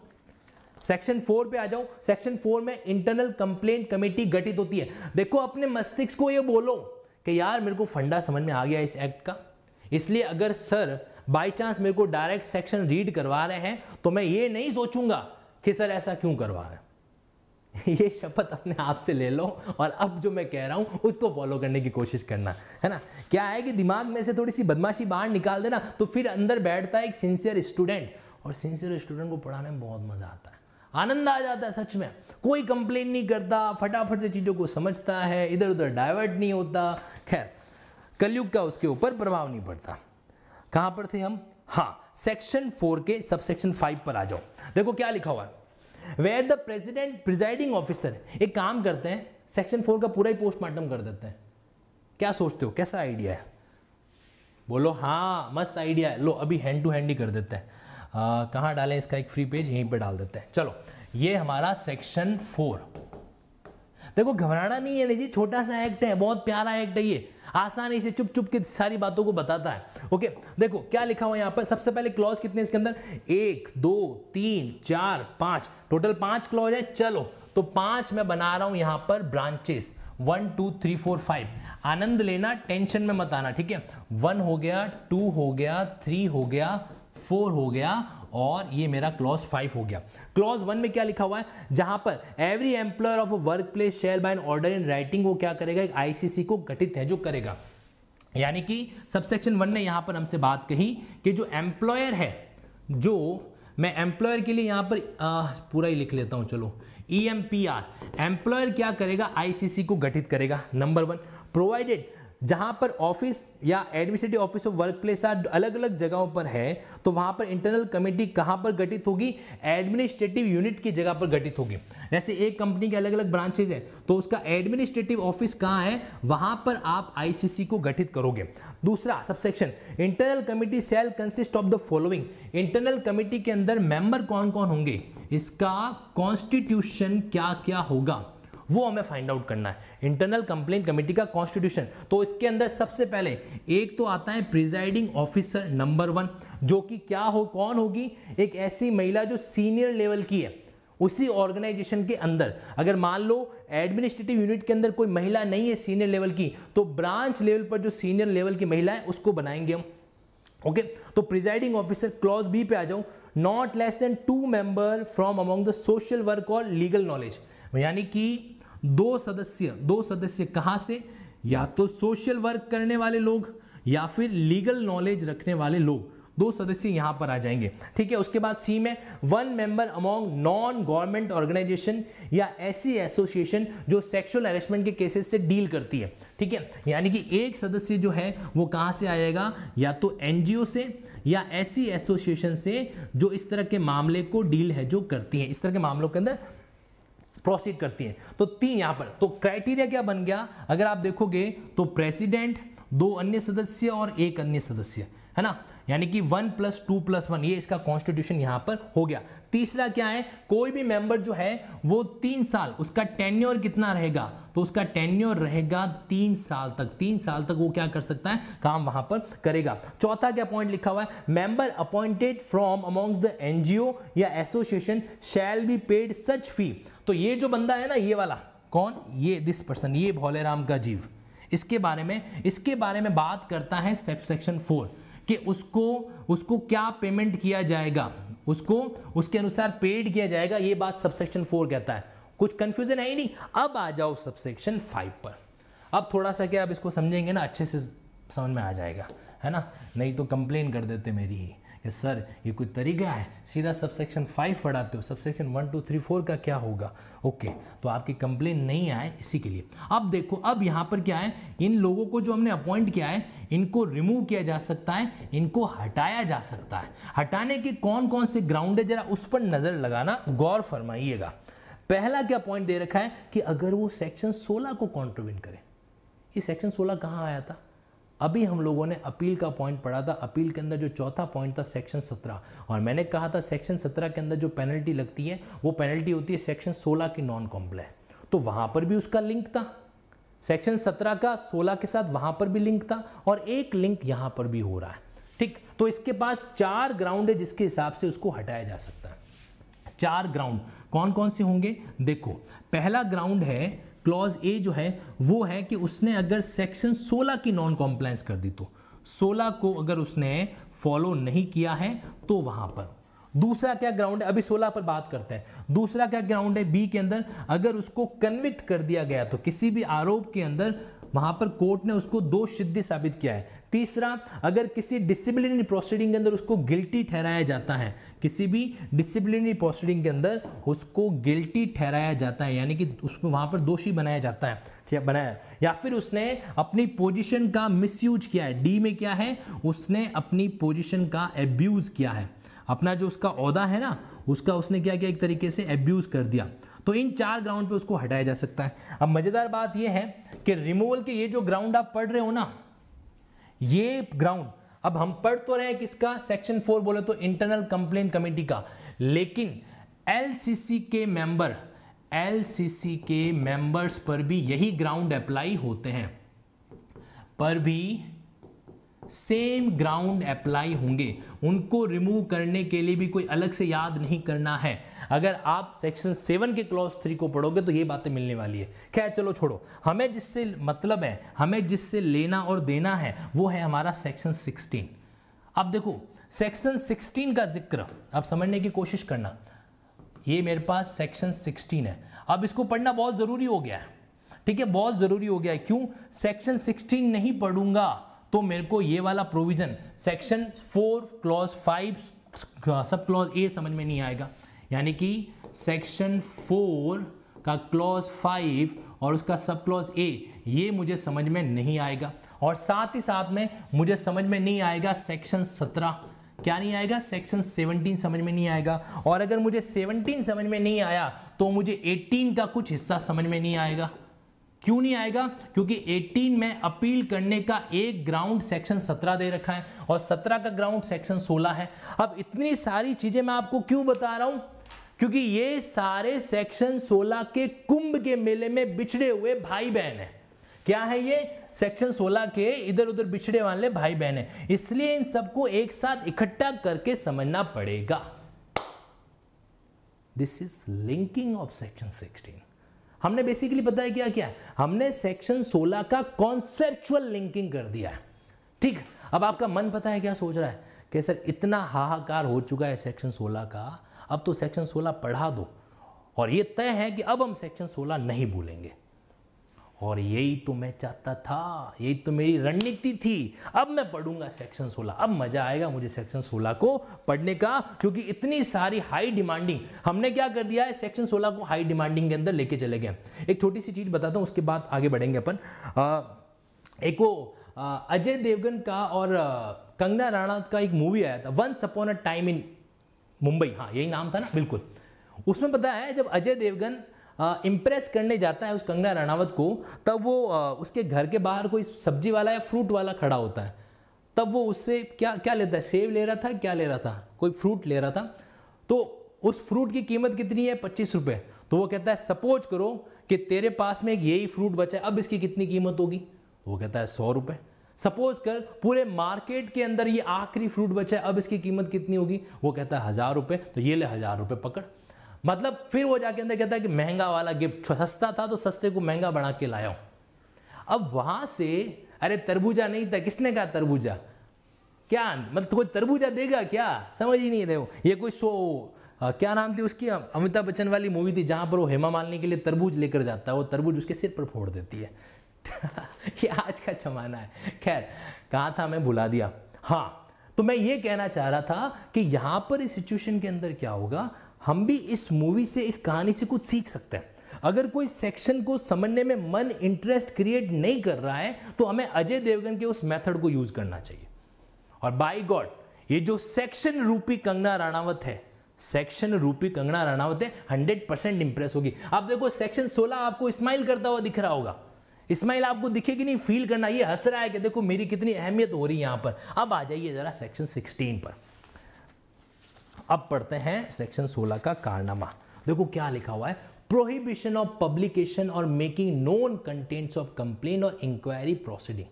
सेक्शन फोर पे आ जाओ। सेक्शन फोर में इंटरनल कंप्लेंट कमेटी गठित होती है। देखो अपने मस्तिष्क को ये बोलो कि यार मेरे को फंडा समझ में आ गया इस एक्ट का। इसलिए अगर सर बाई चांस मेरे को डायरेक्ट सेक्शन रीड करवा रहे हैं तो मैं ये नहीं सोचूँगा कि सर ऐसा क्यों करवा रहे हैं। ये शपथ अपने आप से ले लो और अब जो मैं कह रहा हूँ, उसको फॉलो करने की कोशिश करना, है ना? क्या है कि दिमाग में से थोड़ी सी बदमाशी बाहर निकाल देना तो फिर अंदर बैठता है एक सिंसियर स्टूडेंट और सिंसियर स्टूडेंट को पढ़ाने में बहुत मज़ा आता है। आनंद आ जाता है सच में। कोई कंप्लेन नहीं करता, फटाफट से चीज़ों को समझता है इधर उधर डाइवर्ट नहीं होता। खैर कलयुग का उसके ऊपर प्रभाव नहीं पड़ता। कहाँ पर थे हम? हाँ सेक्शन फोर के सब सेक्शन फाइव पर आ जाओ। देखो क्या लिखा हुआ है। Where the president presiding officer एक काम करते हैं सेक्शन फोर का पूरा ही पोस्टमार्टम कर देते हैं। क्या सोचते हो? कैसा आइडिया है? बोलो हाँ मस्त आइडिया है। लो, अभी हैंड टू हैंड ही कर देते हैं। कहाँ डालें इसका एक फ्री पेज यहीं पे डाल देते हैं। चलो, ये हमारा सेक्शन फोर देखो, घबराना नहीं है जी, छोटा सा एक्ट है, बहुत प्यारा एक्ट है ये। आसानी से चुप चुप के सारी बातों को बताता है। ओके देखो, क्या लिखा हुआ यहाँ पर? सबसे पहले क्लॉज कितने इसके अंदर? एक, दो, तीन, चार, पाँच। टोटल पाँच क्लॉज है, चलो। तो पाँच मैं बना रहा हूँ यहाँ पर branches one two three four five आनंद लेना टेंशन में मत आना, ठीक है? वन हो गया टू हो गया थ्री हो गया फोर हो गया, और ये मेरा क्लॉज फाइव हो गया। क्लॉज वन में क्या लिखा हुआ है? जहाँ पर every employer of a work place shall by an order in writing वो क्या करेगा? एक आईसीसी को गठित है जो करेगा। यानी कि सबसेक्शन वन ने यहाँ पर हमसे बात कही कि जो एम्प्लॉयर है जो मैं एम्प्लॉयर के लिए यहाँ पर आ, पूरा ही लिख लेता हूँ चलो। E M P R employer क्या करेगा? आईसीसी को गठित करेगा। नंबर वन प्रोवाइडेड जहाँ पर ऑफ़िस या administrative office of work place अलग अलग जगहों पर है तो वहाँ पर इंटरनल कमेटी कहाँ पर गठित होगी? एडमिनिस्ट्रेटिव यूनिट की जगह पर गठित होगी। जैसे एक कंपनी के अलग अलग ब्रांचेज है तो उसका एडमिनिस्ट्रेटिव ऑफ़िस कहाँ है? वहाँ पर आप आईसीसी को गठित करोगे। दूसरा subsection internal committee shall consist of the following internal committee के अंदर मेंबर कौन कौन होंगे? इसका कॉन्स्टिट्यूशन क्या क्या होगा? वो हमें फाइंड आउट करना है। इंटरनल कंप्लेंट कमेटी का कॉन्स्टिट्यूशन तो इसके अंदर सबसे पहले, एक तो आता है प्रिजाइडिंग ऑफिसर नंबर वन जो कि क्या हो, कौन होगी? एक ऐसी महिला जो सीनियर लेवल की है, उसी ऑर्गेनाइजेशन के अंदर। अगर मान लो एडमिनिस्ट्रेटिव यूनिट के अंदर कोई महिला नहीं है सीनियर लेवल की तो ब्रांच लेवल पर जो सीनियर लेवल की महिला है, उसको बनाएँगे हम। Okay okay? तो प्रिजाइडिंग ऑफिसर क्लॉज बी पे आ जाओ not less than two member from among the social work और लीगल नॉलेज यानी कि दो सदस्य दो सदस्य कहाँ से? या तो सोशल वर्क करने वाले लोग या फिर लीगल नॉलेज रखने वाले लोग। दो सदस्य यहाँ पर आ जाएँगे। ठीक है, उसके बाद सी में one member among non government organisation या ऐसी एसोसिएशन जो सेक्सुअल अरेस्टमेंट के केसेस से डील करती है। ठीक है, यानी कि एक सदस्य जो है, वो कहाँ से आएगा? या तो एनजीओ से या ऐसी एसोसिएशन से जो इस तरह के मामले को डील है, जो करती है। इस तरह के मामलों के अंदर प्रोसीड करती है। तो तीन यहाँ पर। तो क्राइटेरिया क्या बन गया? अगर आप देखोगे तो प्रेसिडेंट दो अन्य सदस्य और एक अन्य सदस्य, है ना? यानी कि one plus two plus one ये इसका कॉन्स्टिट्यूशन यहाँ पर हो गया। तीसरा क्या है? कोई भी मेंबर जो है, वो तीन साल, उसका टेन्योर कितना रहेगा? तो उसका टेन्योर रहेगा तीन साल तक। तीन साल तक वो क्या कर सकता है? काम वहाँ पर करेगा। चौथा क्या पॉइंट लिखा हुआ है? Member appointed from among the NGO या association shall be paid such fee तो ये जो बंदा है ना, ये वाला, कौन? ये दिस पर्सन ये भोलेराम का जीव। इसके बारे में, इसके बारे में बात करता है सेप सेक्शन फोर कि उसको उसको क्या पेमेंट किया जाएगा? उसको, उसके अनुसार पेड किया जाएगा, ये बात सबसेक्शन फोर कहता है। कुछ कंफ्यूजन है ही नहीं। अब आ जाओ सबसेक्शन फाइव पर। अब थोड़ा सा क्या अब इसको समझेंगे ना, अच्छे से समझ में आ जाएगा। है ना? नहीं तो कंप्लेन कर देते मेरी। ही कि सर ये कोई तरीका है? सीधा सबसेक्शन फाइव पढ़ाते हो। Subsection one two three four का क्या होगा? ओके तो आपकी कंप्लेन नहीं आए इसी के लिए। अब देखो, अब यहाँ पर क्या है? इन लोगों को जो हमने अपॉइंट किया है, इनको रिमूव किया जा सकता है, इनको हटाया जा सकता है। हटाने के कौन कौन से ग्राउंड है? जरा उस पर नज़र लगाना, गौर फरमाइएगा। पहला क्या पॉइंट दे रखा है कि अगर वो सेक्शन 16 को कॉन्ट्रीब्यूट करे। ये सेक्शन 16 कहाँ आया था? अभी हम लोगों ने अपील का पॉइंट पढ़ा था, अपील के अंदर जो चौथा पॉइंट था सेक्शन सत्रह। और मैंने कहा था सेक्शन सत्रह के अंदर जो पेनल्टी लगती है, वो पेनल्टी होती है सेक्शन सोलह की नॉन कॉम्प्ले तो वहाँ पर भी उसका लिंक था। सेक्शन सत्रह का सोलह के साथ वहाँ पर भी लिंक था और एक लिंक यहाँ पर भी हो रहा है। ठीक? तो इसके पास चार ग्राउंड है जिसके हिसाब से उसको हटाया जा सकता है। चार ग्राउंड कौन कौन से होंगे? देखो, पहला ग्राउंड है क्लॉज ए जो है, वो है कि उसने अगर सेक्शन 16 की नॉन कॉम्प्लायंस कर दी तो। 16 को अगर उसने फॉलो नहीं किया है तो वहाँ पर। दूसरा क्या ग्राउंड है? अभी 16 पर बात करते हैं। दूसरा क्या ग्राउंड है? बी के अंदर अगर उसको कन्विक्ट कर दिया गया तो किसी भी आरोप के अंदर वहाँ पर कोर्ट ने उसको दोष सिद्धि साबित किया है। तीसरा, अगर किसी डिसिप्लिनरी प्रोसीडिंग के अंदर उसको गिल्टी ठहराया जाता है, किसी भी डिसिप्लिनरी प्रोसीडिंग के अंदर उसको गिल्टी ठहराया जाता है, यानी कि उसको वहाँ पर दोषी बनाया जाता है, या बनाया, या फिर उसने अपनी पोजीशन का मिसयूज किया है। डी में क्या है? उसने अपनी पोजीशन का एब्यूज किया है। अपना जो उसका औदा है ना, उसका उसने क्या किया? एक तरीके से एब्यूज कर दिया। तो इन चार ग्राउंड पे उसको हटाया जा सकता है। अब मज़ेदार बात यह है कि रिमूवल के ये जो ग्राउंड आप पढ़ रहे हो ना, ये ग्राउंड अब हम पढ़ तो रहे हैं किसका? सेक्शन फोर बोले तो इंटरनल कंप्लेन कमेटी का। लेकिन एलसीसी के मेंबर एलसीसी के मेंबर्स पर भी यही ग्राउंड अप्लाई होते हैं। पर भी सेम ग्राउंड अप्लाई होंगे। उनको रिमूव करने के लिए भी कोई अलग से याद नहीं करना है। अगर आप सेक्शन सेवन के क्लॉज थ्री को पढ़ोगे तो ये बातें मिलने वाली है। खैर, चलो छोड़ो। हमें जिससे मतलब है, हमें जिससे लेना और देना है, वो है हमारा सेक्शन सिक्सटीन अब देखो सेक्शन सिक्सटीन का ज़िक्र, अब समझने की कोशिश करना। ये मेरे पास सेक्शन सिक्सटीन है। अब इसको पढ़ना बहुत ज़रूरी हो गया है। ठीक है, बहुत ज़रूरी हो गया है। क्यों? सेक्शन सिक्सटीन नहीं पढ़ूँगा। तो मेरे को ये वाला provision section four clause five sub clause A समझ में नहीं आएगा। यानी कि सेक्शन फोर का क्लॉज फाइव और उसका सब क्लॉज ए ये मुझे समझ में नहीं आएगा। और साथ ही साथ में मुझे समझ में नहीं आएगा सेक्शन सत्रह। क्या नहीं आएगा? सेक्शन 17 समझ में नहीं आएगा। और अगर मुझे 17 समझ में नहीं आया तो मुझे 18 का कुछ हिस्सा समझ में नहीं आएगा। क्यों नहीं आएगा? क्योंकि 18 में अपील करने का एक ग्राउंड सेक्शन 17 दे रखा है और 17 का ग्राउंड सेक्शन 16 है। अब इतनी सारी चीज़ें मैं आपको क्यों बता रहा हूँ? क्योंकि ये सारे सेक्शन 16 के कुंभ के मेले में बिछड़े हुए भाई बहन हैं। क्या है ये? सेक्शन 16 के इधर उधर बिछड़े वाले भाई बहन हैं। इसलिए इन सबको एक साथ इकट्ठा करके समझना पड़ेगा। This is linking of section 16 हमने बेसिकली पता है क्या क्या? हमने सेक्शन 16 का कॉन्सेप्चुअल लिंकिंग कर दिया है। ठीक? अब आपका मन पता है क्या सोच रहा है? कि सर, इतना हाहाकार हो चुका है सेक्शन 16 का, अब तो सेक्शन 16 पढ़ा दो। और ये तय है कि अब हम सेक्शन 16 नहीं भूलेंगे। और यही तो मैं चाहता था, यही तो मेरी रणनीति थी। अब मैं पढ़ूँगा सेक्शन 16 अब मज़ा आएगा मुझे सेक्शन 16 को पढ़ने का, क्योंकि इतनी सारी हाई डिमांडिंग हमने क्या कर दिया है? सेक्शन 16 को हाई डिमांडिंग के अंदर लेके चले गए। एक छोटी सी चीज़ बताता हूँ, उसके बाद आगे बढ़ेंगे अपन। एक वो अजय देवगन का और कंगना राणावत का एक मूवी आया था once upon a time in Mumbai. हाँ यही नाम था ना? बिल्कुल। उसमें पता है, जब अजय देवगन इम्प्रेस करने जाता है उस कंगना रनावत को तब वो आ, उसके घर के बाहर कोई सब्ज़ी वाला या फ्रूट वाला खड़ा होता है। तब वो उससे क्या क्या लेता है? सेब ले रहा था क्या ले रहा था? कोई फ्रूट ले रहा था। तो उस फ्रूट की कीमत कितनी है? पच्चीस रुपये तो वो कहता है सपोज़ करो कि तेरे पास में एक यही फ्रूट बचा है अब इसकी कितनी कीमत होगी? वो कहता है सौ रुपये सपोज़ कर पूरे मार्केट के अंदर ये आखिरी फ्रूट बचा है अब इसकी कीमत कितनी होगी? वो कहता है हज़ार रुपये तो ये ले हज़ार रुपये पकड़। मतलब फिर वो जाके अंदर कहता है कि महँगा वाला गिफ्ट सस्ता था तो सस्ते को महँगा बना के लाया अब वहाँ से, अरे तरबूजा नहीं था, किसने कहा तरबूजा? क्या मतलब तो कोई तरबूजा देगा क्या? समझ ही नहीं रहे हो। ये कोई शो क्या नाम थी उसकी? अमिताभ बच्चन वाली मूवी थी जहाँ पर वो हेमा मालिनी के लिए तरबूज लेकर जाता है, वो तरबूज उसके सिर पर फोड़ देती है। ये आज का जमाना है। खैर, कहा था मैं, भुला दिया। हाँ तो मैं ये कहना चाह रहा था कि यहाँ पर इस सिचुएशन के अंदर क्या होगा? हम भी इस मूवी से, इस कहानी से कुछ सीख सकते हैं। अगर कोई सेक्शन को समझने में मन इंटरेस्ट क्रिएट नहीं कर रहा है तो हमें अजय देवगन के उस मेथड को यूज़ करना चाहिए। और बाई गॉड ये जो सेक्शन रूपी कंगना राणावत है सेक्शन रूपी कंगना राणावत है हंड्रेड परसेंट इंप्रेस होगी। आप देखो सेक्शन 16 आपको स्माइल करता हुआ दिख रहा होगा। स्माइल आपको दिखेगी नहीं फील करना, ये हंस रहा है कि देखो मेरी कितनी अहमियत हो रही है यहाँ पर। अब आ जाइए जरा सेक्शन 16 पर। अब पढ़ते हैं सेक्शन 16 का कारनामा। देखो क्या लिखा हुआ है? प्रोहिबिशन ऑफ़ पब्लिकेशन और making known contents of complain और इंक्वायरी प्रोसीडिंग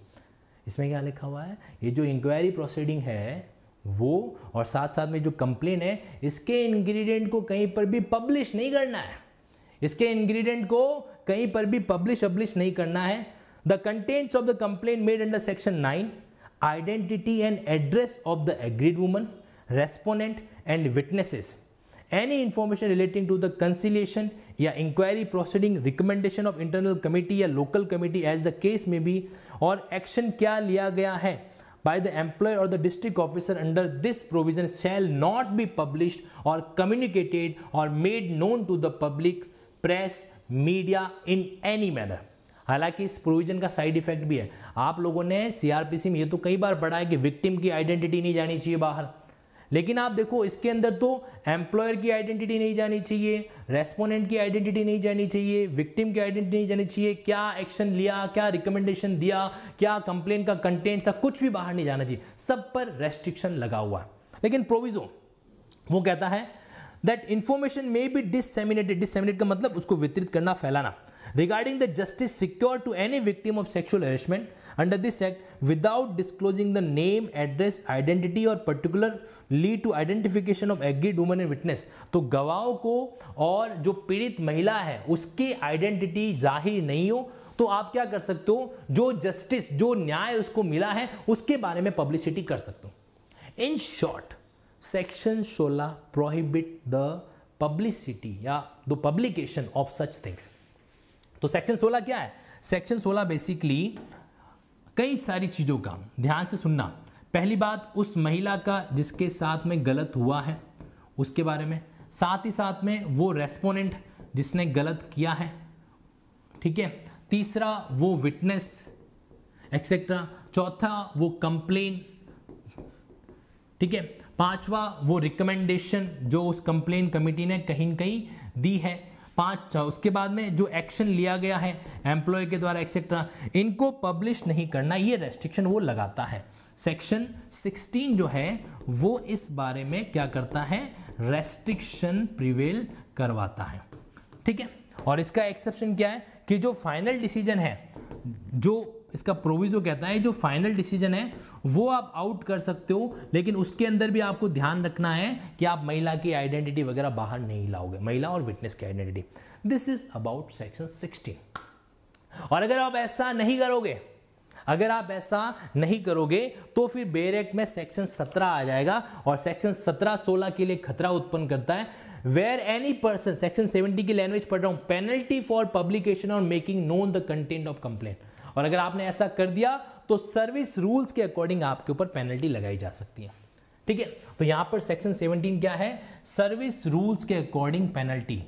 इसमें क्या लिखा हुआ है? ये जो इंक्वायरी प्रोसीडिंग है, वो और साथ साथ में जो कंप्लेन है, इसके इंग्रेडिएंट को कहीं पर भी पब्लिश नहीं करना है। इसके इंग्रेडिएंट को कहीं पर भी पब्लिश पब्लिश नहीं करना है। The contents of the complain made under section nine identity and address of the aggrieved woman respondent and witnesses any information relating to the conciliation या inquiry proceeding recommendation of internal committee या local committee as the case may be और एक्शन क्या लिया गया है by the employer or the district officer under this provision shall not be published or communicated or made known to the public, press, media in any manner. हालाँकि इस प्रोविज़न का साइड इफ़ेक्ट भी है। आप लोगों ने सीआरपीसी में ये तो कई बार पढ़ा है कि विक्टिम की आइडेंटिटी नहीं जानी चाहिए बाहर। लेकिन आप देखो, इसके अंदर तो एम्प्लॉयर की आइडेंटिटी नहीं जानी चाहिए रेस्पोनेंट की आइडेंटिटी नहीं जानी चाहिए विक्टिम की आइडेंटिटी नहीं जानी चाहिए। क्या एक्शन लिया, क्या रिकमेंडेशन दिया, क्या कंप्लेन का कंटेंट था, कुछ भी बाहर नहीं जाना चाहिए। सब पर रेस्ट्रिक्शन लगा हुआ है। लेकिन प्रोविजो वो कहता है that information may be disseminated disseminate का मतलब उसको वितरित करना, फैलाना। Regarding the justice secure to any victim of sexual harassment under this act, without disclosing the name, address, identity or particular lead to identification of agreed woman and witness तो गवाहों को और जो पीड़ित महिला है, उसकी आइडेंटिटी ज़ाहिर नहीं हो तो आप क्या कर सकते हो? जो जस्टिस जो न्याय उसको मिला है, उसके बारे में पब्लिसिटी कर सकते हो। In short section 16 prohibit the publicity या the publication of such things तो सेक्शन 16 क्या है? सेक्शन 16 बेसिकली कई सारी चीज़ों का ध्यान से सुनना। पहली बात, उस महिला का जिसके साथ में गलत हुआ है, उसके बारे में। साथ ही साथ में वो रेस्पोनेंट जिसने गलत किया है, ठीक है। तीसरा, वो विटनेस एक्सेट्रा चौथा, वो कंप्लेन, ठीक है। पांचवा, वो रिकमेंडेशन जो उस कंप्लेन कमिटी ने कहीं कहीं दी है। पाँच उसके बाद में जो एक्शन लिया गया है एम्प्लॉय के द्वारा एक्सेट्रा इनको पब्लिश नहीं करना, ये रेस्ट्रिक्शन वो लगाता है। सेक्शन 16 जो है, वो इस बारे में क्या करता है? रेस्ट्रिक्शन प्रिवेल करवाता है। ठीक है? और इसका एक्सेप्शन क्या है? कि जो फाइनल डिसीज़न है, जो इसका प्रोविजो कहता है जो फाइनल डिसीज़न है, वो आप आउट कर सकते हो, लेकिन उसके अंदर भी आपको ध्यान रखना है कि आप महिला की आइडेंटिटी वगैरह बाहर नहीं लाओगे, महिला और विटनेस की identity this is about section 16 और अगर आप ऐसा नहीं करोगे, अगर आप ऐसा नहीं करोगे तो फिर बेर एक्ट में सेक्शन 17 आ जाएगा, और सेक्शन 17 16 के लिए खतरा उत्पन्न करता है। वेयर एनी पर्सन सेक्शन 70 की लैंग्वेज पढ़ रहा हूँ पेनल्टी फॉर पब्लिकेशन और making known the content of complaint और अगर आपने ऐसा कर दिया तो सर्विस रूल्स के अकॉर्डिंग आपके ऊपर पेनल्टी लगाई जा सकती है। ठीक है? तो यहाँ पर सेक्शन 17 क्या है? सर्विस रूल्स के अकॉर्डिंग पेनल्टी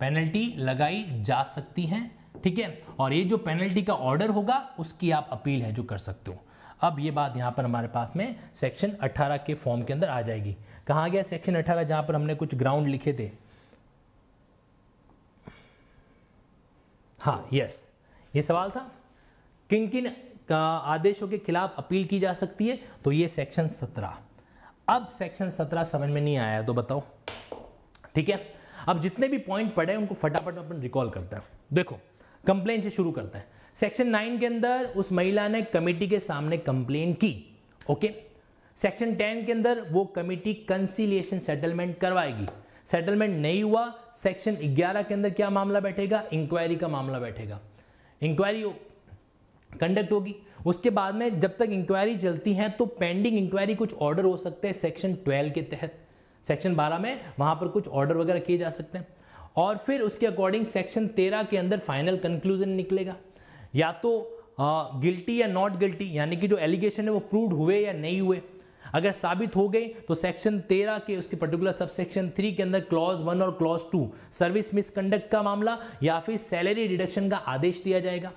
पेनल्टी लगाई जा सकती है, ठीक है? और ये जो पेनल्टी का ऑर्डर होगा, उसकी आप अपील है जो कर सकते हो। अब ये बात यहाँ पर हमारे पास में सेक्शन 18 के फॉर्म के अंदर आ जाएगी। कहा गया सेक्शन 18 जहाँ पर हमने कुछ ग्राउंड लिखे थे। हाँ यस ये सवाल था। किन किन आदेशों के खिलाफ अपील की जा सकती है? तो ये सेक्शन सत्रह। अब सेक्शन सत्रह समझ में नहीं आया तो बताओ। ठीक है? अब जितने भी पॉइंट पढ़े उनको फटाफट अपन रिकॉल करते हैं। देखो कंप्लेन से शुरू करते हैं। सेक्शन नाइन के अंदर उस महिला ने कमेटी के सामने कंप्लेन की ओके सेक्शन टेन के अंदर वो कमेटी कंसिलिएशन सेटलमेंट करवाएगी। सेटलमेंट नहीं हुआ सेक्शन 11 के अंदर क्या मामला बैठेगा? इंक्वायरी का मामला बैठेगा। इंक्वायरी कंडक्ट होगी। उसके बाद में जब तक इंक्वायरी चलती है तो पेंडिंग इंक्वायरी कुछ ऑर्डर हो सकते हैं सेक्शन 12 के तहत। सेक्शन 12 में वहाँ पर कुछ ऑर्डर वगैरह किए जा सकते हैं। और फिर उसके अकॉर्डिंग सेक्शन 13 के अंदर फाइनल कंक्लूजन निकलेगा। या तो गिल्टी या नॉट गिल्टी यानी कि जो एलिगेशन है वो प्रूव हुए या नहीं हुए। अगर साबित हो गई तो सेक्शन तेरह के उसके पर्टिकुलर सब सेक्शन थ्री के अंदर क्लॉज वन और क्लॉज टू सर्विस मिसकंडक्ट का मामला या फिर सैलरी डिडक्शन का आदेश दिया जाएगा।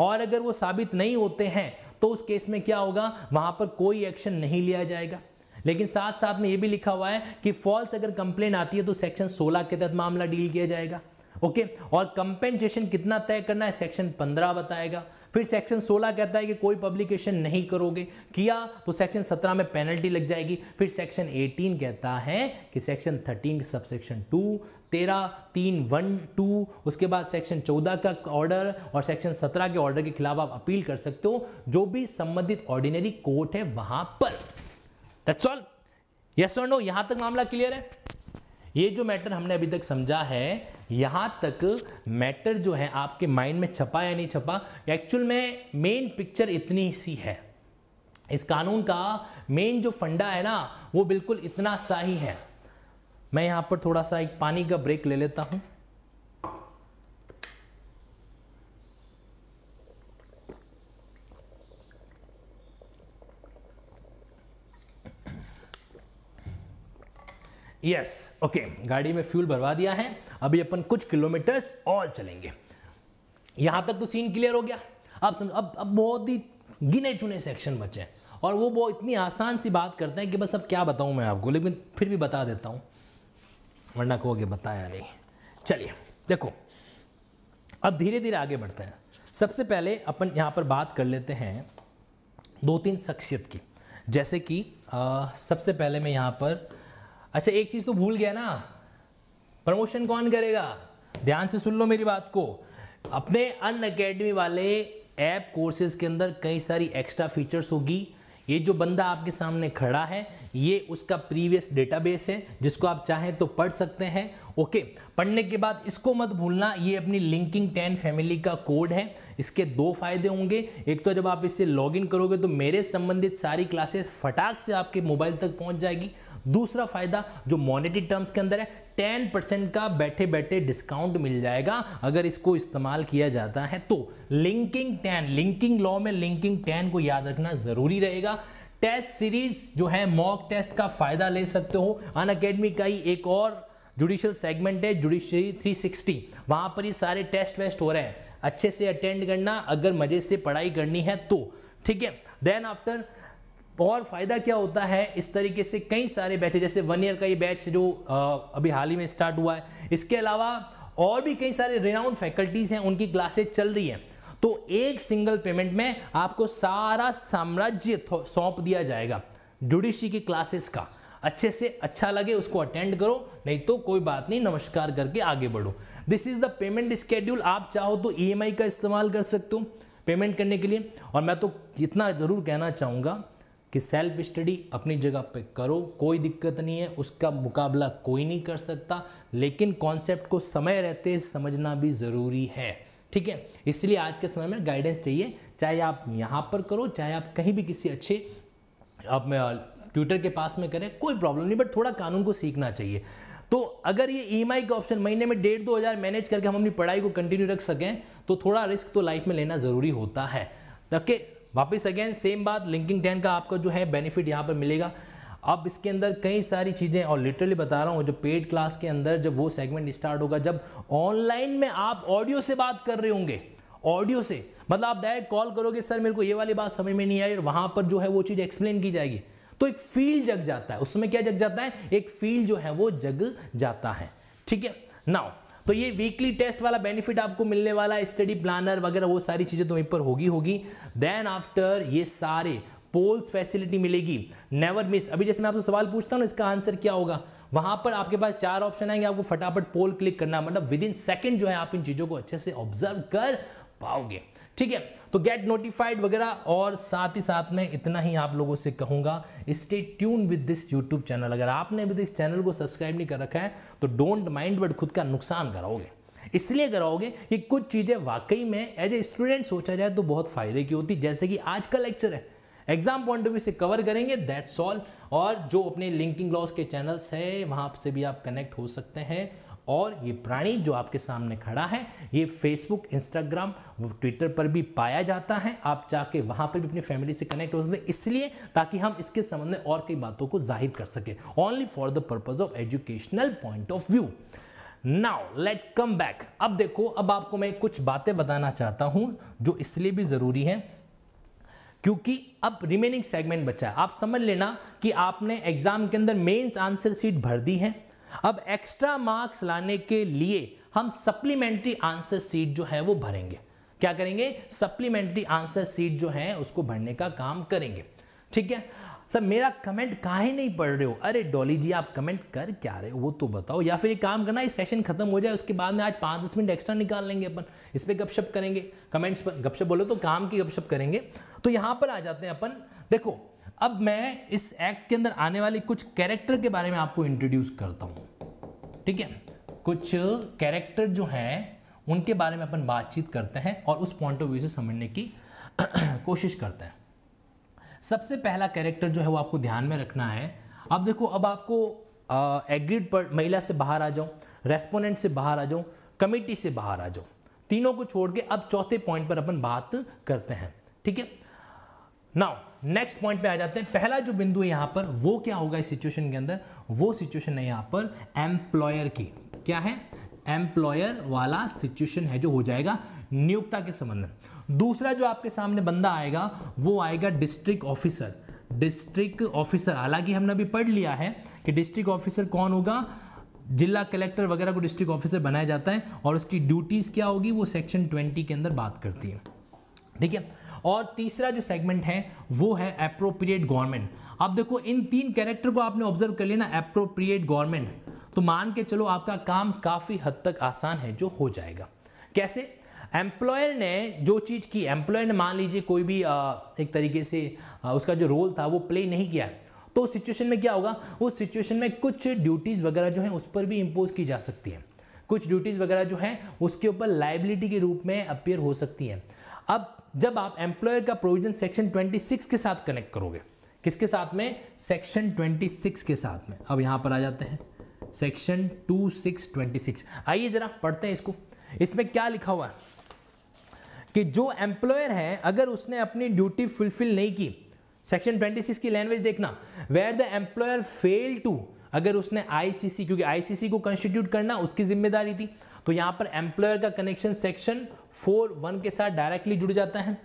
और अगर वो साबित नहीं होते हैं तो उस केस में क्या होगा? वहाँ पर कोई एक्शन नहीं लिया जाएगा। लेकिन साथ साथ में ये भी लिखा हुआ है कि फॉल्स अगर कंप्लेन आती है तो सेक्शन 16 के तहत मामला डील किया जाएगा। ओके और कंपेंसेशन कितना तय करना है सेक्शन 15 बताएगा। फिर सेक्शन 16 कहता है कि कोई पब्लिकेशन नहीं करोगे। किया? तो सेक्शन 17 में पेनल्टी लग जाएगी। फिर सेक्शन 18 कहता है कि सेक्शन 13 सब सेक्शन टू तेरह, तीन वन टू उसके बाद सेक्शन चौदह का ऑर्डर और सेक्शन सत्रह के ऑर्डर के खिलाफ आप अपील कर सकते हो। जो भी संबंधित ऑर्डिनरी कोर्ट है, वहाँ पर। दैट्स ऑल यस और नो यहाँ तक मामला क्लियर है? ये जो मैटर हमने अभी तक समझा है यहाँ तक मैटर जो है आपके माइंड में छपा या नहीं छपा एक्चुअल में मेन पिक्चर इतनी सी है। इस कानून का मेन जो फंडा है ना, वो बिल्कुल इतना सा ही है। मैं यहाँ पर थोड़ा सा एक पानी का ब्रेक ले लेता हूँ। यस ओके गाड़ी में फ्यूल भरवा दिया है। अभी अपन कुछ किलोमीटर्स और चलेंगे। यहाँ तक तो सीन क्लियर हो गया। अब समझ अब अब बहुत ही गिने चुने सेक्शन बचे। हैं और वो बहुत इतनी आसान सी बात करते हैं कि बस अब क्या बताऊँ मैं आपको लेकिन फिर भी बता देता हूँ। वरना को कहोगे बताया नहीं। चलिए देखो। अब धीरे धीरे आगे बढ़ते हैं। सबसे पहले अपन यहाँ पर बात कर लेते हैं दो तीन शख्सियत की। जैसे कि आ, सबसे पहले मैं यहाँ पर अच्छा एक चीज़ तो भूल गया ना। प्रमोशन कौन करेगा? ध्यान से सुन लो मेरी बात को। अपने अन अकेडमी वाले ऐप कोर्सेज के अंदर कई सारी एक्स्ट्रा फीचर्स होगी। ये जो बंदा आपके सामने खड़ा है, ये उसका प्रीवियस डेटाबेस है, जिसको आप चाहें तो पढ़ सकते हैं। ओके पढ़ने के बाद इसको मत भूलना, ये अपनी लिंकिंग टेन फैमिली का कोड है। इसके दो फ़ायदे होंगे। एक तो जब आप इससे लॉगिन करोगे तो मेरे संबंधित सारी क्लासेस फटाक से आपके मोबाइल तक पहुँच जाएगी। दूसरा फ़ायदा जो मॉनेटरी टर्म्स के अंदर है टेन परसेंट का बैठे बैठे डिस्काउंट मिल जाएगा अगर इसको इस्तेमाल किया जाता है तो। लिंकिंग टेन लिंकिंग लॉ में लिंकिंग टेन को याद रखना ज़रूरी रहेगा। टेस्ट सीरीज़ जो है मॉक टेस्ट का फ़ायदा ले सकते हो। अन अकेडमी का ही एक और जुडिशियल सेगमेंट है जुडिशरी 360 वहाँ पर ये सारे टेस्ट वेस्ट हो रहे हैं। अच्छे से अटेंड करना, अगर मज़े से पढ़ाई करनी है तो। ठीक है? देन आफ्टर और फ़ायदा क्या होता है? इस तरीके से कई सारे बैच, जैसे वन ईयर का ये बैच जो अभी हाल ही में स्टार्ट हुआ है। इसके अलावा और भी कई सारे रिनाउंड फैकल्टीज हैं, उनकी क्लासेज चल रही हैं। तो एक सिंगल पेमेंट में आपको सारा साम्राज्य सौंप दिया जाएगा जुडिशी की क्लासेस का। अच्छे से अच्छा लगे, उसको अटेंड करो, नहीं तो कोई बात नहीं, नमस्कार करके आगे बढ़ो। This is the payment schedule आप चाहो तो ई e का इस्तेमाल कर सकते हो पेमेंट करने के लिए। और मैं तो इतना ज़रूर कहना चाहूँगा कि सेल्फ स्टडी अपनी जगह पे करो, कोई दिक्कत नहीं है, उसका मुकाबला कोई नहीं कर सकता, लेकिन कॉन्सेप्ट को समय रहते समझना भी ज़रूरी है। ठीक है? इसलिए आज के समय में गाइडेंस चाहिए, चाहे आप यहाँ पर करो, चाहे आप कहीं भी किसी अच्छे, आप ट्विटर के पास में करें, कोई प्रॉब्लम नहीं बट थोड़ा कानून को सीखना चाहिए। तो अगर ये ई e का ऑप्शन महीने में डेढ़ दो हज़ार मैनेज करके हम अपनी पढ़ाई को कंटिन्यू रख सकें तो थोड़ा रिस्क तो लाइफ में लेना ज़रूरी होता है। ताकि वापस अगेन सेम बात लिंकिंग टेन का आपका जो है बेनिफिट यहाँ पर मिलेगा। अब इसके अंदर कई सारी चीज़ें, और लिटरली बता रहा हूँ, जो पेड क्लास के अंदर जब वो सेगमेंट स्टार्ट होगा, जब ऑनलाइन में आप ऑडियो से बात कर रहे होंगे ऑडियो से मतलब आप डायरेक्ट कॉल करोगे, सर, मेरे को ये वाली बात समझ में नहीं आई, और वहाँ पर जो है वो चीज़ एक्सप्लेन की जाएगी तो एक फील जग जाता है। उसमें क्या जग जाता है? एक फील जो है वो जग जाता है। ठीक है? नाउ तो ये वीकली टेस्ट वाला बेनिफिट आपको मिलने वाला स्टडी प्लानर वगैरह, वो सारी चीज़ें तो वहीं पर होगी होगी। देन आफ्टर ये सारे पोल्स फैसिलिटी मिलेगी। नेवर मिस अभी जैसे मैं आपको सवाल पूछता हूँ इसका आंसर क्या होगा? वहाँ पर आपके पास चार ऑप्शन आएँगे, आपको फटाफट पोल क्लिक करना मतलब विद इन सेकेंड जो है, आप इन चीज़ों को अच्छे से ऑब्ज़र्व कर पाओगे। ठीक है? तो गेट नोटिफाइड वगैरह, और साथ ही साथ में इतना ही आप लोगों से कहूँगा stay tune with this YouTube channel अगर आपने अभी इस चैनल को सब्सक्राइब नहीं कर रखा है तो डोंट माइंड बट खुद का नुकसान कराओगे। इसलिए कराओगे कि कुछ चीज़ें वाकई में एज ए स्टूडेंट सोचा जाए तो बहुत फ़ायदे की होती। जैसे कि आज का लेक्चर है। एग्ज़ाम पॉइंट ऑफ़ व्यू से कवर करेंगे दैट्स ऑल और जो अपने लिंकिंग लॉस के चैनल्स है, वहाँ से भी आप कनेक्ट हो सकते हैं। और ये प्राणी जो आपके सामने खड़ा है, ये फेसबुक इंस्टाग्राम ट्विटर पर भी पाया जाता है। आप जाके वहाँ पर भी अपनी फैमिली से कनेक्ट हो सकते हैं। इसलिए ताकि हम इसके संबंध में और कई बातों को ज़ाहिर कर सकें। Only for the purpose of educational point of view now let come back अब देखो, अब आपको मैं कुछ बातें बताना चाहता हूँ, जो इसलिए भी ज़रूरी है, क्योंकि अब रिमेनिंग सेगमेंट बचा है। आप समझ लेना कि आपने एग्ज़ाम के अंदर मेंस आंसर सीट भर दी है। अब एक्स्ट्रा मार्क्स लाने के लिए हम सप्लीमेंट्री आंसर सीट जो है वो भरेंगे। क्या करेंगे? सप्लीमेंट्री आंसर सीट जो है, उसको भरने का काम करेंगे। ठीक है? सर, मेरा कमेंट काहे नहीं पढ़ रहे हो? अरे डॉली जी, आप कमेंट कर क्या रहे हो? वो तो बताओ। या फिर एक काम करना, ये सेशन खत्म हो जाए, उसके बाद में आज पाँच दस मिनट एक्स्ट्रा निकाल लेंगे अपन। इस पर गपशप करेंगे। कमेंट्स पर गपशप बोलो तो काम की गपशप करेंगे। तो यहाँ पर आ जाते हैं अपन। देखो अब मैं इस एक्ट के अंदर आने वाले कुछ कैरेक्टर के बारे में आपको इंट्रोड्यूस करता हूँ। ठीक है? कुछ कैरेक्टर जो हैं, उनके बारे में अपन बातचीत करते हैं और उस पॉइंट ऑफ़ व्यू से समझने की कोशिश करते हैं। सबसे पहला कैरेक्टर जो है वो आपको ध्यान में रखना है। अब देखो, अब आपको एग्रीड पर महिला से बाहर आ जाओ रेस्पोनेंट से बाहर आ जाओ कमिटी से बाहर आ जाओ। तीनों को छोड़ के अब चौथे पॉइंट पर अपन बात करते हैं। ठीक है? नाउ नेक्स्ट पॉइंट पे आ जाते हैं। पहला जो बिंदु है यहाँ पर, वो क्या होगा इस सिचुएशन के अंदर? वो सिचुएशन है यहाँ पर एम्प्लॉयर की। क्या है? एम्प्लॉयर वाला सिचुएशन है जो हो जाएगा नियोक्ता के संबंध में। दूसरा जो आपके सामने बंदा आएगा, वो आएगा डिस्ट्रिक्ट ऑफिसर डिस्ट्रिक्ट ऑफिसर हालाँकि हमने अभी पढ़ लिया है कि डिस्ट्रिक्ट ऑफिसर कौन होगा? जिला कलेक्टर वगैरह को डिस्ट्रिक्ट ऑफिसर बनाया जाता है और उसकी ड्यूटीज़ क्या होगी? वो सेक्शन ट्वेंटी के अंदर बात करती है। ठीक है? और तीसरा जो सेगमेंट है वो है अप्रोप्रिएट गवर्नमेंट अब देखो इन तीन कैरेक्टर को आपने ऑब्ज़र्व कर लिया ना अप्रोप्रिएट गवर्नमेंट तो मान के चलो आपका काम काफ़ी हद तक आसान है जो हो जाएगा. कैसे? एम्प्लॉयर ने जो चीज़ की एम्प्लॉयर ने मान लीजिए कोई भी आ, एक तरीके से आ, उसका जो रोल था वो प्ले नहीं किया तो उस सिचुएशन में क्या होगा? उस सिचुएशन में कुछ ड्यूटीज़ वगैरह जो है उस पर भी इम्पोज की जा सकती है. कुछ ड्यूटीज़ वगैरह जो है उसके ऊपर लाइबिलिटी के रूप में अपेयर हो सकती है. अब जब आप एम्प्लॉयर का प्रोविज़न सेक्शन 26 के साथ कनेक्ट करोगे। किसके साथ में? सेक्शन 26 के साथ में। अब यहाँ पर आ जाते हैं। सेक्शन 2626 आइए जरा पढ़ते हैं इसको। इसमें क्या लिखा हुआ है? कि जो एम्प्लॉयर है, अगर उसने अपनी ड्यूटी फुलफिल नहीं की सेक्शन 26 की लैंग्वेज देखना where the employer fail to अगर उसने आईसीसी क्योंकि आईसीसी को कंस्टिट्यूट करना उसकी ज़िम्मेदारी थी तो यहाँ पर एम्प्लॉयर का कनेक्शन सेक्शन फोर वन के साथ डायरेक्टली जुड़ जाता है।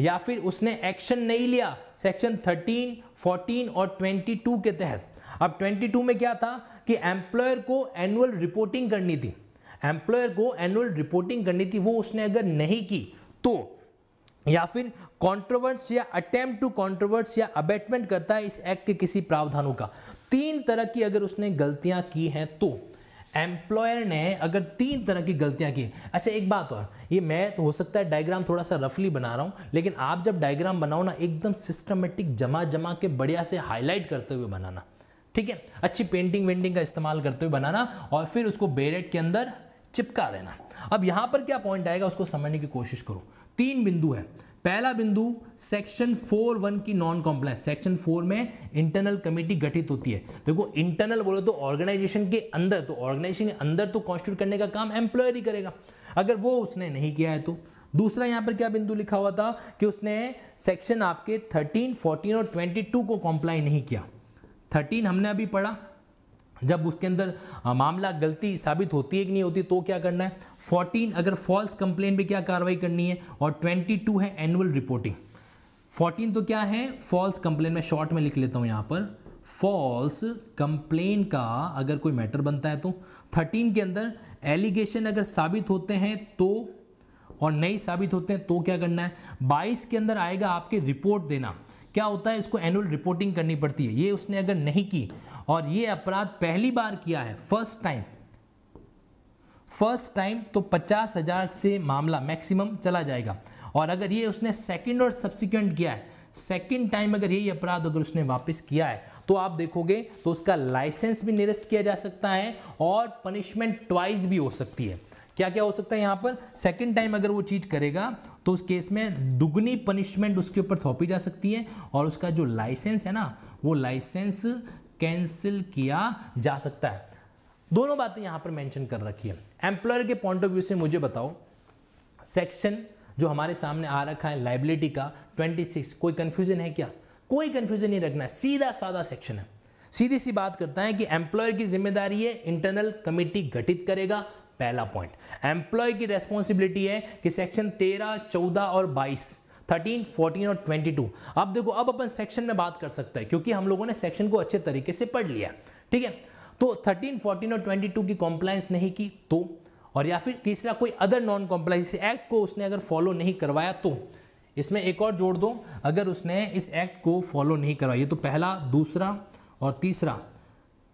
या फिर उसने एक्शन नहीं लिया सेक्शन थर्टीन फोर्टीन और ट्वेंटी टू के तहत। अब ट्वेंटी टू में क्या था कि एम्प्लॉयर को एनुअल रिपोर्टिंग करनी थी। एम्प्लॉयर को एनुअल रिपोर्टिंग करनी थी, वो उसने अगर नहीं की तो या फिर कॉन्ट्रोवर्स या अटेम्प्ट टू कॉन्ट्रोवर्स या अबेटमेंट करता है इस एक्ट के किसी प्रावधानों का। तीन तरह की अगर उसने गलतियाँ की हैं तो एम्प्लॉयर ने अगर तीन तरह की गलतियाँ की अच्छा एक बात और। ये मैं तो हो सकता है डायग्राम थोड़ा सा रफली बना रहा हूँ, लेकिन आप जब डायग्राम बनाओ ना, एकदम सिस्टमेटिक जमा जमा के बढ़िया से हाईलाइट करते हुए बनाना। ठीक है? अच्छी पेंटिंग वेंटिंग का इस्तेमाल करते हुए बनाना और फिर उसको बेरेट के अंदर चिपका देना। अब यहाँ पर क्या पॉइंट आएगा, उसको समझने की कोशिश करो। तीन बिंदु है। पहला बिंदु सेक्शन फोर वन की नॉन कॉम्प्लायंस सेक्शन फोर में इंटरनल कमेटी गठित होती है। देखो इंटरनल बोलो तो ऑर्गेनाइजेशन के अंदर तो ऑर्गेनाइजेशन के अंदर तो कॉन्स्टिट्यूट करने का काम एम्प्लॉयर ही करेगा। अगर वो उसने नहीं किया है तो। दूसरा यहाँ पर क्या बिंदु लिखा हुआ था कि उसने सेक्शन आपके 13, 14 और 22 को कॉम्प्लाई नहीं किया। 13 हमने अभी पढ़ा। जब उसके अंदर मामला गलती साबित होती है कि नहीं होती तो क्या करना है? 14 अगर फॉल्स कंप्लेन पे क्या कार्रवाई करनी है? और 22 है एनुअल रिपोर्टिंग। 14 तो क्या है? फॉल्स कंप्लेन, में शॉर्ट में लिख लेता हूँ यहाँ पर। फॉल्स कंप्लेन का अगर कोई मैटर बनता है तो। 13 के अंदर एलिगेशन अगर साबित होते हैं तो और नहीं साबित होते हैं तो क्या करना है? 22 के अंदर आएगा आपके रिपोर्ट देना। क्या होता है? इसको एनुअल रिपोर्टिंग करनी पड़ती है। ये उसने अगर नहीं की और ये अपराध पहली बार किया है फ़र्स्ट टाइम फ़र्स्ट टाइम तो पचास हज़ार से मामला मैक्सिमम चला जाएगा। और अगर ये उसने सेकंड और सब्सिक्वेंट किया है सेकंड टाइम अगर यही अपराध अगर उसने वापस किया है तो आप देखोगे तो उसका लाइसेंस भी निरस्त किया जा सकता है और पनिशमेंट ट्वाइस भी हो सकती है। क्या क्या हो सकता है यहाँ पर? सेकंड टाइम अगर वो चीज़ करेगा तो उस केस में दुगनी पनिशमेंट उसके ऊपर थोपी जा सकती है और उसका जो लाइसेंस है ना, वो लाइसेंस कैंसिल किया जा सकता है। दोनों बातें यहाँ पर मेंशन कर रखी है। एम्प्लॉयर के पॉइंट ऑफ़ व्यू से मुझे बताओ सेक्शन जो हमारे सामने आ रखा है लाइबिलिटी का 26 कोई कंफ्यूजन है क्या? कोई कंफ्यूजन नहीं रखना है सीधा साधा सेक्शन है। सीधी सी बात करता है कि एम्प्लॉयर की ज़िम्मेदारी है इंटरनल कमिटी गठित करेगा पहला पॉइंट एम्प्लॉय की रेस्पॉन्सिबिलिटी है कि सेक्शन 13, 14 और 22 13, 14 और 22 अब देखो अब अपन सेक्शन में बात कर सकते हैं क्योंकि हम लोगों ने सेक्शन को अच्छे तरीके से पढ़ लिया ठीक है? तो 13, 14 और 22 की कॉम्प्लायंस नहीं की तो और या फिर तीसरा कोई अदर नॉन कॉम्प्लाइंस एक्ट को उसने अगर फॉलो नहीं करवाया तो इसमें एक और जोड़ दो अगर उसने इस एक्ट को फॉलो नहीं करवाया तो पहला दूसरा और तीसरा।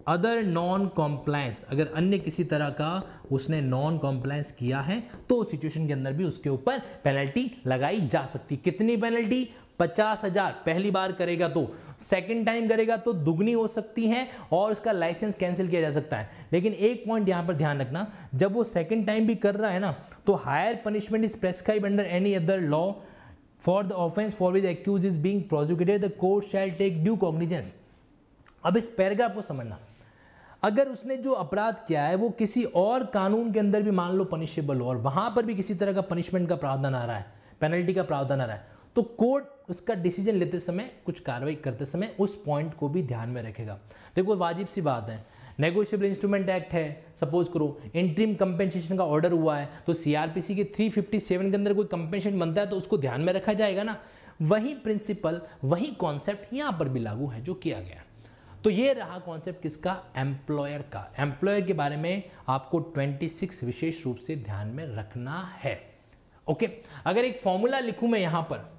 अदर नॉन कॉम्प्लायंस अगर अन्य किसी तरह का उसने नॉन कॉम्प्लायंस किया है तो उस सिचुएशन के अंदर भी उसके ऊपर पेनल्टी लगाई जा सकती। कितनी पेनल्टी पचास हज़ार। पहली बार करेगा तो। सेकंड टाइम करेगा तो दुगनी हो सकती है और उसका लाइसेंस कैंसिल किया जा सकता है। लेकिन एक पॉइंट यहाँ पर ध्यान रखना, जब वो सेकंड टाइम भी कर रहा है ना तो higher punishment is prescribe under any other law for the offence for with accuse is being prosecuted the court shall take due cognizance अब इस पैराग्राफ को समझना। अगर उसने जो अपराध किया है, वो किसी और कानून के अंदर भी मान लो पनिशेबल हो, और वहाँ पर भी किसी तरह का पनिशमेंट का प्रावधान आ रहा है पेनल्टी का प्रावधान आ रहा है तो कोर्ट उसका डिसीज़न लेते समय, कुछ कार्रवाई करते समय उस पॉइंट को भी ध्यान में रखेगा। देखो, वाजिब सी बात है। नेगोशियबल इंस्ट्रूमेंट एक्ट है सपोज़ करो इंट्रीम कंपेंसेशन का ऑर्डर हुआ है तो सीआरपीसी के 357 के अंदर कोई कंपेंसेशन बनता है तो उसको ध्यान में रखा जाएगा ना। वही प्रिंसिपल वही कॉन्सेप्ट यहाँ पर भी लागू है, जो किया गया तो ये रहा कॉन्सेप्ट किसका? एम्प्लॉयर का। एम्प्लॉयर के बारे में आपको 26 विशेष रूप से ध्यान में रखना है। ओके अगर एक फॉर्मूला लिखूं मैं यहाँ पर।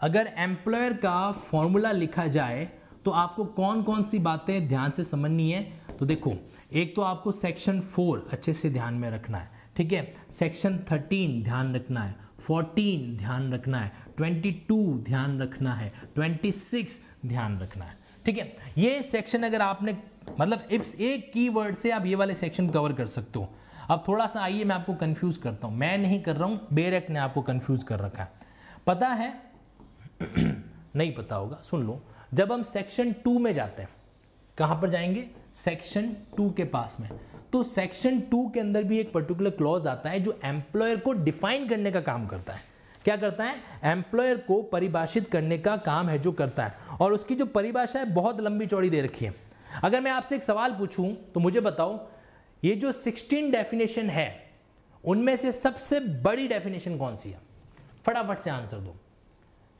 अगर एम्प्लॉयर का फॉर्मूला लिखा जाए तो आपको कौन कौन सी बातें ध्यान से समझनी है? तो देखो, एक तो आपको सेक्शन फोर अच्छे से ध्यान में रखना है। ठीक है? सेक्शन थर्टीन ध्यान रखना है। फोर्टीन ध्यान रखना है। ट्वेंटी टू ध्यान रखना है। ट्वेंटी सिक्स ध्यान रखना है। ठीक है? ये सेक्शन अगर आपने मतलब इस एक की वर्ड से आप ये वाले सेक्शन कवर कर सकते हो। अब थोड़ा सा आइए मैं आपको कंफ्यूज करता हूँ। मैं नहीं कर रहा हूँ बेरेक ने आपको कंफ्यूज कर रखा है। पता है? नहीं पता होगा, सुन लो। जब हम सेक्शन टू में जाते हैं, कहाँ पर जाएँगे? सेक्शन टू के पास में। तो सेक्शन टू के अंदर भी एक पर्टिकुलर क्लॉज आता है जो एम्प्लॉयर को डिफाइन करने का काम करता है। क्या करता है? एम्प्लॉयर को परिभाषित करने का काम है जो करता है। और उसकी जो परिभाषा है, बहुत लंबी चौड़ी दे रखी है। अगर मैं आपसे एक सवाल पूछूँ तो मुझे बताओ, ये जो 16 डेफिनेशन है, उनमें से सबसे बड़ी डेफिनेशन कौन सी है? फटाफट से आंसर दो।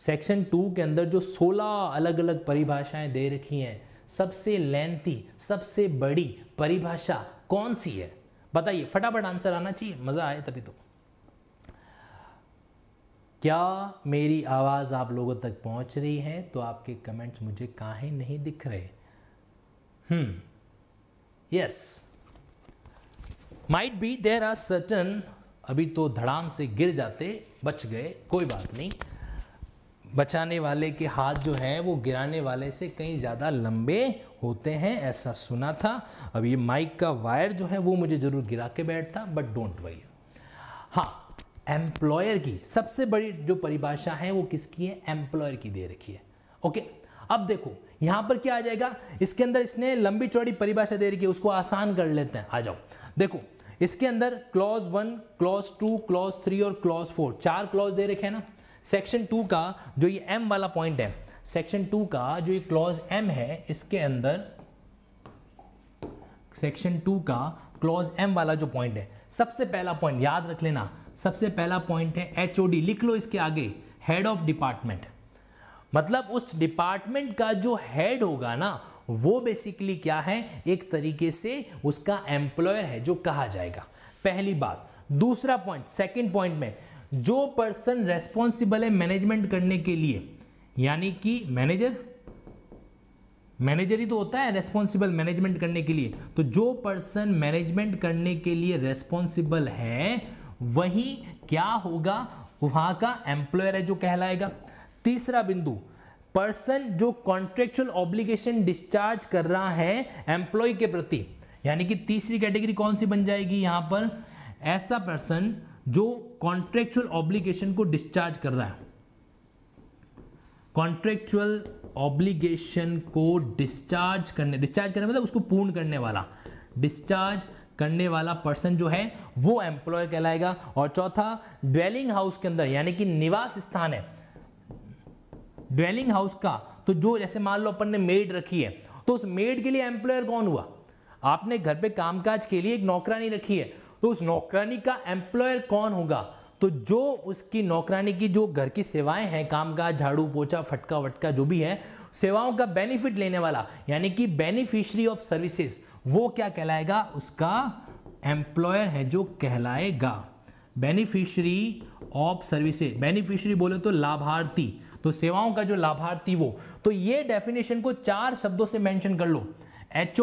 सेक्शन टू के अंदर जो 16 अलग अलग परिभाषाएँ दे रखी हैं, सबसे लेंथी सबसे बड़ी परिभाषा कौन सी है? बताइए, फटाफट आंसर आना चाहिए, मज़ा आए तभी तो। क्या मेरी आवाज़ आप लोगों तक पहुँच रही है? तो आपके कमेंट्स मुझे काहे नहीं दिख रहे? हम्म yes might be there are certain अभी तो धड़ाम से गिर जाते, बच गए, कोई बात नहीं। बचाने वाले के हाथ जो हैं, वो गिराने वाले से कहीं ज़्यादा लंबे होते हैं, ऐसा सुना था। अब ये माइक का वायर जो है, वो मुझे ज़रूर गिरा के बैठता बट डोंट वरी हाँ एम्प्लॉयर की सबसे बड़ी जो परिभाषा है वो किसकी है? एम्प्लॉयर की दे रखी है। ओके अब देखो, यहाँ पर क्या आ जाएगा? इसके अंदर इसने लंबी चौड़ी परिभाषा दे रखी है, उसको आसान कर लेते हैं। आ जाओ। देखो, इसके अंदर clause one clause two clause three और क्लॉज फोर चार क्लॉज दे रखे हैं ना? सेक्शन टू का जो ये एम वाला पॉइंट है सेक्शन टू का जो ये क्लॉज एम है, इसके अंदर सेक्शन टू का क्लॉज एम वाला जो पॉइंट है, सबसे पहला पॉइंट याद रख लेना सबसे पहला पॉइंट है एचओडी लिख लो इसके आगे हेड ऑफ़ डिपार्टमेंट मतलब उस डिपार्टमेंट का जो हेड होगा ना, वो बेसिकली क्या है? एक तरीके से उसका एम्प्लॉयर है, जो कहा जाएगा। पहली बात। दूसरा पॉइंट सेकंड पॉइंट में, जो पर्सन रेस्पॉन्सिबल है मैनेजमेंट करने के लिए, यानी कि मैनेजर मैनेजर ही तो होता है रेस्पॉन्सिबल मैनेजमेंट करने के लिए। तो जो पर्सन मैनेजमेंट करने के लिए रेस्पॉन्सिबल है वही क्या होगा? वहाँ का एम्प्लॉयर है जो कहलाएगा। तीसरा बिंदु पर्सन जो कॉन्ट्रेक्चुअल ऑब्लिगेशन डिस्चार्ज कर रहा है एम्प्लॉय के प्रति, यानी कि तीसरी कैटेगरी कौन सी बन जाएगी यहाँ पर? ऐसा पर्सन जो कॉन्ट्रेक्चुअल ऑब्लिगेशन को डिस्चार्ज कर रहा है। कॉन्ट्रेक्चुअल ऑब्लिगेशन को डिस्चार्ज करने डिस्चार्ज करने मतलब उसको पूर्ण करने वाला। डिस्चार्ज करने वाला पर्सन जो है, वो एम्प्लॉय कहलाएगा। और चौथा ड्वेलिंग हाउस के अंदर, यानी कि निवास स्थान है। ड्वेलिंग हाउस का तो जो जैसे मान लो अपन ने मेड रखी है तो उस मेड के लिए एम्प्लॉयर कौन हुआ? आपने घर पे कामकाज के लिए एक नौकरानी रखी है तो उस नौकरानी का एम्प्लॉयर कौन होगा? तो जो उसकी नौकरानी की जो घर की सेवाएँ हैं, कामकाज, झाड़ू पोछा, फटका वटका जो भी है, सेवाओं का बेनिफिट लेने वाला, यानी कि बेनिफिशियरी ऑफ़ सर्विसेज़ वो क्या कहलाएगा? उसका एम्प्लॉयर है जो कहलाएगा। बेनिफिशरी ऑफ़ सर्विसेज़ बेनिफिशरी बोले तो लाभार्थी। तो सेवाओं का जो लाभार्थी वो। तो ये डेफिनेशन को चार शब्दों से मेंशन कर लो। एच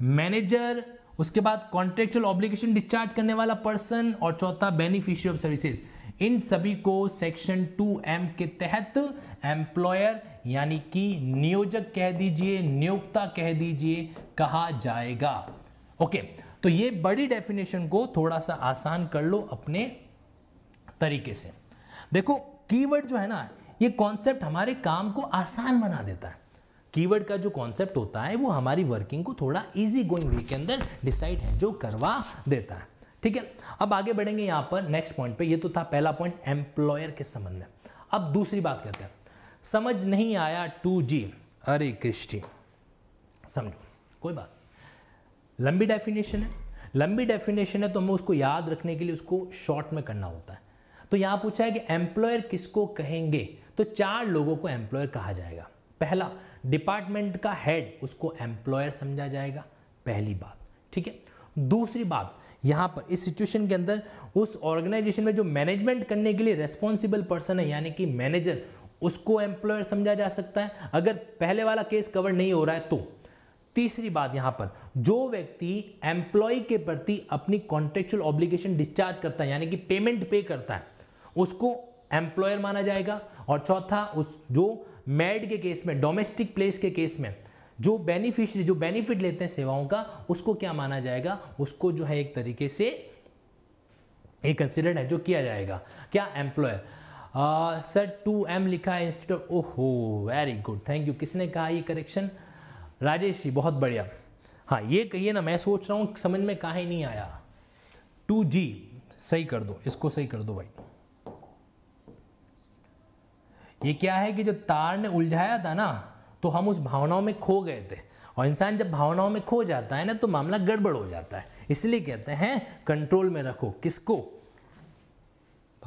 मैनेजर उसके बाद कॉन्ट्रेक्चुअल ऑब्लिगेशन डिस्चार्ज करने वाला पर्सन और चौथा बेनिफिशियरी ऑफ़ सर्विसेज़ इन सभी को सेक्शन टू एम के तहत एम्प्लॉयर यानी कि नियोजक कह दीजिए, नियोक्ता कह दीजिए, कहा जाएगा। ओके तो ये बड़ी डेफिनेशन को थोड़ा सा आसान कर लो अपने तरीके से। देखो कीवर्ड जो है ना, ये कॉन्सेप्ट हमारे काम को आसान बना देता है। कीवर्ड का जो कॉन्सेप्ट होता है, वो हमारी वर्किंग को थोड़ा इजी गोइंग वे के अंदर डिसाइड है, जो करवा देता है। ठीक है? अब आगे बढ़ेंगे यहाँ पर नेक्स्ट पॉइंट पे। ये तो था पहला पॉइंट एम्प्लॉयर के संबंध में। अब दूसरी बात करते हैं। समझ नहीं आया टू जी। अरे कृष्टि समझो, कोई बात लंबी डेफिनेशन है। लंबी डेफिनेशन है तो हमें उसको याद रखने के लिए उसको शॉर्ट में करना होता है। तो यहाँ पूछा है कि एम्प्लॉयर किसको कहेंगे? तो चार लोगों को एम्प्लॉयर कहा जाएगा। पहला डिपार्टमेंट का हेड उसको एम्प्लॉयर समझा जाएगा। पहली बात, ठीक है? दूसरी बात, यहाँ पर इस सिचुएशन के अंदर उस ऑर्गेनाइजेशन में जो मैनेजमेंट करने के लिए रेस्पॉन्सिबल पर्सन है, यानी कि मैनेजर उसको एम्प्लॉयर समझा जा सकता है। अगर पहले वाला केस कवर नहीं हो रहा है तो। तीसरी बात यहाँ पर, जो व्यक्ति एम्प्लॉय के प्रति अपनी कॉन्ट्रेक्चुअल ऑब्लिगेशन डिस्चार्ज करता है, यानी कि पेमेंट पे करता है, उसको एम्प्लॉयर माना जाएगा। और चौथा, उस जो मेड के केस में डोमेस्टिक प्लेस के केस में, जो बेनिफिशरी जो बेनिफिट लेते हैं सेवाओं का, उसको क्या माना जाएगा? उसको जो है एक तरीके से एक कंसिडर्ड है, जो किया जाएगा। क्या? एम्प्लॉयर सर टू एम लिखा है इंस्टीट्यूट ऑफ़ ओहो वेरी गुड थैंक यू किसने कहा ये करेक्शन राजेश जी, बहुत बढ़िया। हाँ ये कहिए ना, मैं सोच रहा हूँ, समझ में कहा ही नहीं आया। टू जी सही कर दो, इसको सही कर दो भाई। ये क्या है कि जो तार ने उलझाया था ना तो हम उस भावनाओं में खो गए थे। और इंसान जब भावनाओं में खो जाता है ना तो मामला गड़बड़ हो जाता है। इसलिए कहते हैं कंट्रोल में रखो। किसको?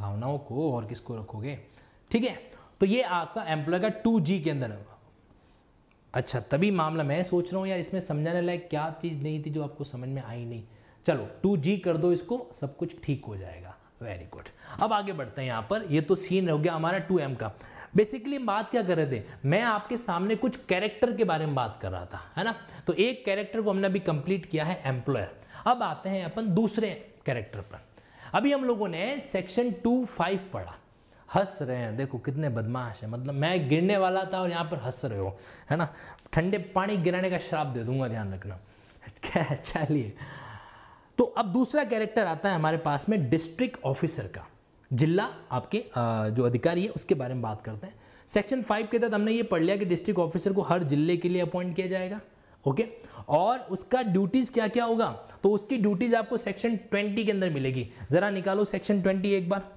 भावनाओं को और किसको रखोगे? ठीक है? तो ये आपका एम्प्लॉय का टू जी के अंदर अच्छा तभी मामला मैं सोच रहा हूँ यार इसमें समझाने लायक क्या चीज़ नहीं थी जो आपको समझ में आई नहीं। चलो, टू जी कर दो इसको, सब कुछ ठीक हो जाएगा। वेरी गुड अब आगे बढ़ते हैं यहाँ पर। ये तो सीन हो गया हमारा टू एम का। बेसिकली बात क्या कर रहे थे? मैं आपके सामने कुछ कैरेक्टर के बारे में बात कर रहा था, है ना? तो एक कैरेक्टर को हमने अभी कंप्लीट किया है एम्प्लॉयर अब आते हैं अपन दूसरे कैरेक्टर पर। अभी हम लोगों ने सेक्शन टू फाइव पढ़ा। हंस रहे हैं, देखो कितने बदमाश हैं। मतलब मैं गिरने वाला था और यहाँ पर हंस रहे हो, है ना? ठंडे पानी गिराने का श्राप दे दूँगा, ध्यान रखना। क्या चलिए। तो अब दूसरा कैरेक्टर आता है हमारे पास में डिस्ट्रिक्ट ऑफिसर का। जिला आपके जो अधिकारी है, उसके बारे में बात करते हैं। सेक्शन फाइव के तहत हमने ये पढ़ लिया कि डिस्ट्रिक्ट ऑफिसर को हर ज़िले के लिए अपॉइंट किया जाएगा। ओके? और उसका ड्यूटीज़ क्या क्या होगा? तो उसकी ड्यूटीज़ आपको सेक्शन ट्वेंटी के अंदर मिलेगी। जरा निकालो सेक्शन ट्वेंटी एक बार।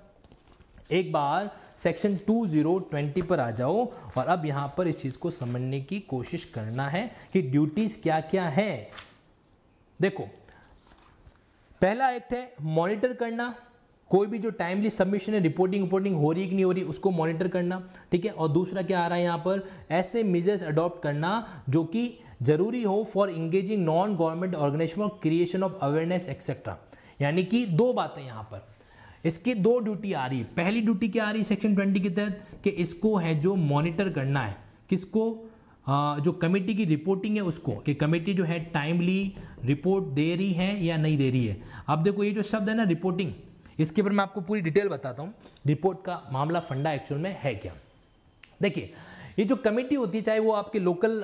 एक बार सेक्शन टू ज़ीरो ट्वेंटी पर आ जाओ और अब यहाँ पर इस चीज़ को समझने की कोशिश करना है कि ड्यूटीज़ क्या क्या है। देखो, पहला एक्ट है मॉनिटर करना। कोई भी जो टाइमली सबमिशन है रिपोर्टिंग रिपोर्टिंग हो रही कि नहीं हो रही, उसको मॉनिटर करना, ठीक है? और दूसरा क्या आ रहा है यहाँ पर? ऐसे मेजर्स अडॉप्ट करना जो कि ज़रूरी हो for engaging non government organisation of creation of awareness etcetera यानी कि दो बातें यहाँ पर। इसकी दो ड्यूटी आ रही है। पहली ड्यूटी क्या आ रही है सेक्शन ट्वेंटी के तहत? कि इसको है जो मॉनिटर करना है। किसको? जो कमेटी की रिपोर्टिंग है उसको। कि कमेटी जो है टाइमली रिपोर्ट दे रही है या नहीं दे रही है। अब देखो ये जो शब्द है ना रिपोर्टिंग इसके ऊपर मैं आपको पूरी डिटेल बताता हूँ। रिपोर्ट का मामला फंडा एक्चुअल में है क्या? देखिए ये जो कमेटी होती है, चाहे वो आपके लोकल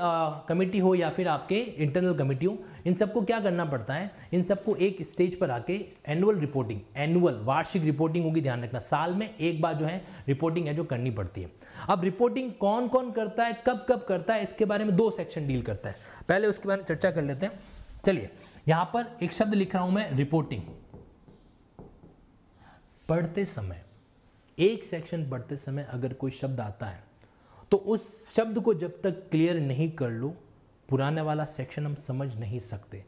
कमेटी हो या फिर आपके इंटरनल कमेटी हो, इन सबको क्या करना पड़ता है? इन सबको एक स्टेज पर आके एनुअल रिपोर्टिंग एनुअल वार्षिक रिपोर्टिंग होगी, ध्यान रखना। साल में एक बार जो है रिपोर्टिंग है जो करनी पड़ती है। अब रिपोर्टिंग कौन कौन करता है कब कब करता है, इसके बारे में दो सेक्शन डील करता है। पहले उसके बारे में चर्चा कर लेते हैं। चलिए, यहाँ पर एक शब्द लिख रहा हूँ मैं रिपोर्टिंग पढ़ते समय, एक सेक्शन पढ़ते समय अगर कोई शब्द आता है तो उस शब्द को जब तक क्लियर नहीं कर लो, पुराने वाला सेक्शन हम समझ नहीं सकते।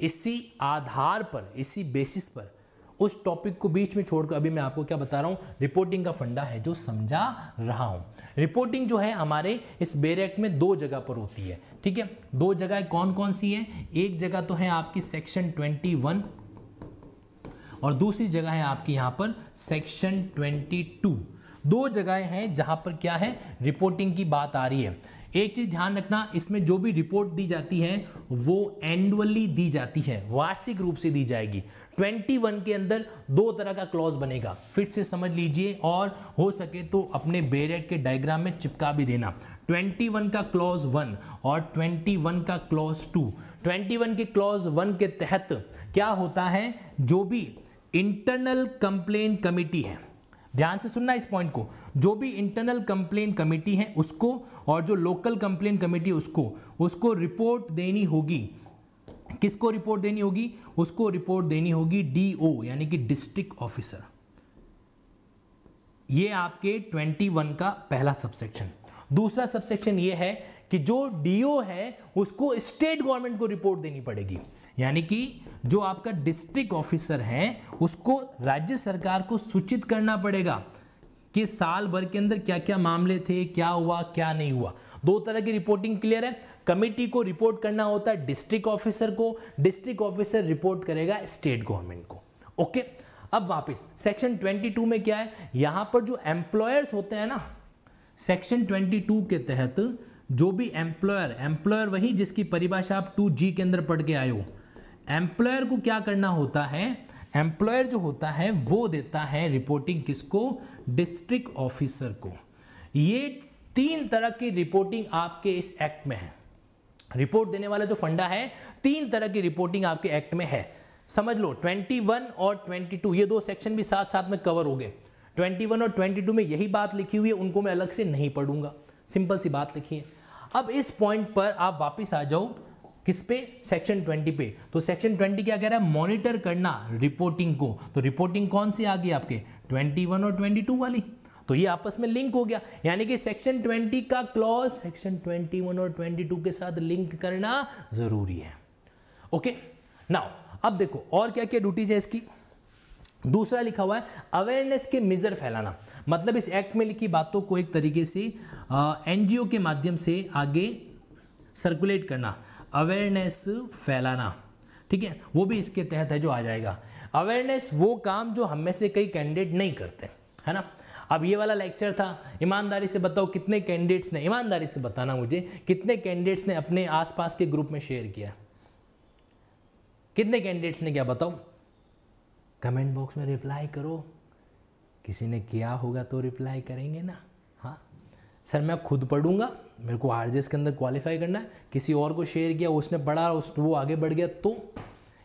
इसी आधार पर, इसी बेसिस पर, उस टॉपिक को बीच में छोड़कर अभी मैं आपको क्या बता रहा हूँ रिपोर्टिंग का फंडा है जो समझा रहा हूँ। रिपोर्टिंग जो है हमारे इस बेरेक्ट में दो जगह पर होती है, ठीक है? दो जगह कौन कौन सी है? एक जगह तो है आपकी सेक्शन 21 और दूसरी जगह है आपकी यहाँ पर सेक्शन 22 दो जगहें हैं जहाँ पर क्या है? रिपोर्टिंग की बात आ रही है। एक चीज़ ध्यान रखना, इसमें जो भी रिपोर्ट दी जाती है, वो एनुअली दी जाती है। वार्षिक रूप से दी जाएगी। 21 के अंदर दो तरह का क्लॉज बनेगा। फिर से समझ लीजिए और हो सके तो अपने बेरेट के डायग्राम में चिपका भी देना। 21 का क्लॉज वन और 21 का क्लॉज टू 21 के क्लॉज वन के तहत क्या होता है? जो भी इंटरनल कंप्लेन कमिटी है ध्यान से सुनना इस पॉइंट को। जो भी इंटरनल कंप्लेन कमेटी है, उसको और जो लोकल कंप्लेन कमेटी है, उसको उसको रिपोर्ट देनी होगी। किसको रिपोर्ट देनी होगी? उसको रिपोर्ट देनी होगी डीओ यानी कि डिस्ट्रिक्ट ऑफिसर ये आपके 21 का पहला सबसेक्शन दूसरा सबसेक्शन ये है कि जो डीओ है, उसको स्टेट गवर्नमेंट को रिपोर्ट देनी पड़ेगी। यानी कि जो आपका डिस्ट्रिक्ट ऑफिसर है, उसको राज्य सरकार को सूचित करना पड़ेगा कि साल भर के अंदर क्या क्या मामले थे, क्या हुआ, क्या नहीं हुआ। दो तरह की रिपोर्टिंग क्लियर है। कमेटी को रिपोर्ट करना होता है डिस्ट्रिक्ट ऑफिसर को। डिस्ट्रिक्ट ऑफिसर रिपोर्ट करेगा स्टेट गवर्नमेंट को। ओके अब वापस सेक्शन 22 में क्या है? यहाँ पर जो एम्प्लॉयर्स होते हैं ना सेक्शन 22 के तहत जो भी एम्प्लॉयर एम्प्लॉयर वही जिसकी परिभाषा आप टू जी के अंदर पढ़ के आए हो। एम्प्लॉयर को क्या करना होता है? एम्प्लॉयर जो होता है, वो देता है रिपोर्टिंग किसको? डिस्ट्रिक्ट ऑफिसर को। ये तीन तरह की रिपोर्टिंग आपके इस एक्ट में है। रिपोर्ट देने वाला जो फंडा है, तीन तरह की रिपोर्टिंग आपके एक्ट में है। समझ लो 21 और 22 ये दो सेक्शन भी साथ साथ में कवर हो गए 21 और 22 में यही बात लिखी हुई है, उनको मैं अलग से नहीं पढ़ूँगा। सिंपल सी बात लिखी है। अब इस पॉइंट पर आप वापस आ जाओ। किस पे? सेक्शन 20 पे। तो सेक्शन 20 क्या कह रहा है? मॉनिटर करना रिपोर्टिंग को। तो रिपोर्टिंग कौन सी आ गई आपके? 21 और 22 वाली। तो ये आपस में लिंक हो गया। यानी कि सेक्शन 20 का क्लॉज सेक्शन 21 और 22 के साथ लिंक करना ज़रूरी है। ओके नाउ अब देखो, और क्या क्या ड्यूटीज़ है इसकी? दूसरा लिखा हुआ है अवेयरनेस के मेजर फैलाना। मतलब इस एक्ट में लिखी बातों को एक तरीके से एनजीओ के माध्यम से आगे सर्कुलेट करना। अवेयरनेस फैलाना। ठीक है? वो भी इसके तहत है जो आ जाएगा। अवेयरनेस वो काम जो हम में से कई कैंडिडेट नहीं करते, है ना? अब ये वाला लेक्चर था, ईमानदारी से बताओ कितने कैंडिडेट्स ने, ईमानदारी से बताना मुझे, कितने कैंडिडेट्स ने अपने आसपास के ग्रुप में शेयर किया? कितने कैंडिडेट्स ने क्या बताओ कमेंट बॉक्स में रिप्लाई करो। किसी ने किया होगा तो रिप्लाई करेंगे ना। हाँ? सर, मैं खुद पढ़ूँगा। मेरे को आर के अंदर क्वालिफाई करना है, किसी और को शेयर किया, उसने पढ़ा, उस, वो आगे बढ़ गया तो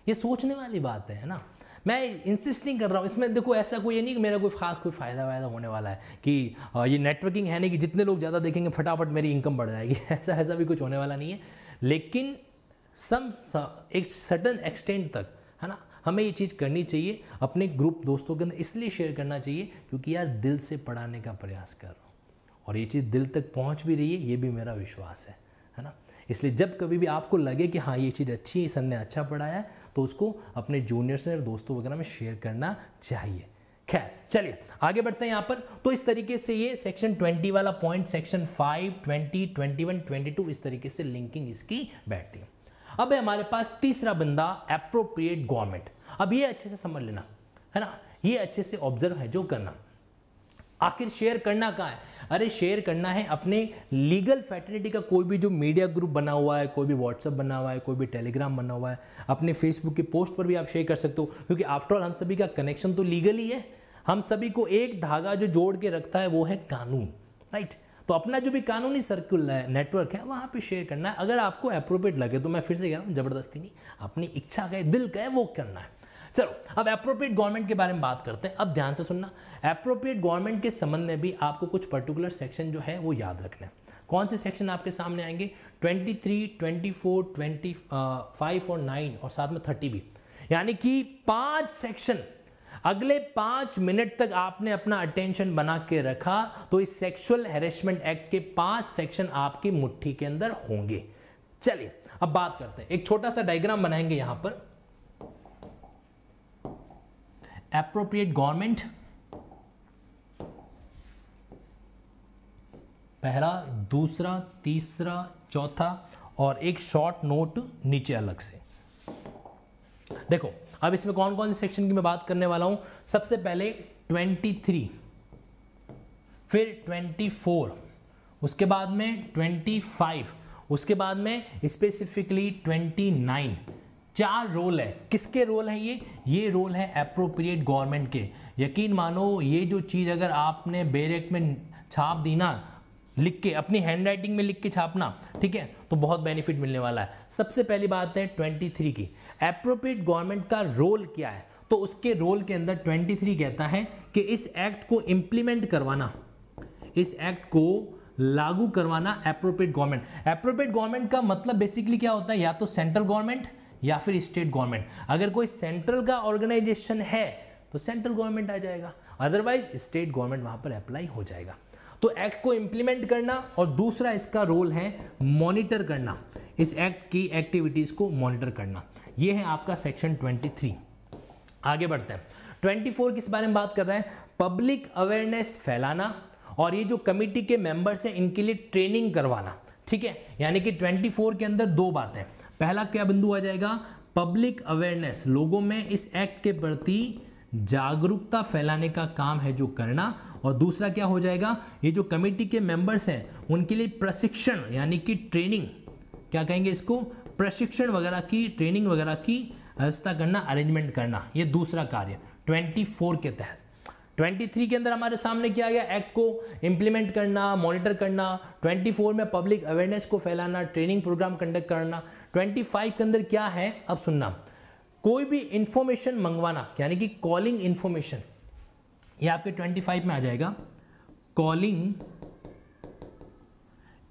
ये सोचने वाली बात है ना? मैं इंसिस्ट नहीं कर रहा हूँ, इसमें देखो ऐसा कोई नहीं कि मेरा कोई खास कोई फ़ायदा वायदा होने वाला है कि ये नेटवर्किंग है नहीं कि जितने लोग ज़्यादा देखेंगे फटाफट मेरी इनकम बढ़ जाएगी, ऐसा ऐसा भी कुछ होने वाला नहीं है। लेकिन सम एक सर्टन एक्सटेंट तक, है ना? हमें ये चीज़ करनी चाहिए, अपने ग्रुप दोस्तों के अंदर इसलिए शेयर करना चाहिए, क्योंकि यार दिल से पढ़ाने का प्रयास कर और ये चीज़ दिल तक पहुँच भी रही है ये भी मेरा विश्वास है है ना? इसलिए जब कभी भी आपको लगे कि हाँ ये चीज़ अच्छी है सर ने अच्छा पढ़ाया है तो उसको अपने जूनियर्स और दोस्तों वगैरह में शेयर करना चाहिए। खैर चलिए आगे बढ़ते हैं यहाँ पर। तो इस तरीके से ये सेक्शन 20 वाला पॉइंट सेक्शन 5, 20, 21, 22 इस तरीके से लिंकिंग इसकी बैठती है। अब है हमारे पास तीसरा बंदा अप्रोप्रिएट गवर्नमेंट अब ये अच्छे से समझ लेना है ना? ये अच्छे से ऑब्ज़र्व है जो करना। आखिर शेयर करना कहाँ है? अरे शेयर करना है अपने लीगल फैटर्निटी का कोई भी जो मीडिया ग्रुप बना हुआ है, कोई भी व्हाट्सअप बना हुआ है, कोई भी टेलीग्राम बना हुआ है, अपने फेसबुक के पोस्ट पर भी आप शेयर कर सकते हो, क्योंकि आफ्टरऑल हम सभी का कनेक्शन तो लीगल ही। है हम सभी को एक धागा जो जोड़ के रखता है वो है कानून राइट तो अपना जो भी कानूनी सर्कुल है नेटवर्क है, वहाँ पे शेयर करना है। अगर आपको अप्रोप्रिएट लगे तो मैं फिर से कह रहा हूँ, ज़बरदस्ती नहीं। अपनी इच्छा का दिल का है, वो करना है। चलो, अब अप्रोप्रिएट गवर्नमेंट के बारे में बात करते हैं। अब ध्यान से सुनना। अप्रोप्रिएट गवर्नमेंट के संबंध में भी आपको कुछ पर्टिकुलर सेक्शन जो है वो याद रखना है। कौन से सेक्शन आपके सामने आएँगे? 23, 24, 25 और 9 और साथ में 30 भी। यानी कि पाँच सेक्शन अगले पाँच मिनट तक आपने अपना अटेंशन बना के रखा तो इस सेक्सुअल हेरेसमेंट एक्ट के पाँच सेक्शन आपकी मुट्ठी के अंदर होंगे। चलिए अब बात करते हैं। एक छोटा सा डायग्राम बनाएँगे यहाँ पर। Appropriate गवर्नमेंट पहला, दूसरा, तीसरा, चौथा और एक शॉर्ट नोट नीचे अलग से। देखो, अब इसमें कौन कौन से सेक्शन की मैं बात करने वाला हूँ? सबसे पहले 23 फिर 24 उसके बाद में 25 उसके बाद में स्पेसिफिकली 29 चार रोल है। किसके रोल है ये? ये रोल है अप्रोप्रिएट गवर्नमेंट के। यकीन मानो, ये जो चीज़ अगर आपने बेरेक में छाप दी ना लिख के, अपनी हैंड राइटिंग में लिख के छापना, ठीक है? तो बहुत बेनिफिट मिलने वाला है। सबसे पहली बात है 23 की। अप्रोप्रिएट गवर्नमेंट का रोल क्या है? तो उसके रोल के अंदर 23 कहता है कि इस एक्ट को इंप्लीमेंट करवाना, इस एक्ट को लागू करवाना अप्रोप्रिएट गवर्नमेंट अप्रोप्रिएट गवर्नमेंट का मतलब बेसिकली क्या होता है? या तो सेंट्रल गवर्नमेंट या फिर स्टेट गवर्नमेंट अगर कोई सेंट्रल का ऑर्गेनाइजेशन है तो सेंट्रल गवर्नमेंट आ जाएगा। अदरवाइज़ स्टेट गवर्नमेंट वहाँ पर अप्लाई हो जाएगा। तो एक्ट को इंप्लीमेंट करना और दूसरा इसका रोल है मॉनिटर करना। इस एक्ट की एक्टिविटीज़ को मॉनिटर करना। यह है आपका सेक्शन 23 आगे बढ़ते हैं। 24 किस बारे में बात कर रहे हैं? पब्लिक अवेयरनेस फैलाना और ये जो कमिटी के मेंबर्स हैं, इनके लिए ट्रेनिंग करवाना। ठीक है? यानी कि 24 के अंदर दो बातें पहला क्या बिंदु आ जाएगा? पब्लिक अवेयरनेस लोगों में इस एक्ट के प्रति जागरूकता फैलाने का काम है जो करना। और दूसरा क्या हो जाएगा? ये जो कमेटी के मेंबर्स हैं, उनके लिए प्रशिक्षण, यानी कि ट्रेनिंग क्या कहेंगे इसको? प्रशिक्षण वगैरह की ट्रेनिंग वगैरह की व्यवस्था करना अरेंजमेंट करना। ये दूसरा कार्य 24 के तहत। 23 के अंदर हमारे सामने क्या गया? एक्ट को इंप्लीमेंट करना मॉनिटर करना। 24 में पब्लिक अवेयरनेस को फैलाना ट्रेनिंग प्रोग्राम कंडक्ट करना। 25 के अंदर क्या है? अब सुनना। कोई भी इंफॉर्मेशन मंगवाना, यानी कि कॉलिंग इंफॉर्मेशन ये आपके 25 में आ जाएगा। कॉलिंग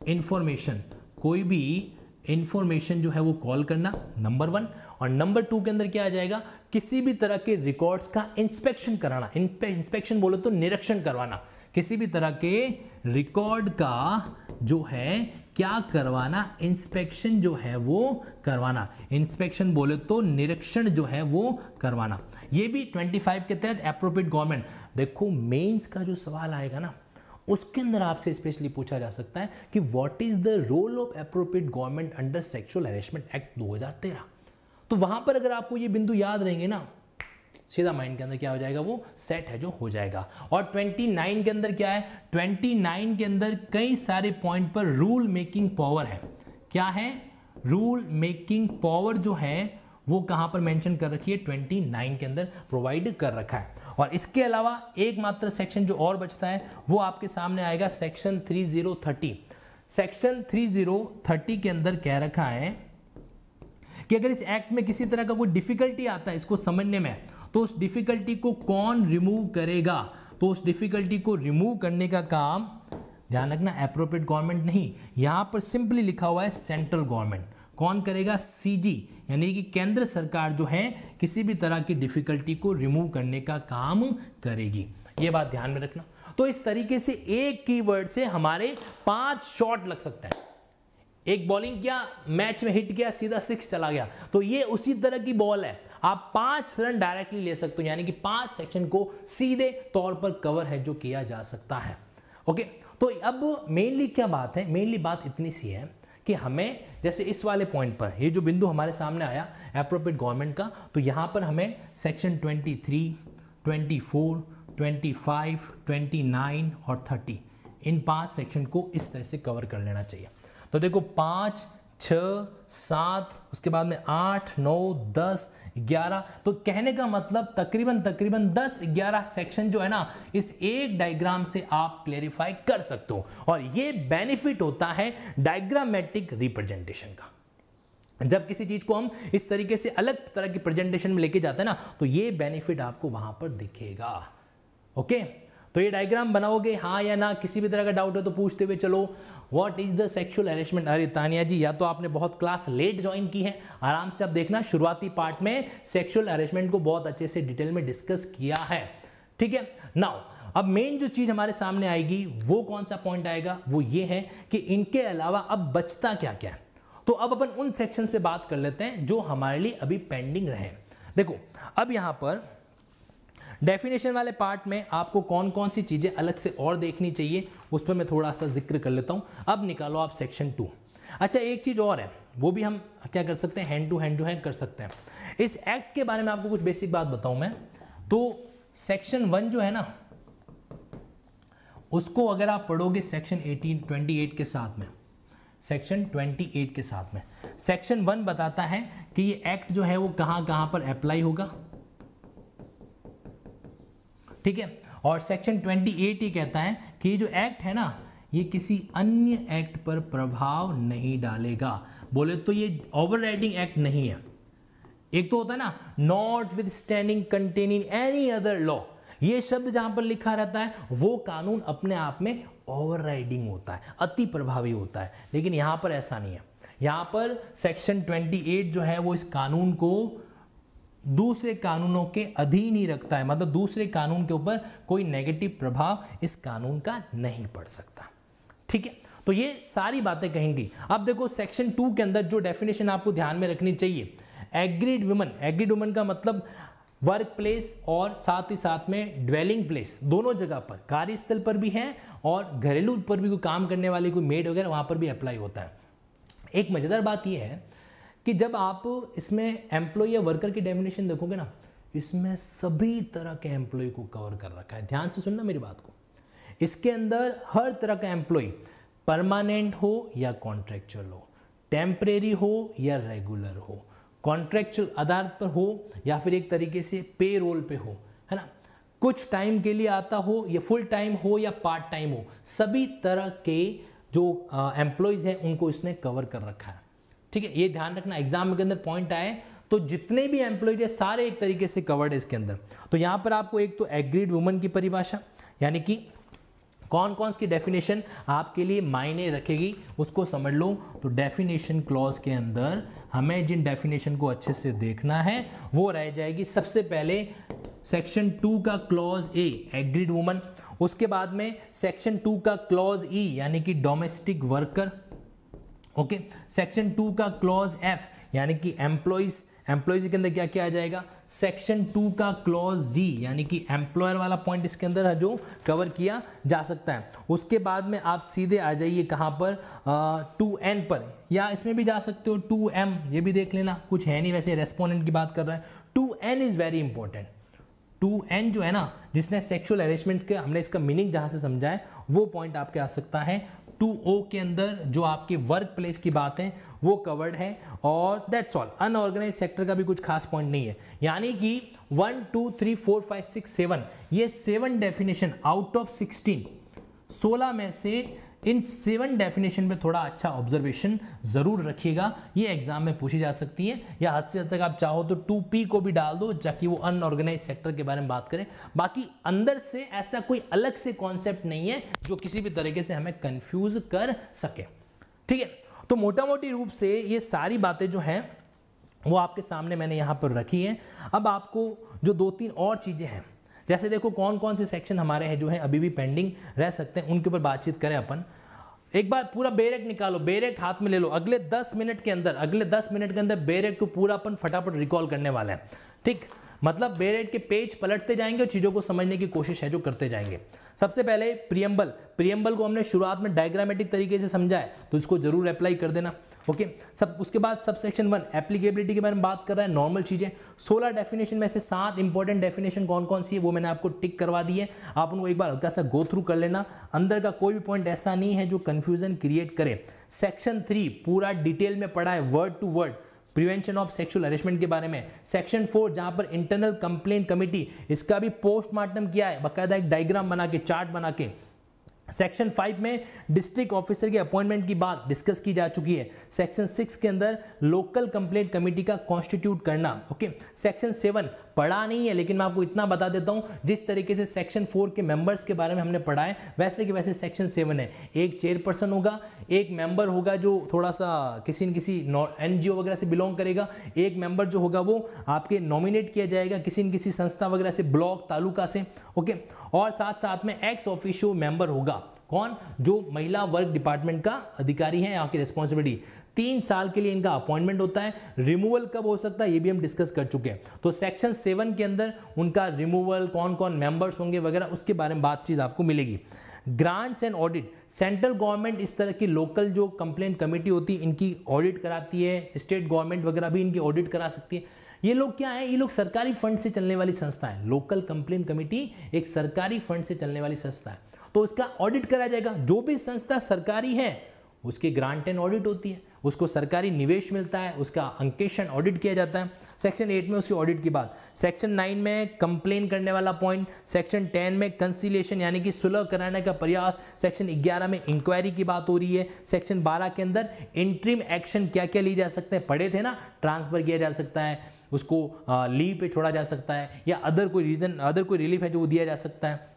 इंफॉर्मेशन कोई भी इंफॉर्मेशन जो है वो कॉल करना नंबर वन और नंबर टू के अंदर क्या आ जाएगा? किसी भी तरह के रिकॉर्ड्स का इंस्पेक्शन कराना इंस्पेक्शन बोलो तो निरीक्षण करवाना। किसी भी तरह के रिकॉर्ड का जो है, क्या करवाना इंस्पेक्शन जो है वो करवाना। इंस्पेक्शन बोले तो निरीक्षण जो है वो करवाना। ये भी 25 के तहत अप्रोप्रिएट गवर्नमेंट देखो मेंस का जो सवाल आएगा ना, उसके अंदर आपसे स्पेशली पूछा जा सकता है कि what is the role of appropriate government under sexual harassment act 2013 तो वहाँ पर अगर आपको ये बिंदु याद रहेंगे ना, सीधा माइंड के अंदर क्या हो जाएगा वो? सेट है जो हो जाएगा। और 29 के अंदर क्या है? 29 के अंदर कई सारे पॉइंट पर रूल मेकिंग पावर है। क्या है? रूल मेकिंग पावर जो है वो कहाँ पर मेंशन कर रखी है? 29 के अंदर प्रोवाइड कर रखा है। और इसके अलावा एकमात्र सेक्शन जो और बचता है, वो आपके सामने आएगा सेक्शन 3030 सेक्शन 3030 के अंदर कह रखा है कि अगर इस एक्ट में किसी तरह का कोई डिफिकल्टी आता है, इसको समझने में तो उस डिफिकल्टी को कौन रिमूव करेगा? तो उस डिफिकल्टी को रिमूव करने का काम, ध्यान रखना अप्रोप्रिएट गवर्नमेंट नहीं, यहाँ पर सिंपली लिखा हुआ है सेंट्रल गवर्नमेंट कौन करेगा? सीजी यानी कि केंद्र सरकार जो है किसी भी तरह की डिफिकल्टी को रिमूव करने का काम करेगी। ये बात ध्यान में रखना। तो इस तरीके से एक कीवर्ड से हमारे पाँच शॉट लग सकते हैं। एक बॉलिंग किया मैच में हिट किया, सीधा सिक्स चला गया। तो ये उसी तरह की बॉल है। आप पाँच रन डायरेक्टली ले सकते हो, यानी कि पाँच सेक्शन को सीधे तौर पर कवर है जो किया जा सकता है। ओके तो अब मेनली क्या बात है? मेनली बात इतनी सी है कि हमें जैसे इस वाले पॉइंट पर ये जो बिंदु हमारे सामने आया अप्रोप्रिएट गवर्नमेंट का तो यहाँ पर हमें सेक्शन 23, 24, 25, 29 और 30 इन पाँच सेक्शन को इस तरह से कवर कर लेना चाहिए। तो देखो पाँच छ सात उसके बाद में आठ नौ दस ग्यारह। तो कहने का मतलब तकरीबन तकरीबन दस, ग्यारह सेक्शन जो है ना, इस एक डायग्राम से आप क्लेरिफाई कर सकते हो। और ये बेनिफिट होता है डायग्रामेटिक रिप्रेजेंटेशन का। जब किसी चीज़ को हम इस तरीके से अलग तरह की प्रेजेंटेशन में लेके जाते हैं ना तो ये बेनिफिट आपको वहाँ पर दिखेगा। ओके तो ये डायग्राम बनाओगे हाँ या ना, किसी भी तरह का डाउट है तो पूछते हुए चलो। What is the sexual harassment अरे तानिया जी, या तो आपने बहुत क्लास लेट ज्वाइन की है, आराम से आप देखना शुरुआती पार्ट में सेक्सुअल अरेस्टमेंट को बहुत अच्छे से डिटेल में डिस्कस किया है। ठीक है? नाउ अब मेन जो चीज़ हमारे सामने आएगी, वो कौन सा पॉइंट आएगा? वो ये है कि इनके अलावा अब बचता क्या क्या है? तो अब अपन उन सेक्शंस पे बात कर लेते हैं जो हमारे लिए अभी पेंडिंग रहे देखो, अब यहाँ पर डेफिनेशन वाले पार्ट में आपको कौन कौन सी चीज़ें अलग से और देखनी चाहिए, उस पर मैं थोड़ा सा ज़िक्र कर लेता हूँ। अब निकालो आप सेक्शन टू अच्छा एक चीज़ और है, वो भी हम क्या कर सकते हैं hand to hand to hand कर सकते हैं। इस एक्ट के बारे में आपको कुछ बेसिक बात बताऊँ मैं। तो सेक्शन वन जो है ना, उसको अगर आप पढ़ोगे सेक्शन 18 28 के साथ में सेक्शन 28 के साथ में सेक्शन वन बताता है कि ये एक्ट जो है, वो कहाँ कहाँ पर अप्लाई होगा। ठीक है? और सेक्शन 28 ये कहता है कि जो एक्ट है ना, ये किसी अन्य एक्ट पर प्रभाव नहीं डालेगा। बोले तो ये ओवर एक्ट नहीं है। एक तो होता है ना notwithstanding containing any other law ये शब्द जहाँ पर लिखा रहता है, वो कानून अपने आप में ओवर होता है, अति प्रभावी होता है। लेकिन यहाँ पर ऐसा नहीं है। यहाँ पर सेक्शन 28 जो है, वो इस कानून को दूसरे कानूनों के अधीन ही रखता है। मतलब दूसरे कानून के ऊपर कोई नेगेटिव प्रभाव इस कानून का नहीं पड़ सकता। ठीक है? तो ये सारी बातें कहेंगी। अब देखो सेक्शन टू के अंदर जो डेफिनेशन आपको ध्यान में रखनी चाहिए एग्रीड वुमन एग्रीड वुमन का मतलब वर्क प्लेस और साथ ही साथ में ड्वेलिंग प्लेस दोनों जगह पर, कार्यस्थल पर भी है और घरेलू पर भी कोई काम करने वाली कोई मेड वगैरह वहाँ पर भी अप्लाई होता है। एक मज़ेदार बात यह है कि जब आप इसमें एम्प्लॉय या वर्कर की डेफिनेशन देखोगे ना, इसमें सभी तरह के एम्प्लॉय को कवर कर रखा है। ध्यान से सुनना मेरी बात को। इसके अंदर हर तरह का एम्प्लॉय परमानेंट हो या कॉन्ट्रेक्चुअल हो टेम्परेरी हो या रेगुलर हो कॉन्ट्रेक्चुअल आधार पर हो या फिर एक तरीके से पे रोल पे हो, है ना? कुछ टाइम के लिए आता हो या फुल टाइम हो या पार्ट टाइम हो, सभी तरह के जो एम्प्लॉयज़ हैं, उनको इसने कवर कर रखा है। ठीक है, ये ध्यान रखना एग्ज़ाम के अंदर पॉइंट आए तो जितने भी एम्प्लॉयज़ है, सारे एक तरीके से कवर्ड है इसके अंदर। तो यहाँ पर आपको एक तो एग्रीड वुमन की परिभाषा, यानी कि कौन कौन सी डेफिनेशन आपके लिए मायने रखेगी, उसको समझ लो। तो डेफिनेशन क्लॉज के अंदर हमें जिन डेफिनेशन को अच्छे से देखना है, वो रह जाएगी सबसे पहले सेक्शन टू का क्लॉज ए एग्रीड वुमन उसके बाद में सेक्शन टू का क्लॉज ई यानी कि domestic worker okay section two का क्लॉज एफ़ यानी कि एम्प्लॉयज़ एम्प्लॉयज़ के अंदर क्या क्या आ जाएगा? सेक्शन टू का क्लॉज जी यानी कि एम्प्लॉयर वाला पॉइंट इसके अंदर जो कवर किया जा सकता है। उसके बाद में आप सीधे आ जाइए कहाँ पर? टू एन पर। या इसमें भी जा सकते हो टू एम ये भी देख लेना। कुछ है नहीं, वैसे रेस्पोनेंट की बात कर रहा है। Two N is very important two N जो है ना, जिसने सेक्सुअल अरेंजमेंट के, हमने इसका मीनिंग जहाँ से समझा है, वो पॉइंट आपके आ सकता है। टू ओ के अंदर जो आपके वर्क प्लेस की बात है वो कवर्ड है और दैट्स ऑल अनऑर्गेनाइज सेक्टर का भी कुछ खास पॉइंट नहीं है. यानी कि one two three four five six seven ये seven definition out of sixteen सोलह में से इन सेवन डेफिनेशन पे थोड़ा अच्छा ऑब्जर्वेशन ज़रूर रखिएगा। ये एग्ज़ाम में पूछी जा सकती है। या हद से हद तक आप चाहो तो टू पी को भी डाल दो ताकि वो अनऑर्गेनाइज सेक्टर के बारे में बात करें। बाकी अंदर से ऐसा कोई अलग से कॉन्सेप्ट नहीं है जो किसी भी तरीके से हमें कंफ्यूज कर सके। ठीक है? तो मोटा मोटी रूप से ये सारी बातें जो हैं, वो आपके सामने मैंने यहाँ पर रखी है। अब आपको जो दो तीन और चीज़ें हैं जैसे देखो कौन कौन से सेक्शन हमारे हैं जो हैं अभी भी पेंडिंग रह सकते हैं, उनके ऊपर बातचीत करें अपन। एक बार पूरा बेरेक निकालो, बेरेक हाथ में ले लो। अगले 10 मिनट के अंदर, अगले 10 मिनट के अंदर बेरेक को पूरा अपन फटाफट रिकॉल करने वाले हैं। ठीक? मतलब बेरेट के पेज पलटते जाएँगे और चीज़ों को समझने की कोशिश है जो करते जाएँगे। सबसे पहले प्रियम्बल प्रियम्बल को हमने शुरुआत में डायग्रामेटिक तरीके से समझा है तो इसको ज़रूर अप्लाई कर देना। ओके सब, उसके बाद सब सेक्शन वन एप्लीकेबिलिटी के बारे में बात कर रहा है नॉर्मल चीज़ें। सोलह डेफिनेशन में से सात इंपॉर्टेंट डेफिनेशन कौन कौन सी है, वो मैंने आपको टिक करवा दी है। आप उनको एक बार हल्का सा गो थ्रू कर लेना। अंदर का कोई भी पॉइंट ऐसा नहीं है जो कन्फ्यूज़न क्रिएट करे। सेक्शन थ्री पूरा डिटेल में पढ़ा है word to word prevention of sexual harassment के बारे में। सेक्शन फोर जहाँ पर इंटरनल कंप्लेंट कमेटी इसका भी पोस्टमार्टम किया है, बाकायदा एक डायग्राम बना के चार्ट बना के। सेक्शन फाइव में डिस्ट्रिक्ट ऑफिसर के अपॉइंटमेंट की बात डिस्कस की जा चुकी है। सेक्शन सिक्स के अंदर लोकल कंप्लेंट कमेटी का कॉन्स्टिट्यूट करना ओके सेक्शन सेवन पढ़ा नहीं है, लेकिन मैं आपको इतना बता देता हूँ, जिस तरीके से सेक्शन फोर के मेंबर्स के बारे में हमने पढ़ा है, वैसे कि वैसे सेक्शन सेवन है। एक चेयरपर्सन होगा, एक मेंबर होगा जो थोड़ा सा किसी न किसी एनजीओ वगैरह से बिलोंग करेगा, एक मेंबर जो होगा वो आपके नॉमिनेट किया जाएगा किसी न किसी संस्था वगैरह से, ब्लॉक, तालुका से ओके और साथ साथ में एक्स ऑफिशियो मेंबर होगा। कौन? जो महिला वर्क डिपार्टमेंट का अधिकारी है यहाँ की रिस्पॉन्सिबिलिटी तीन साल के लिए इनका अपॉइंटमेंट होता है। रिमूवल कब हो सकता है, ये भी हम डिस्कस कर चुके हैं। तो सेक्शन सेवन के अंदर उनका रिमूवल कौन कौन मेंबर्स होंगे वगैरह, उसके बारे में बातचीत आपको मिलेगी। Grants and audit. Central government इस तरह की लोकल जो कंप्लेंट कमेटी होती है, इनकी ऑडिट कराती है। स्टेट गवर्नमेंट वगैरह भी इनकी ऑडिट करा सकती है। ये लोग क्या है? ये लोग सरकारी फंड से चलने वाली संस्था है। लोकल कंप्लेंट कमेटी एक सरकारी फंड से चलने वाली संस्था है। तो उसका ऑडिट कराया जाएगा। जो भी संस्था सरकारी है उसकी ग्रांट एंड ऑडिट होती है, उसको सरकारी निवेश मिलता है, उसका अंकेशन ऑडिट किया जाता है। सेक्शन एट में उसकी ऑडिट की बात। सेक्शन नाइन में कंप्लेन करने वाला पॉइंट सेक्शन टेन में कंसिलेशन यानी कि सुलह कराने का प्रयास सेक्शन ग्यारह में इंक्वायरी की बात हो रही है। सेक्शन बारह के अंदर इंट्रीम एक्शन क्या क्या ली जा सकते हैं? पढ़े थे ना? ट्रांसफ़र किया जा सकता है, उसको लीव पे छोड़ा जा सकता है, या अदर कोई रीजन अदर कोई रिलीफ है जो दिया जा सकता है।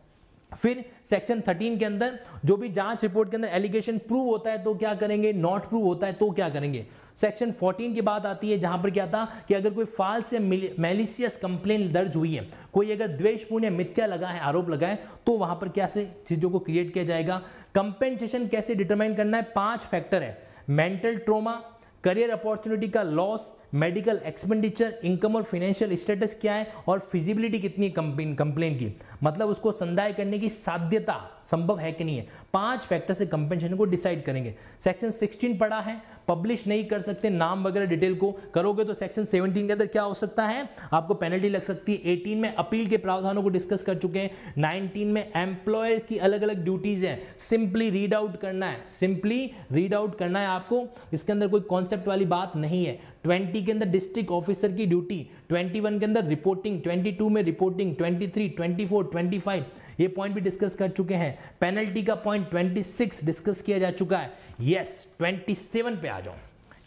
फिर सेक्शन 13 के अंदर जो भी जाँच रिपोर्ट के अंदर एलिगेशन प्रूव होता है तो क्या करेंगे? नॉट प्रूव होता है तो क्या करेंगे? सेक्शन 14 की बात आती है, जहाँ पर क्या था कि अगर कोई फाल्स या मेलिसियस कंप्लेन दर्ज हुई है, कोई अगर द्वेषपूर्ण या मिथ्या लगा है, आरोप लगा है तो वहाँ पर कैसे चीज़ों को क्रिएट किया जाएगा? कंपेंसेशन कैसे डिटरमाइन करना है? पाँच फैक्टर है। मेंटल ट्रोमा करियर अपॉर्चुनिटी का लॉस, मेडिकल एक्सपेंडिचर, इनकम और फाइनेंशियल स्टेटस क्या है और फिजिबिलिटी कितनी है कंप्लेन की? मतलब उसको संदाय करने की साध्यता संभव है कि नहीं है? पाँच फैक्टर से कंपेंशन को डिसाइड करेंगे। सेक्शन 16 पढ़ा है। पब्लिश नहीं कर सकते नाम वगैरह डिटेल को करोगे तो सेक्शन 17 के अंदर क्या हो सकता है? आपको पेनल्टी लग सकती है। 18 में अपील के प्रावधानों को डिस्कस कर चुके हैं। 19 में एम्प्लॉयज़ की अलग अलग ड्यूटीज़ हैं। सिंपली रीड आउट करना है। सिंपली रीड आउट करना है आपको। इसके अंदर कोई कॉन्सेप्ट वाली बात नहीं है। 20 के अंदर डिस्ट्रिक्ट ऑफिसर की ड्यूटी 21 के अंदर रिपोर्टिंग 22 में रिपोर्टिंग 23, 24, 25 ये पॉइंट भी डिस्कस कर चुके हैं। पेनल्टी का पॉइंट 26 डिस्कस किया जा चुका है। यस 27 पे आ जाओ।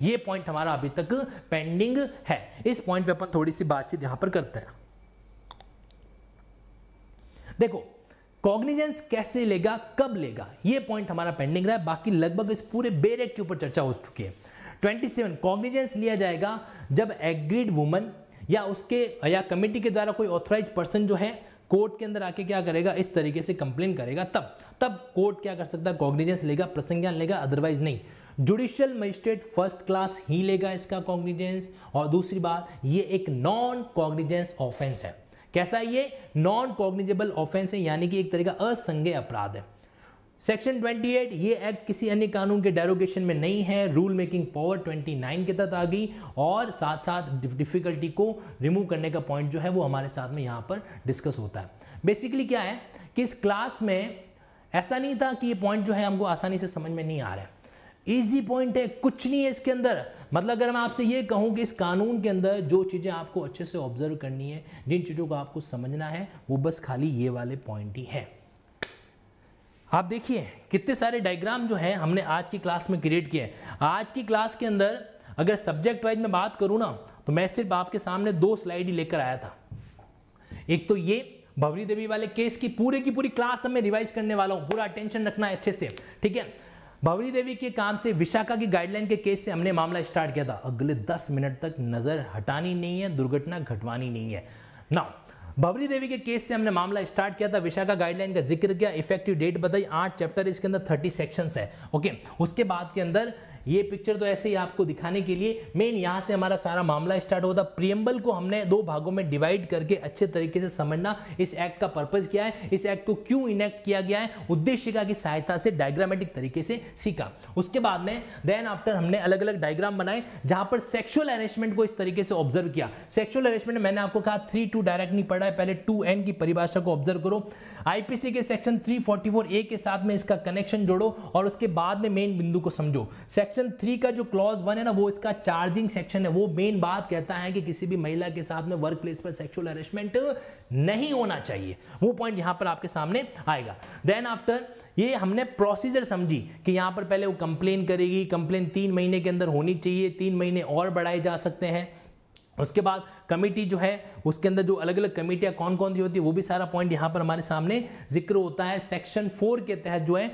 ये पॉइंट हमारा अभी तक पेंडिंग है। इस पॉइंट पे अपन थोड़ी सी बातचीत यहाँ पर करते हैं। देखो कॉग्निजेंस कैसे लेगा, कब लेगा, ये पॉइंट हमारा पेंडिंग रहा है। बाकी लगभग इस पूरे बेरेक के ऊपर चर्चा हो चुकी है। 27 कॉग्निजेंस लिया जाएगा जब एग्रीड वुमन या उसके, या कमिटी के द्वारा कोई ऑथोराइज पर्सन जो है कोर्ट के अंदर आके क्या करेगा, इस तरीके से कंप्लेन करेगा, तब। तब कोर्ट क्या कर सकता है? कॉग्निजेंस लेगा, प्रसंज्ञान लेगा अदरवाइज़ नहीं। जुडिशियल मजिस्ट्रेट फ़र्स्ट क्लास ही लेगा इसका कॉग्निजेंस। और दूसरी बात, ये एक नॉन कॉग्निजेंस ऑफेंस है। कैसा ये? नॉन कॉग्निजेबल ऑफेंस है, यानी कि एक तरह का असंज्ञ अपराध है। सेक्शन 28 ये एक्ट किसी अन्य कानून के डेरोगेशन में नहीं है। रूल मेकिंग पावर 29 के तहत आ गई। और साथ साथ डिफिकल्टी को रिमूव करने का पॉइंट जो है, वो हमारे साथ में यहाँ पर डिस्कस होता है। बेसिकली क्या है? कि इस क्लास में ऐसा नहीं था कि ये पॉइंट जो है हमको आसानी से समझ में नहीं आ रहा है। ईजी पॉइंट है, कुछ नहीं है इसके अंदर। मतलब अगर मैं आपसे ये कहूँ कि इस कानून के अंदर जो चीज़ें आपको अच्छे से ऑब्ज़र्व करनी है, जिन चीज़ों को आपको समझना है, वो बस खाली ये वाले पॉइंट ही है। आप देखिए, कितने सारे डायग्राम जो है हमने आज की क्लास में क्रिएट किए आज की क्लास के अंदर अगर सब्जेक्ट वाइज में बात करूँ ना तो मैं सिर्फ़ आपके सामने दो स्लाइड ही लेकर आया था। एक तो ये भवरी देवी वाले केस की पूरे की पूरी क्लास मैं रिवाइज करने वाला हूँ। पूरा अटेंशन रखना है अच्छे से। ठीक है? भवरी देवी के काम से, विशाखा की गाइडलाइन के केस से हमने मामला स्टार्ट किया था। अगले दस मिनट तक नज़र हटानी नहीं है, दुर्घटना घटवानी नहीं है। नाउ भवरी देवी के केस से हमने मामला स्टार्ट किया था, विशाखा गाइडलाइन का ज़िक्र किया इफ़ेक्टिव डेट बताई, आठ चैप्टर इसके अंदर थर्टी सेक्शंस है। ओके उसके बाद के अंदर ये पिक्चर तो ऐसे ही आपको दिखाने के लिए मेन यहाँ से हमारा सारा मामला स्टार्ट होता प्रियम्बल को हमने दो भागों में डिवाइड करके अच्छे तरीके से समझना, इस एक्ट का पर्पज क्या है, इस एक्ट को क्यों इनेक्ट किया गया है उद्देशिका की सहायता से डायग्रामेटिक तरीके से सीखा। उसके बाद में देन आफ्टर हमने अलग अलग डायग्राम बनाए, जहाँ पर सेक्शुअल अरेंजमेंट को इस तरीके से ऑब्ज़र्व किया। सेक्सुअल अरेंजमेंट मैंने आपको कहा थ्री टू डायरेक्ट नहीं पढ़ा है, पहले टू एन की परिभाषा को ऑब्ज़र्व करो। आईपीसी के सेक्शन 344 ए के साथ में इसका कनेक्शन जोड़ो और उसके बाद में मेन बिंदु को समझो। सेक्शन थ्री का जो क्लॉज वन है ना, वो इसका चार्जिंग सेक्शन है। वो मेन बात कहता है कि किसी भी महिला के साथ में वर्क प्लेस पर सेक्सुअल अरेस्टमेंट नहीं होना चाहिए। वो पॉइंट यहाँ पर आपके सामने आएगा। देन आफ्टर ये हमने प्रोसीजर समझी कि यहाँ पर पहले वो कंप्लेन करेगी। कंप्लेन तीन महीने के अंदर होनी चाहिए। तीन महीने और बढ़ाए जा सकते हैं। उसके बाद कमेटी जो है, उसके अंदर जो अलग अलग कमेटियाँ कौन कौन सी होती है, वो भी सारा पॉइंट यहाँ पर हमारे सामने ज़िक्र होता है। सेक्शन फोर के तहत जो है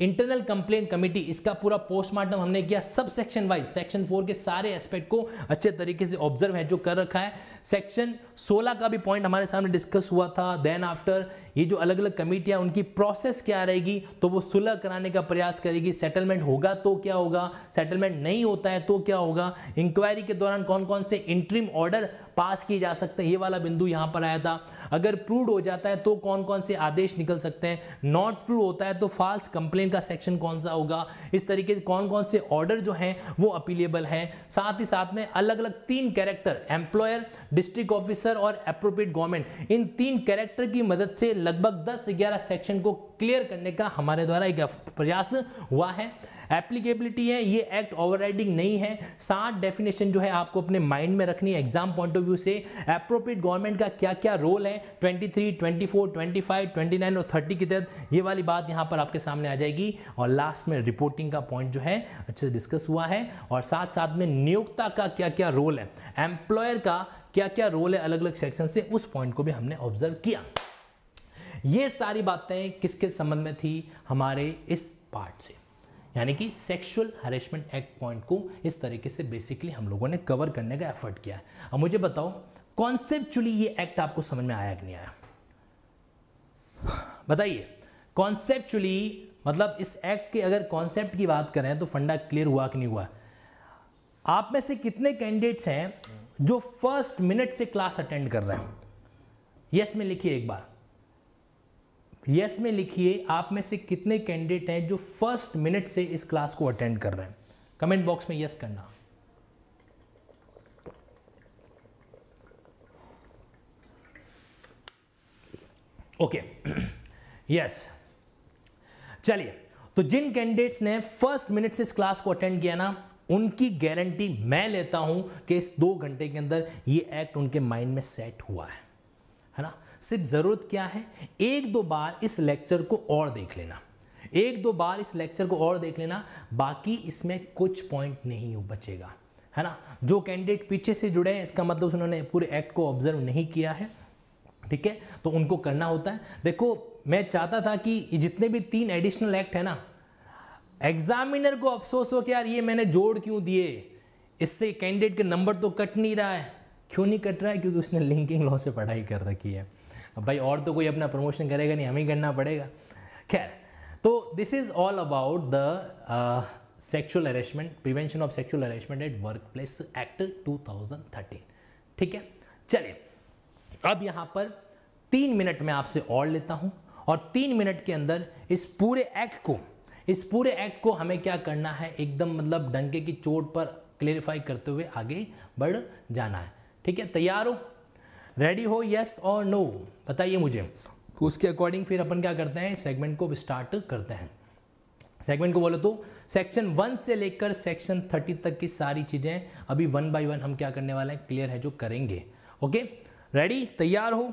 इंटरनल कंप्लेन कमेटी इसका पूरा पोस्टमार्टम हमने किया। Sub section wise section four के सारे एस्पेक्ट को अच्छे तरीके से ऑब्ज़र्व है, जो कर रखा है। सेक्शन 16 का भी पॉइंट हमारे सामने डिस्कस हुआ था। देन आफ्टर ये जो अलग अलग कमेटियाँ उनकी प्रोसेस क्या रहेगी तो वो सुलह कराने का प्रयास करेगी। सेटलमेंट होगा तो क्या होगा? सेटलमेंट नहीं होता है तो क्या होगा? इंक्वायरी के दौरान कौन कौन से इंट्रीम ऑर्डर पास किए जा सकते हैं? ये वाला बिंदु यहाँ पर आया था। अगर प्रूव हो जाता है तो कौन कौन से आदेश निकल सकते हैं? नॉट प्रूव होता है तो फाल्स कंप्लेन का सेक्शन कौन सा होगा? इस तरीके से कौन कौन से ऑर्डर जो हैं, वो अपीलेबल हैं। साथ ही साथ में अलग अलग तीन कैरेक्टर एम्प्लॉयर डिस्ट्रिक्ट ऑफिसर और अप्रोप्रिएट गवर्नमेंट इन तीन कैरेक्टर की मदद से लगभग 10 11 सेक्शन को क्लियर करने का हमारे द्वारा एक प्रयास हुआ है। एप्लीकेबिलिटी है ये एक्ट ओवरराइडिंग नहीं है। सात डेफिनेशन जो है आपको अपने माइंड में रखनी है एग्ज़ाम पॉइंट ऑफ़ व्यू से। अप्रोप्रिएट गवर्नमेंट का क्या क्या रोल है? 23, 24, 25, 29 और 30 के तहत ये वाली बात यहाँ पर आपके सामने आ जाएगी। और लास्ट में रिपोर्टिंग का पॉइंट जो है अच्छे से डिस्कस हुआ है। और साथ साथ में नियोक्ता का क्या क्या रोल है? एम्प्लॉयर का क्या क्या रोल है? अलग अलग सेक्शन से उस पॉइंट को भी हमने ऑब्ज़र्व किया। ये सारी बातें किसके संबंध में थी? हमारे इस पार्ट से। यानी कि सेक्सुअल हरेसमेंट एक्ट पॉइंट को इस तरीके से बेसिकली हम लोगों ने कवर करने का एफर्ट किया है। अब मुझे बताओ कॉन्सेप्चुअली ये एक्ट आपको समझ में आया कि नहीं आया? बताइए कॉन्सेप्चुअली मतलब इस एक्ट के अगर कॉन्सेप्ट की बात करें तो फंडा क्लियर हुआ कि नहीं हुआ? आप में से कितने कैंडिडेट्स हैं जो फ़र्स्ट मिनट से क्लास अटेंड कर रहे हैं? यस में लिखिए एक बार। यस में लिखिए, आप में से कितने कैंडिडेट हैं जो फ़र्स्ट मिनट से इस क्लास को अटेंड कर रहे हैं? कमेंट बॉक्स में यस करना। ओके यस चलिए तो जिन कैंडिडेट्स ने फ़र्स्ट मिनट से इस क्लास को अटेंड किया ना, उनकी गारंटी मैं लेता हूँ कि इस दो घंटे के अंदर ये एक्ट उनके माइंड में सेट हुआ है। है ना? सिर्फ़ ज़रूरत क्या है? एक दो बार इस लेक्चर को और देख लेना। एक दो बार इस लेक्चर को और देख लेना, बाकी इसमें कुछ पॉइंट नहीं बचेगा। है ना? जो कैंडिडेट पीछे से जुड़े हैं, इसका मतलब उन्होंने पूरे एक्ट को ऑब्ज़र्व नहीं किया है। ठीक है? तो उनको करना होता है। देखो, मैं चाहता था कि जितने भी तीन एडिशनल एक्ट है ना एग्जामिनर को अफसोस हो कि यार ये मैंने जोड़ क्यों दिए? इससे कैंडिडेट के नंबर तो कट नहीं रहा है। क्यों नहीं कट रहा है? क्योंकि उसने लिंकिंग लॉ से पढ़ाई कर रखी है। अब भाई और तो कोई अपना प्रमोशन करेगा नहीं, हमें करना पड़ेगा। खैर तो this is all about the sexual harassment prevention of sexual harassment at work place act 2013 ठीक है? चलिए, अब यहाँ पर तीन मिनट में आपसे और लेता हूँ और तीन मिनट के अंदर इस पूरे एक्ट को, इस पूरे एक्ट को हमें क्या करना है? एकदम मतलब डंके की चोट पर क्लेरिफाई करते हुए आगे बढ़ जाना है। ठीक है? तैयार हो? रेडी हो यस और नो बताइए मुझे। उसके अकॉर्डिंग फिर अपन क्या करते हैं? सेगमेंट को स्टार्ट करते हैं। सेगमेंट को बोलो तो सेक्शन वन से लेकर सेक्शन थर्टी तक की सारी चीज़ें, अभी वन बाय वन हम क्या करने वाले हैं? क्लियर है जो करेंगे। ओके रेडी तैयार हो?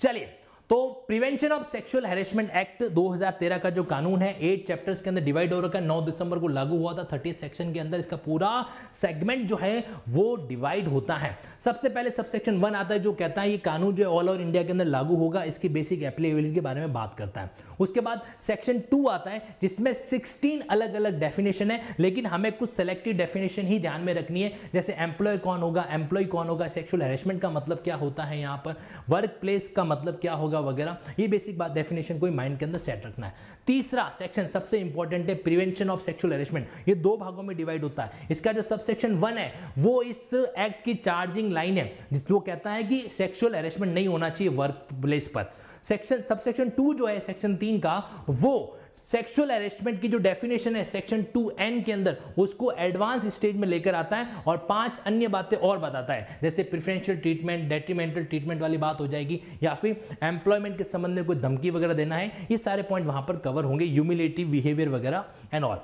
चलिए। तो prevention of sexual harassment act 2013 का जो कानून है एट चैप्टर्स के अंदर डिवाइड हो रखा है, नौ दिसंबर को लागू हुआ था थर्टी सेक्शन के अंदर इसका पूरा सेगमेंट जो है वो डिवाइड होता है। सबसे पहले सबसेक्शन वन आता है जो कहता है ये कानून जो है ऑल ओवर इंडिया के अंदर लागू होगा, इसकी बेसिक एप्लीकेबिलिटी के बारे में बात करता है। उसके बाद सेक्शन टू आता है, जिसमें 16 अलग अलग डेफिनेशन है, लेकिन हमें कुछ सेलेक्टिव डेफिनेशन ही ध्यान में रखनी है। जैसे एम्प्लॉय कौन होगा एम्प्लॉय कौन होगा सेक्शुअल हेरेसमेंट का मतलब क्या होता है यहाँ पर वर्क प्लेस का मतलब क्या होगा वगैरह, ये बेसिक बात डेफिनेशन को माइंड के अंदर सेट रखना है। तीसरा सेक्शन सबसे इंपॉर्टेंट है प्रिवेंशन ऑफ़ सेक्सुअल हेरेसमेंट ये दो भागों में डिवाइड होता है। इसका जो सब सेक्शन वन है, वो इस एक्ट की चार्जिंग लाइन है, जिस कहता है कि सेक्सुअल हेरेसमेंट नहीं होना चाहिए वर्क प्लेस पर। सेक्शन सबसेक्शन टू जो है सेक्शन तीन का, वो सेक्सुअल अरेस्टमेंट की जो डेफिनेशन है सेक्शन टू एन के अंदर, उसको एडवांस स्टेज में लेकर आता है और पाँच अन्य बातें और बताता है। जैसे प्रिफरेंशियल ट्रीटमेंट डेट्रीमेंटल ट्रीटमेंट वाली बात हो जाएगी, या फिर एम्प्लॉयमेंट के संबंध में कोई धमकी वगैरह देना है, ये सारे पॉइंट वहाँ पर कवर होंगे ह्यूमिलेटिव बिहेवियर वगैरह एंड ऑल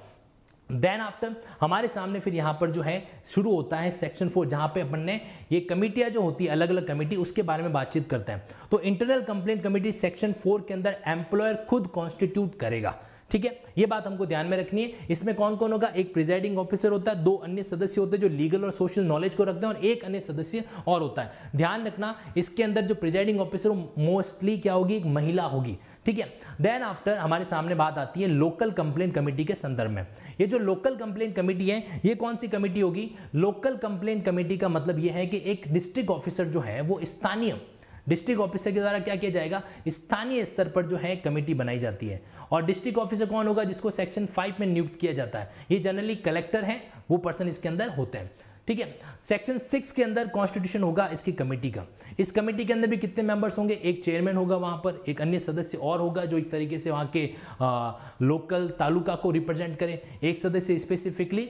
देन आफ्टर हमारे सामने फिर यहाँ पर जो है, शुरू होता है सेक्शन फोर जहाँ पे अपन ने ये कमिटियाँ जो होती है अलग अलग कमेटी, उसके बारे में बातचीत करते हैं। तो internal complaint committee section four के अंदर एम्प्लॉयर खुद कॉन्स्टिट्यूट करेगा। ठीक है? ये बात हमको ध्यान में रखनी है। इसमें कौन कौन होगा? एक प्रिजाइडिंग ऑफिसर होता है, दो अन्य सदस्य होते हैं जो लीगल और सोशल नॉलेज को रखते हैं, और एक अन्य सदस्य और होता है। ध्यान रखना, इसके अंदर जो प्रिजाइडिंग ऑफिसर मोस्टली क्या होगी? एक महिला होगी। ठीक है? देन आफ्टर हमारे सामने बात आती है लोकल कंप्लेंट कमेटी के संदर्भ में। ये जो लोकल कंप्लेंट कमेटी है, ये कौन सी कमेटी होगी? लोकल कंप्लेंट कमेटी का मतलब ये है कि एक डिस्ट्रिक्ट ऑफिसर जो है, वो स्थानीय डिस्ट्रिक्ट ऑफिसर के द्वारा क्या किया जाएगा? स्थानीय स्तर पर जो है कमेटी बनाई जाती है। और डिस्ट्रिक्ट ऑफिसर कौन होगा? जिसको सेक्शन फाइव में नियुक्त किया जाता है। ये जनरली कलेक्टर है, वो पर्सन इसके अंदर होते हैं। ठीक है? सेक्शन सिक्स के अंदर कॉन्स्टिट्यूशन होगा इसकी कमेटी का। इस कमेटी के अंदर भी कितने मेंबर्स होंगे? एक चेयरमैन होगा वहाँ पर एक अन्य सदस्य और होगा जो एक तरीके से वहाँ के आ, लोकल तालुका को रिप्रेजेंट करें। एक सदस्य स्पेसिफिकली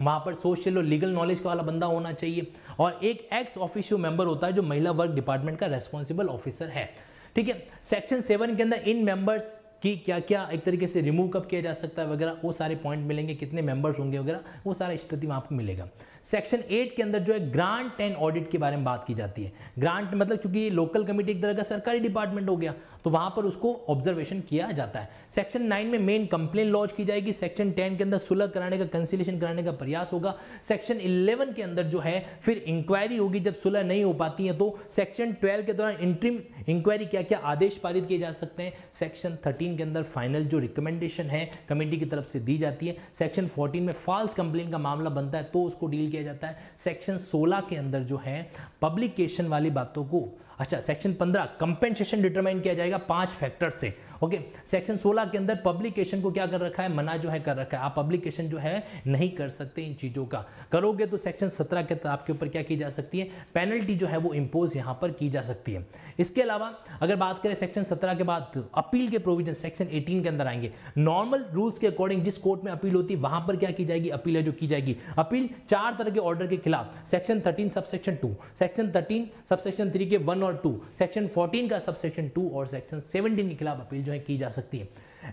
वहाँ पर सोशल और लीगल नॉलेज का वाला बंदा होना चाहिए और एक एक्स ऑफिशियो मेंबर होता है जो महिला वर्क डिपार्टमेंट का रेस्पॉन्सिबल ऑफिसर है। ठीक है? सेक्शन सेवन के अंदर इन मेंबर्स कि क्या क्या एक तरीके से रिमूव कब किया जा सकता है वगैरह वो सारे पॉइंट मिलेंगे। कितने मेंबर्स होंगे वगैरह वो सारा स्थिति में आपको मिलेगा। सेक्शन एट के अंदर जो है ग्रांट एंड ऑडिट के बारे में बात की जाती है। ग्रांट मतलब क्योंकि लोकल कमेटी एक तरह का सरकारी डिपार्टमेंट हो गया तो वहाँ पर उसको ऑब्जर्वेशन किया जाता है। सेक्शन नाइन में मेन कंप्लेन लॉन्च की जाएगी। सेक्शन टेन के अंदर सुलह कराने का कंसिलेशन कराने का प्रयास होगा। सेक्शन इलेवन के अंदर जो है फिर इंक्वायरी होगी। जब सुलह नहीं हो पाती है तो सेक्शन ट्वेल्व के दौरान इंट्रीम इंक्वायरी क्या क्या आदेश पारित किए जा सकते हैं। सेक्शन थर्टीन के अंदर फाइनल जो रिकमेंडेशन है कमेटी की तरफ़ से दी जाती है। सेक्शन फोर्टीन में फॉल्स कंप्लेन का मामला बनता है तो उसको डील किया जाता है। सेक्शन सोलह के अंदर जो है पब्लिकेशन वाली बातों को अच्छा सेक्शन पंद्रह कंपेंसेशन डिटरमाइन किया जाएगा पाँच फैक्टर से। ओके, सेक्शन 16 के अंदर पब्लिकेशन को क्या कर रखा है? मना जो है कर रखा है। आप पब्लिकेशन जो है नहीं कर सकते इन चीज़ों का। करोगे तो सेक्शन 17 के आपके ऊपर क्या की जा सकती है? पेनल्टी जो है वो इंपोज यहाँ पर की जा सकती है। इसके अलावा अगर बात करें सेक्शन सत्रह के बाद, अपील के प्रोविज़न सेक्शन एटीन के अंदर आएँगे। नॉर्मल रूल्स के अकॉर्डिंग जिस कोर्ट में अपील होती है वहाँ पर क्या की जाएगी? अपील है जो की जाएगी। अपील चार तरह के ऑर्डर के खिलाफ, section thirteen sub section two section thirteen sub section three के वन और टू सेक्शन फोर्टीन का सब सेक्शन टू और सेक्शन सेवनटीन के खिलाफ अपील जो है की जा सकती है।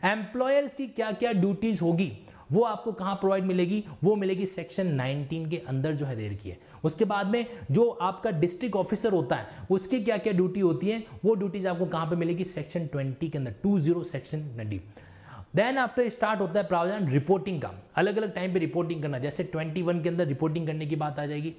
एम्प्लॉयर्स की क्या क्या ड्यूटीज़ होगी? वो आपको कहाँ प्रोवाइड मिलेगी? वो मिलेगी सेक्शन 19 के अंदर जो है दे रखी है। उसके बाद में जो आपका डिस्ट्रिक्ट ऑफिसर होता है, उसकी क्या क्या ड्यूटी होती है? वो ड्यूटीज़ आपको कहाँ पे मिलेगी? सेक्शन 20 के अंदर 20 सेक्शन नडी देन आफ्टर स्टार्ट होता है प्रावधान रिपोर्टिंग का। अलग अलग टाइम पे रिपोर्टिंग करना, जैसे 21 के अंदर रिपोर्टिंग करने की बात आ जाएगी।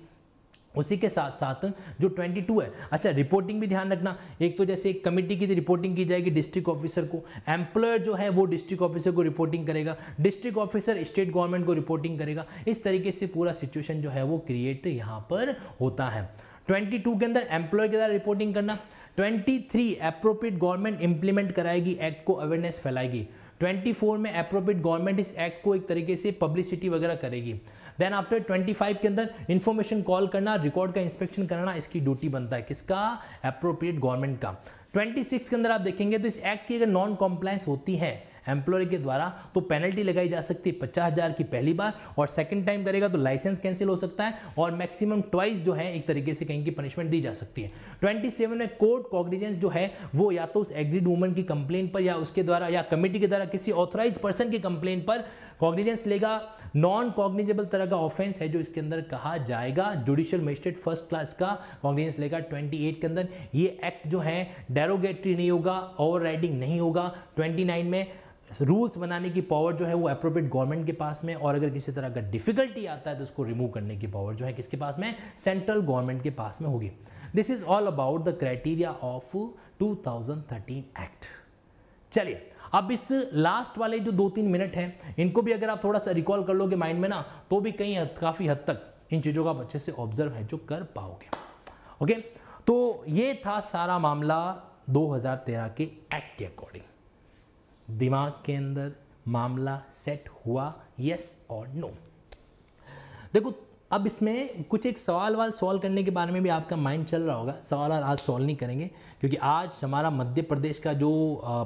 उसी के साथ साथ जो 22 है अच्छा रिपोर्टिंग भी ध्यान रखना। एक तो जैसे एक कमेटी की रिपोर्टिंग की जाएगी डिस्ट्रिक्ट ऑफिसर को एम्प्लॉयर जो है वो डिस्ट्रिक्ट ऑफिसर को रिपोर्टिंग करेगा डिस्ट्रिक्ट ऑफिसर स्टेट गवर्नमेंट को रिपोर्टिंग करेगा। इस तरीके से पूरा सिचुएशन जो है वो क्रिएट यहाँ पर होता है। ट्वेंटी के अंदर एम्प्लॉय के द्वारा रिपोर्टिंग करना। Twenty three appropriate government implement कराएगी एक्ट को अवेयरनेस फैलाएगी। 24 में अप्रोप्रिएट गवर्नमेंट इस एक्ट को एक तरीके से पब्लिसिटी वगैरह करेगी। देन आफ्टर 25 के अंदर इंफॉर्मेशन कॉल करना रिकॉर्ड का इंस्पेक्शन करना, इसकी ड्यूटी बनता है। किसका? अप्रोप्रिएट गवर्नमेंट का। 26 के अंदर आप देखेंगे तो इस एक्ट की अगर नॉन कॉम्प्लायंस होती है एम्प्लॉय के द्वारा तो पेनल्टी लगाई जा सकती है पचास हज़ार की पहली बार और सेकंड टाइम करेगा तो लाइसेंस कैंसिल हो सकता है और मैक्सिमम ट्वाइस जो है एक तरीके से कहीं की पनिशमेंट दी जा सकती है। 27 में कोर्ट कॉग्निजेंस जो है, वो या तो उस एग्रीड वुमन की कंप्लेन पर या उसके द्वारा या कमेटी के द्वारा किसी ऑथोराइज पर्सन की कंप्लेन पर कॉग्निजेंस लेगा। नॉन कॉग्निजेबल तरह का ऑफेंस है जो इसके अंदर कहा जाएगा। जुडिशियल मजिस्ट्रेट फ़र्स्ट क्लास का कॉग्निजेंस लेगा 28 के अंदर। ये एक्ट जो है डेरोगेटरी नहीं होगा ओवर नहीं होगा। 29 में रूल्स बनाने की पावर जो है वो अप्रोप्रिएट गवर्नमेंट के पास में और अगर किसी तरह का डिफिकल्टी आता है तो उसको रिमूव करने की पावर जो है किसके पास में? सेंट्रल गवर्नमेंट के पास में होगी। This is all about the criteria of 2013 act चलिए अब इस लास्ट वाले जो दो तीन मिनट हैं, इनको भी अगर आप थोड़ा सा रिकॉल कर लोगे माइंड में ना तो भी कहीं काफ़ी हद तक इन चीज़ों का अच्छे से ऑब्ज़र्व है, जो कर पाओगे। ओके तो ये था सारा मामला 2013 के एक्ट के अकॉर्डिंग दिमाग के अंदर मामला सेट हुआ यस और नो देखो, अब इसमें कुछ एक सवाल वाल सॉल्व करने के बारे में भी आपका माइंड चल रहा होगा। सवाल आज सॉल्व नहीं करेंगे, क्योंकि आज हमारा मध्य प्रदेश का जो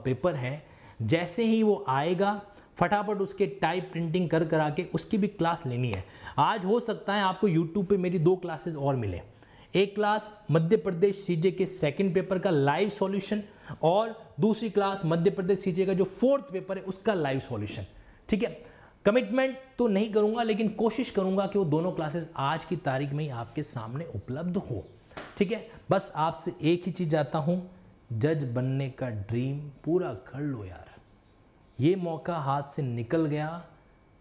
पेपर है जैसे ही वो आएगा, फटाफट उसके टाइप प्रिंटिंग कर करा के उसकी भी क्लास लेनी है। आज हो सकता है आपको यूट्यूब पे मेरी दो क्लासेस और मिले। एक क्लास मध्य प्रदेश सीजे के सेकंड पेपर का लाइव सॉल्यूशन और दूसरी क्लास मध्य प्रदेश सीजे का जो फोर्थ पेपर है, उसका लाइव सॉल्यूशन ठीक है? कमिटमेंट तो नहीं करूँगा, लेकिन कोशिश करूँगा कि वो दोनों क्लासेस आज की तारीख में ही आपके सामने उपलब्ध हो। ठीक है? बस आपसे एक ही चीज़ चाहता हूँ, जज बनने का ड्रीम पूरा कर लो यार। ये मौका हाथ से निकल गया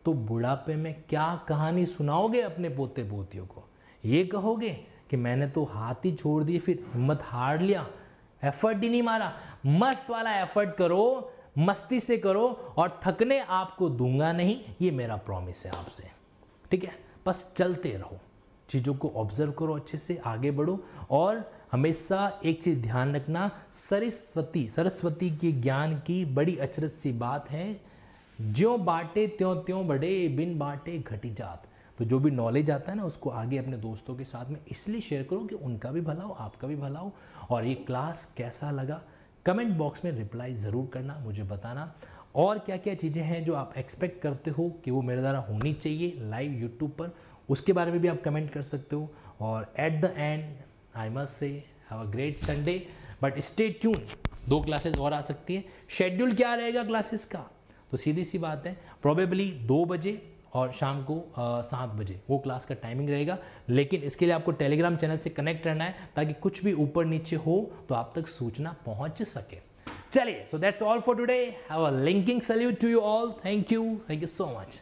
तो बुढ़ापे में क्या कहानी सुनाओगे अपने पोते पोतियों को? ये कहोगे कि मैंने तो हाथ ही छोड़ दिए, फिर हिम्मत हार लिया एफर्ट ही नहीं मारा। मस्त वाला एफर्ट करो, मस्ती से करो, और थकने आपको दूँगा नहीं, ये मेरा प्रॉमिस है आपसे। ठीक है? बस चलते रहो। चीज़ों को ऑब्ज़र्व करो, अच्छे से आगे बढ़ो, और हमेशा एक चीज़ ध्यान रखना, सरस्वती सरस्वती के ज्ञान की बड़ी अचरत सी बात है। ज्यो बांटे, त्यों त्यों बड़े बिन बांटे घटी जात। तो जो भी नॉलेज आता है ना, उसको आगे अपने दोस्तों के साथ में इसलिए शेयर करो कि उनका भी भला हो, आपका भी भला हो। और ये क्लास कैसा लगा? कमेंट बॉक्स में रिप्लाई ज़रूर करना, मुझे बताना। और क्या क्या चीज़ें हैं जो आप एक्सपेक्ट करते हो कि वो मेरे द्वारा होनी चाहिए लाइव यूट्यूब पर, उसके बारे में भी आप कमेंट कर सकते हो। और at the end I must say have a great Sunday but stay tune दो क्लासेस और आ सकती है। शेड्यूल क्या रहेगा क्लासेस का? तो सीधी सी बात है प्रॉबेबली दो बजे और शाम को सात बजे। वो क्लास का टाइमिंग रहेगा, लेकिन इसके लिए आपको टेलीग्राम चैनल से कनेक्ट रहना है, ताकि कुछ भी ऊपर नीचे हो तो आप तक सूचना पहुँच सके। चलिए so that's all for today have a linking salute to you all thank you thank you so much